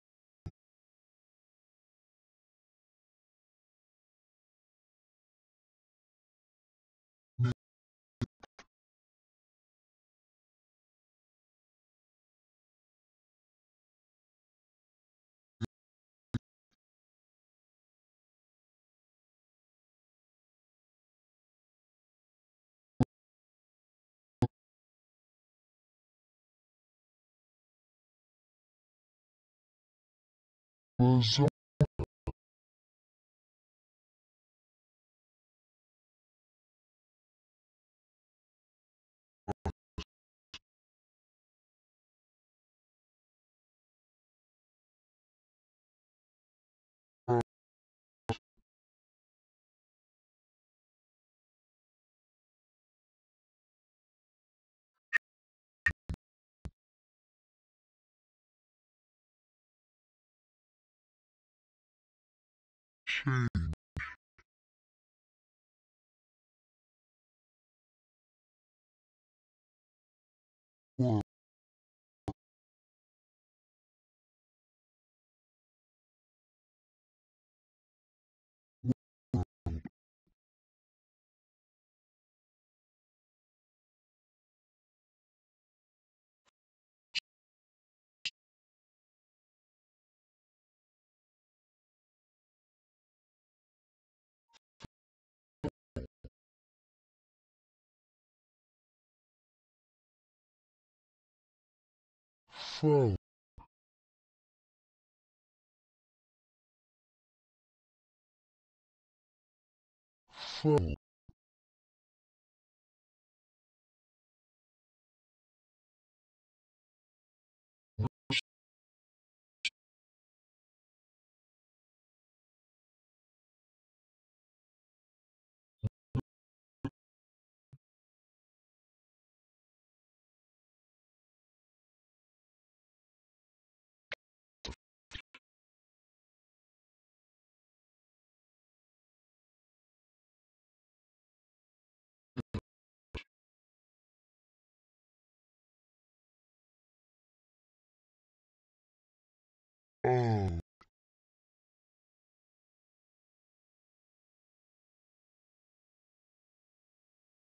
我想 change. fell fell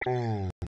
Oh.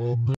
on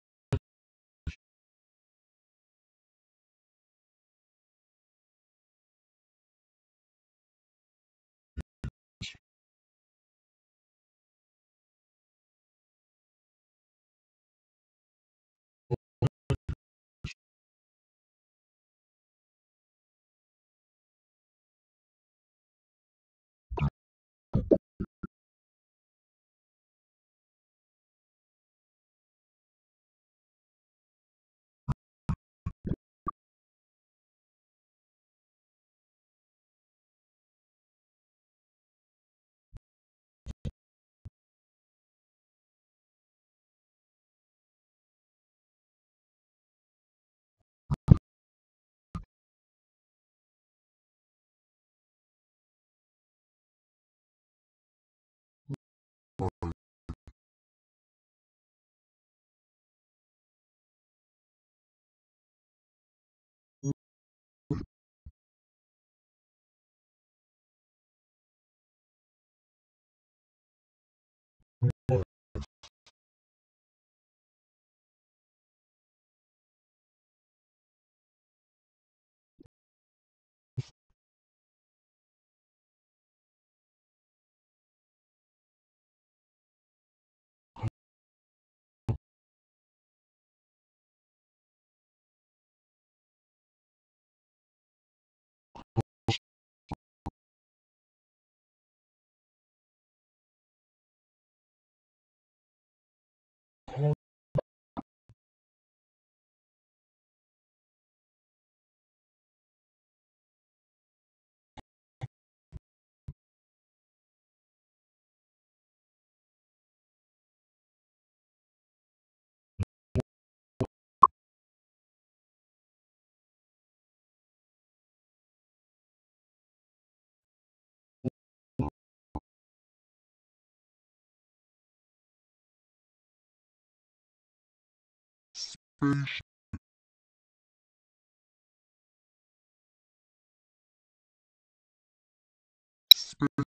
space space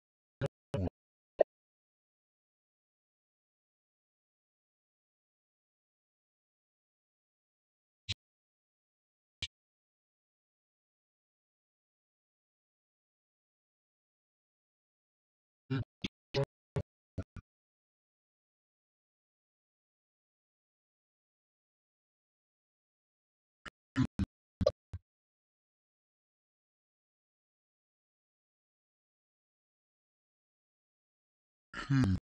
He.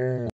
Mm.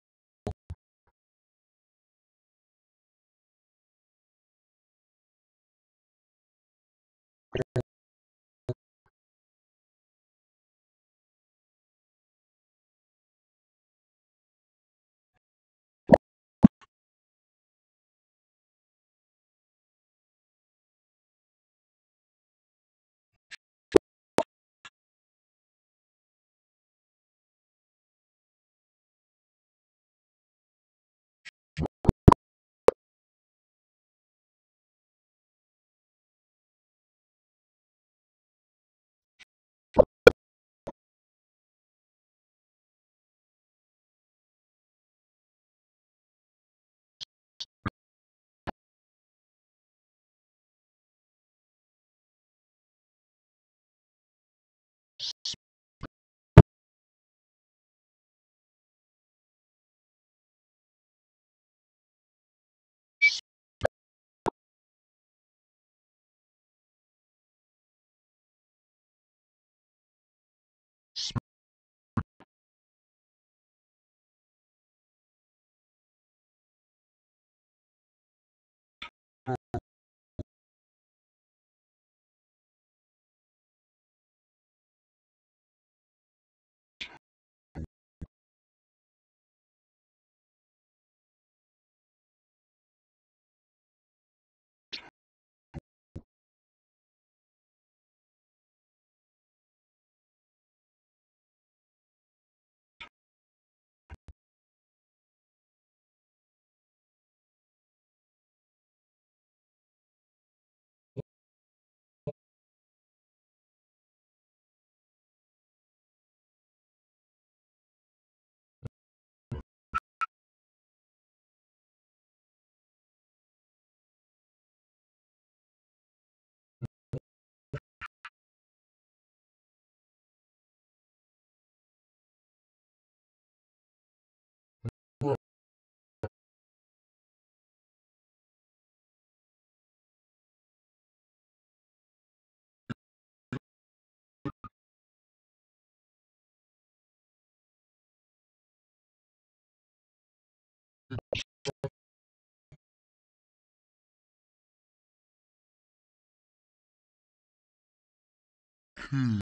Key,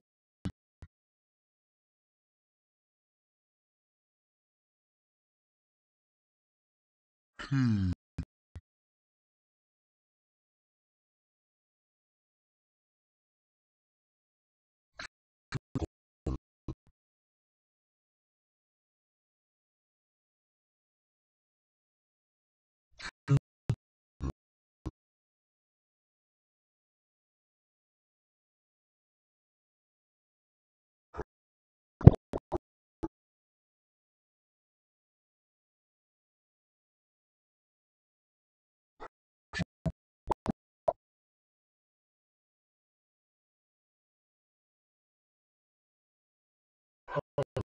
key, how,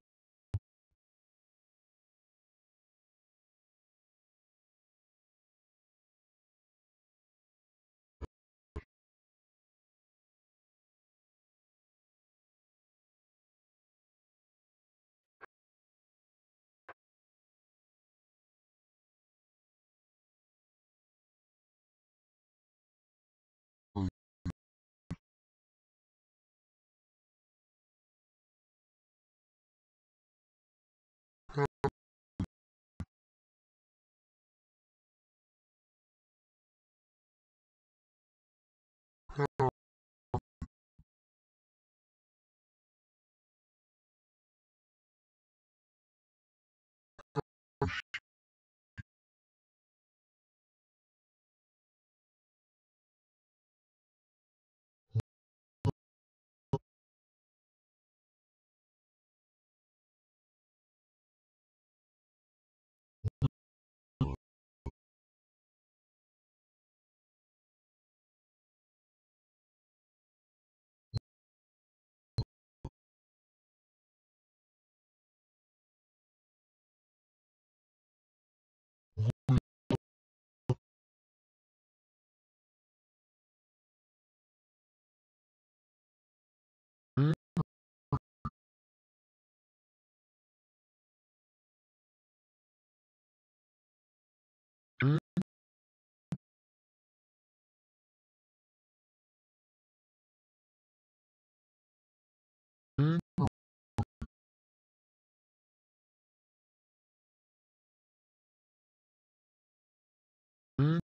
Hmm?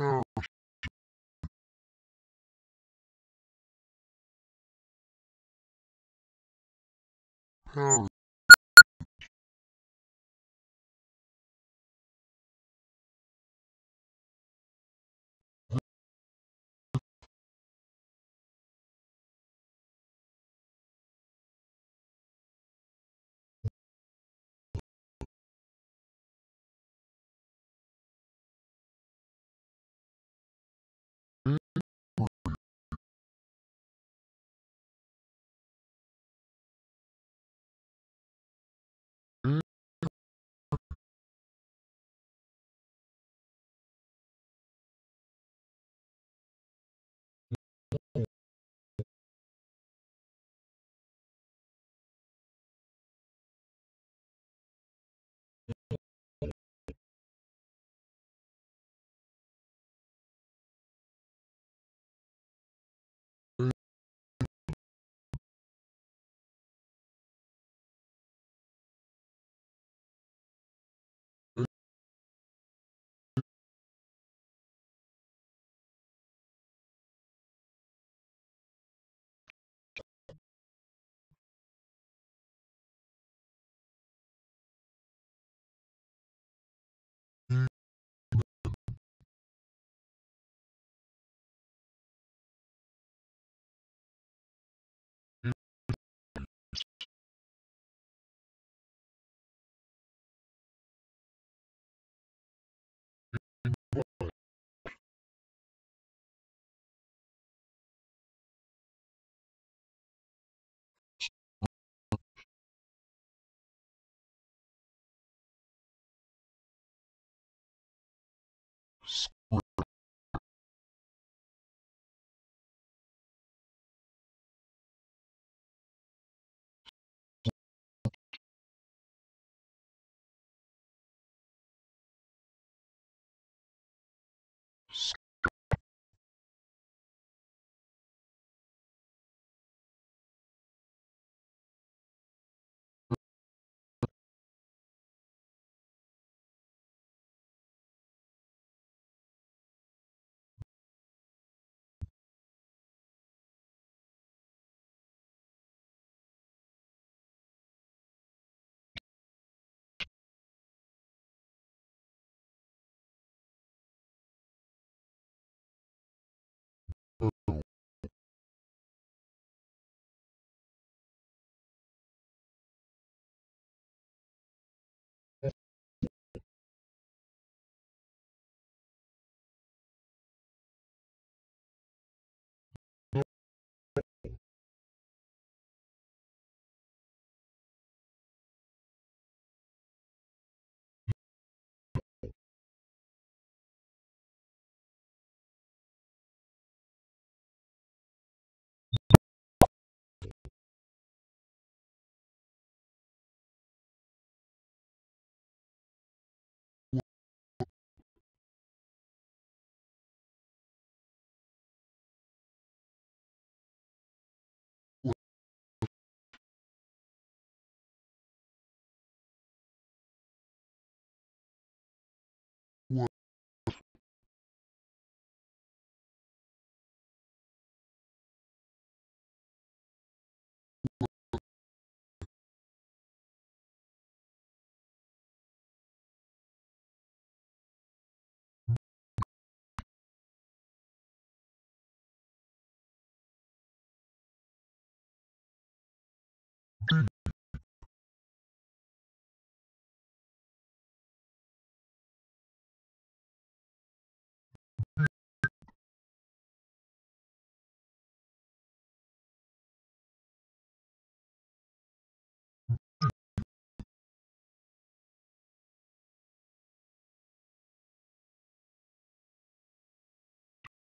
Oh, Parachute. Parachute.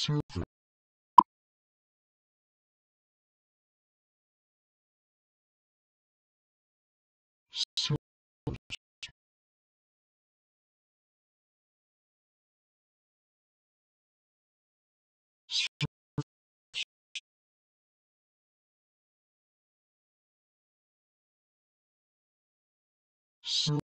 silver silver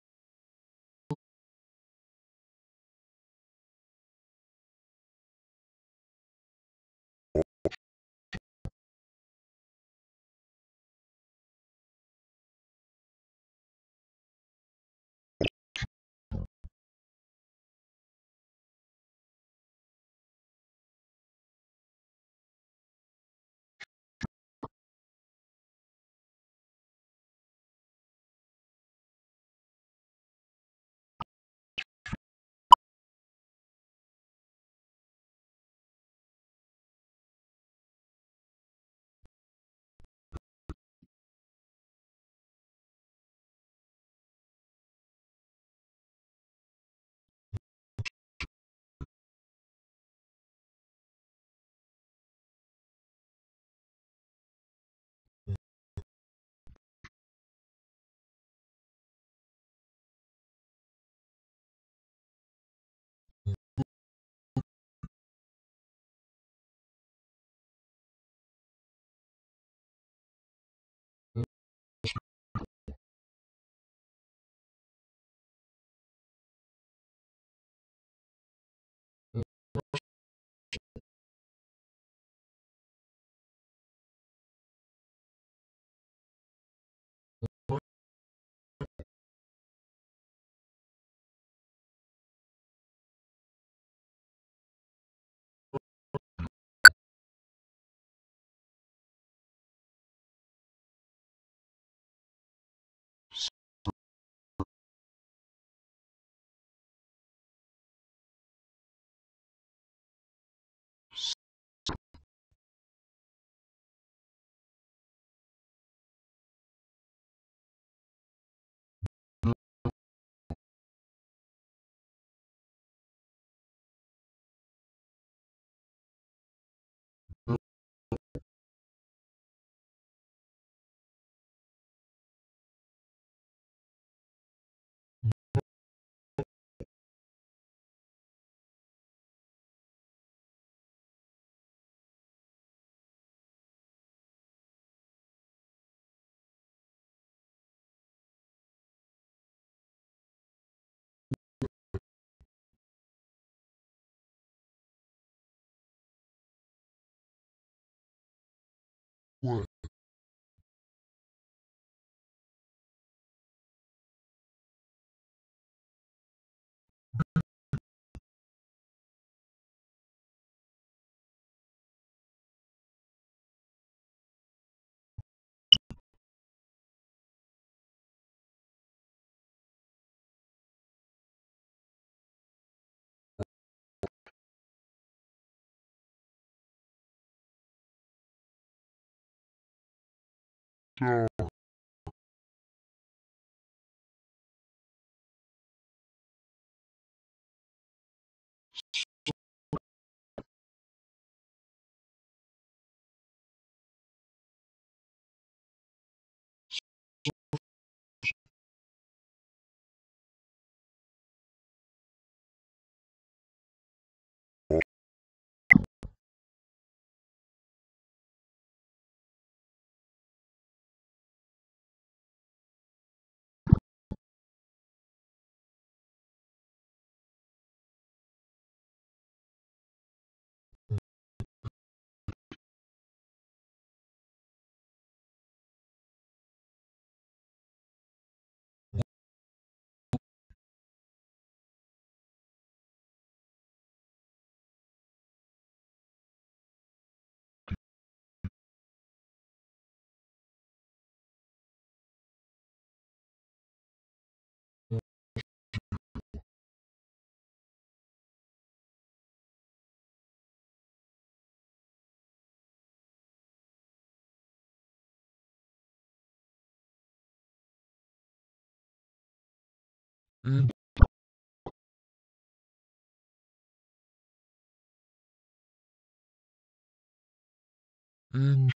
go. Dog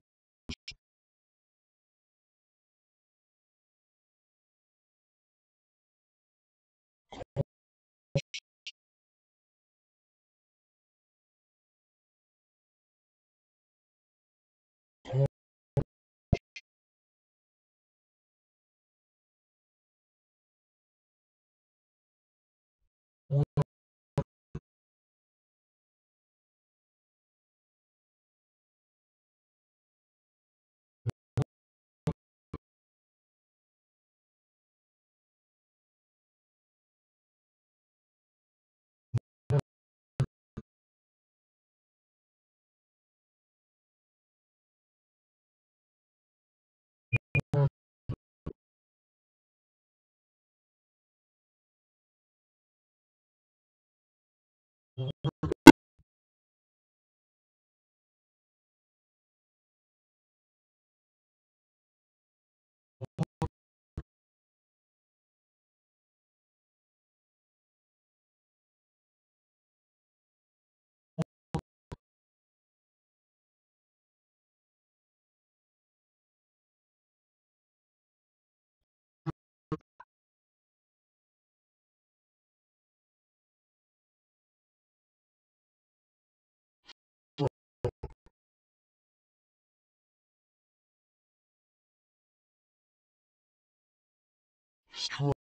strong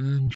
inch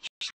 blue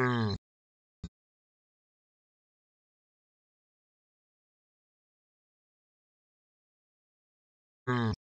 Mm. Mm.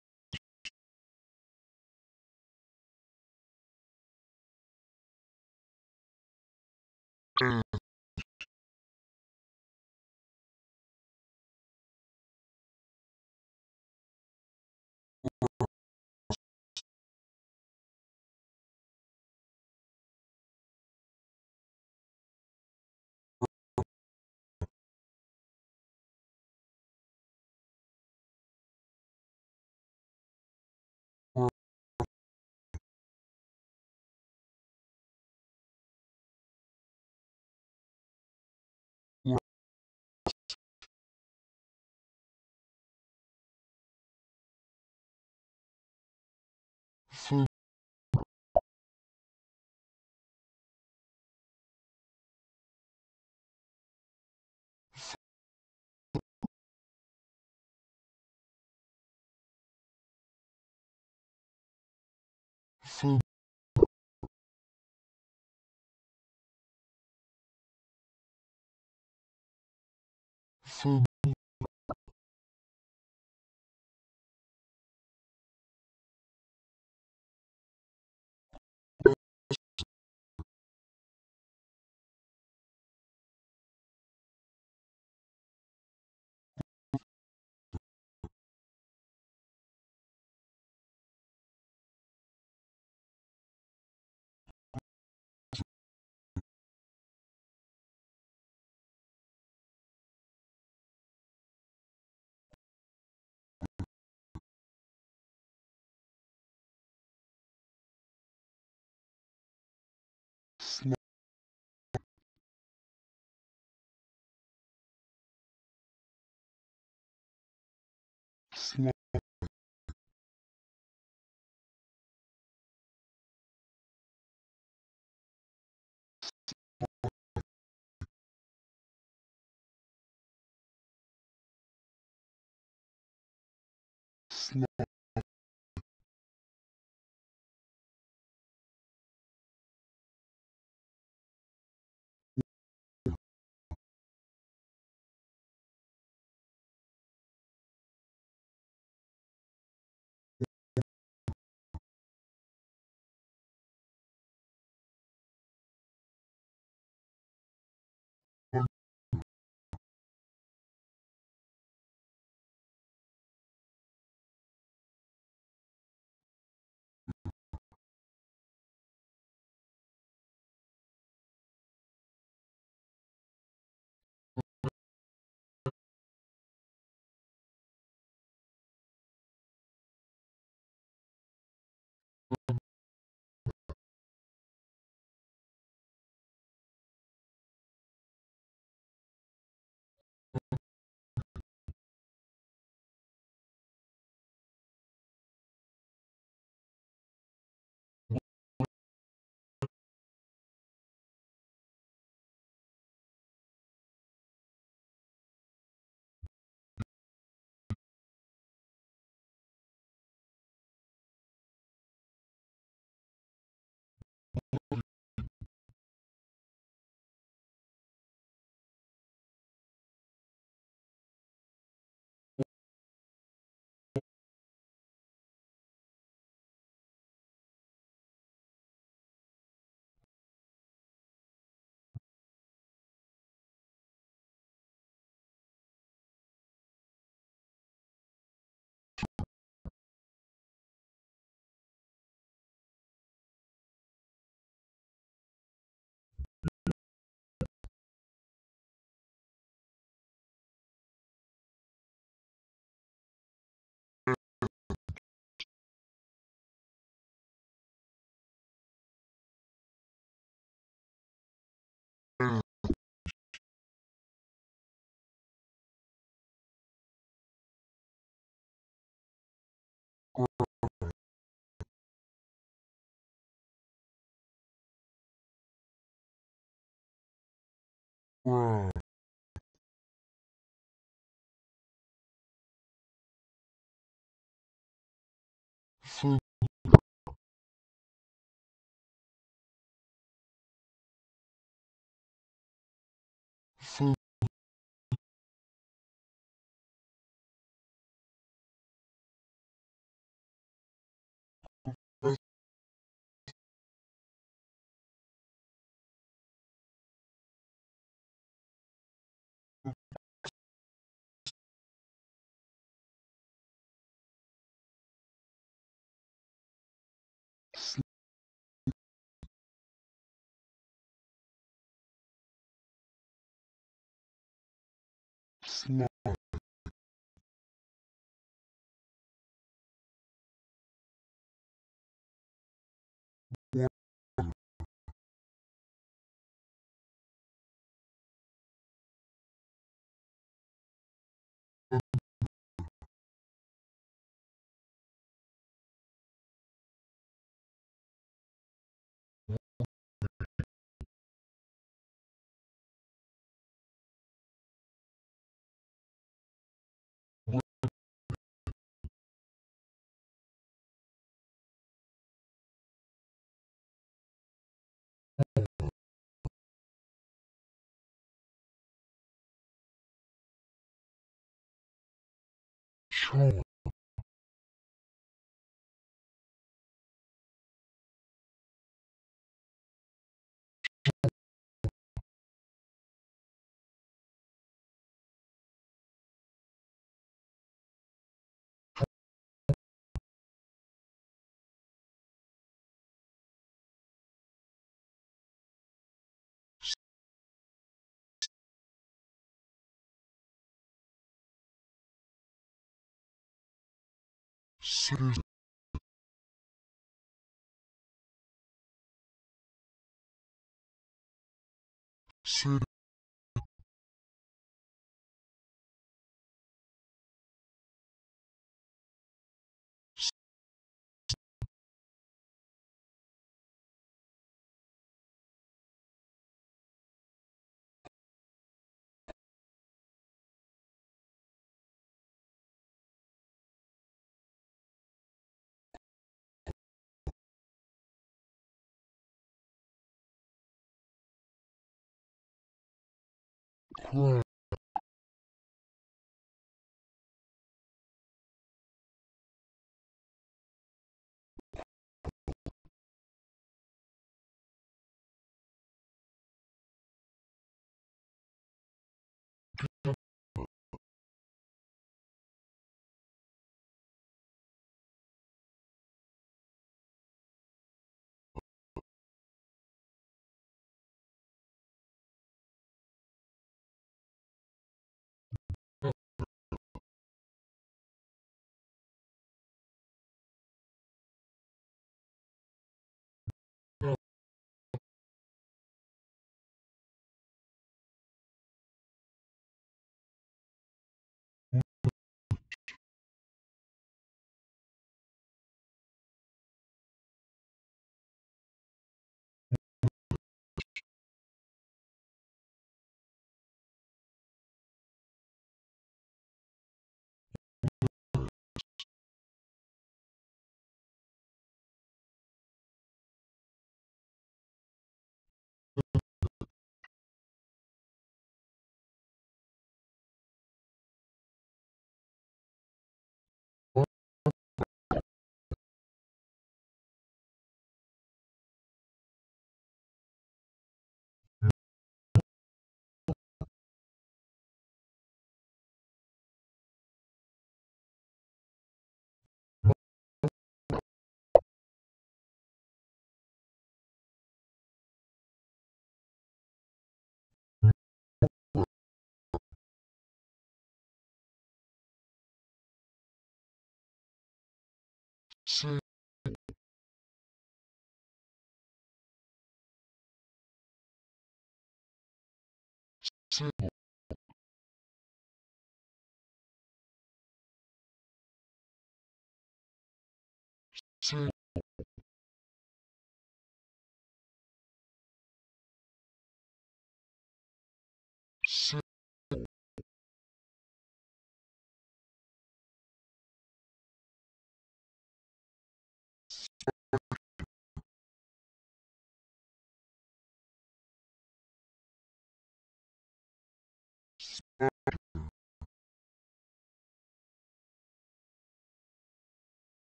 Food. Small. Small. Wow. Small. Charm, citizen, citizen, crab, citizen, civil,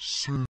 Say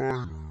Bye.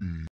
How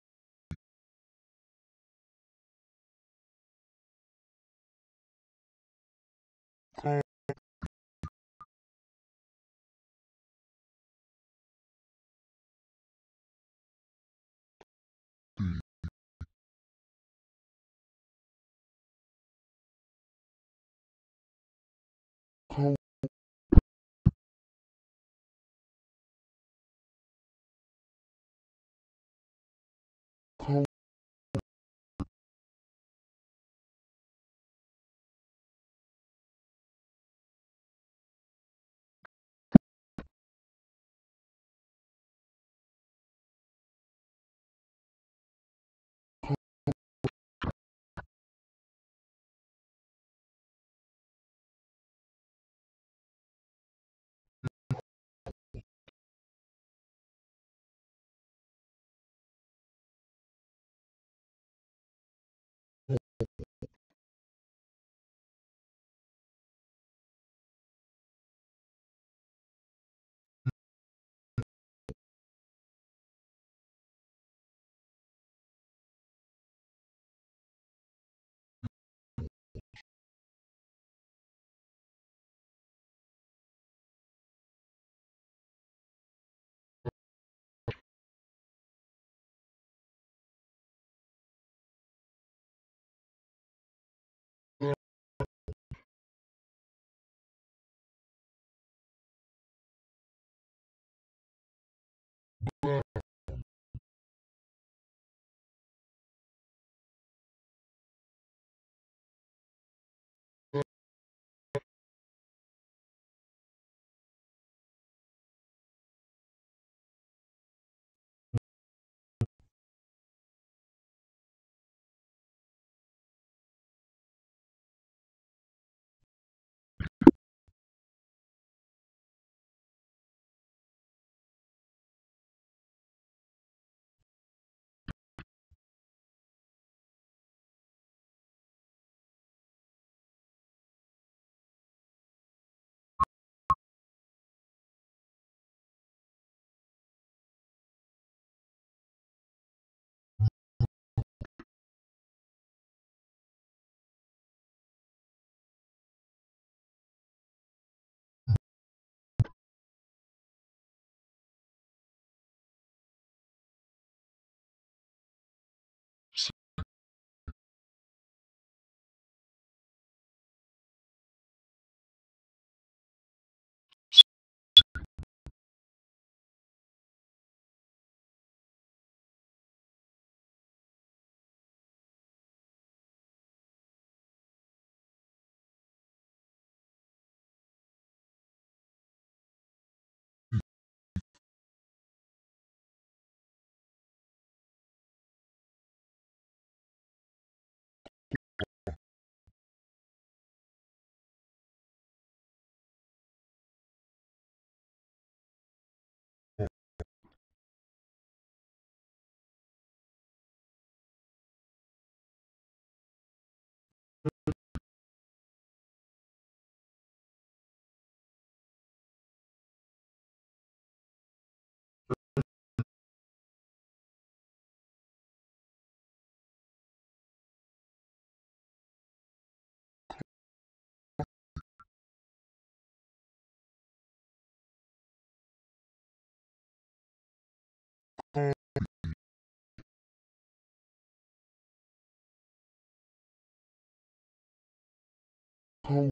how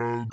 And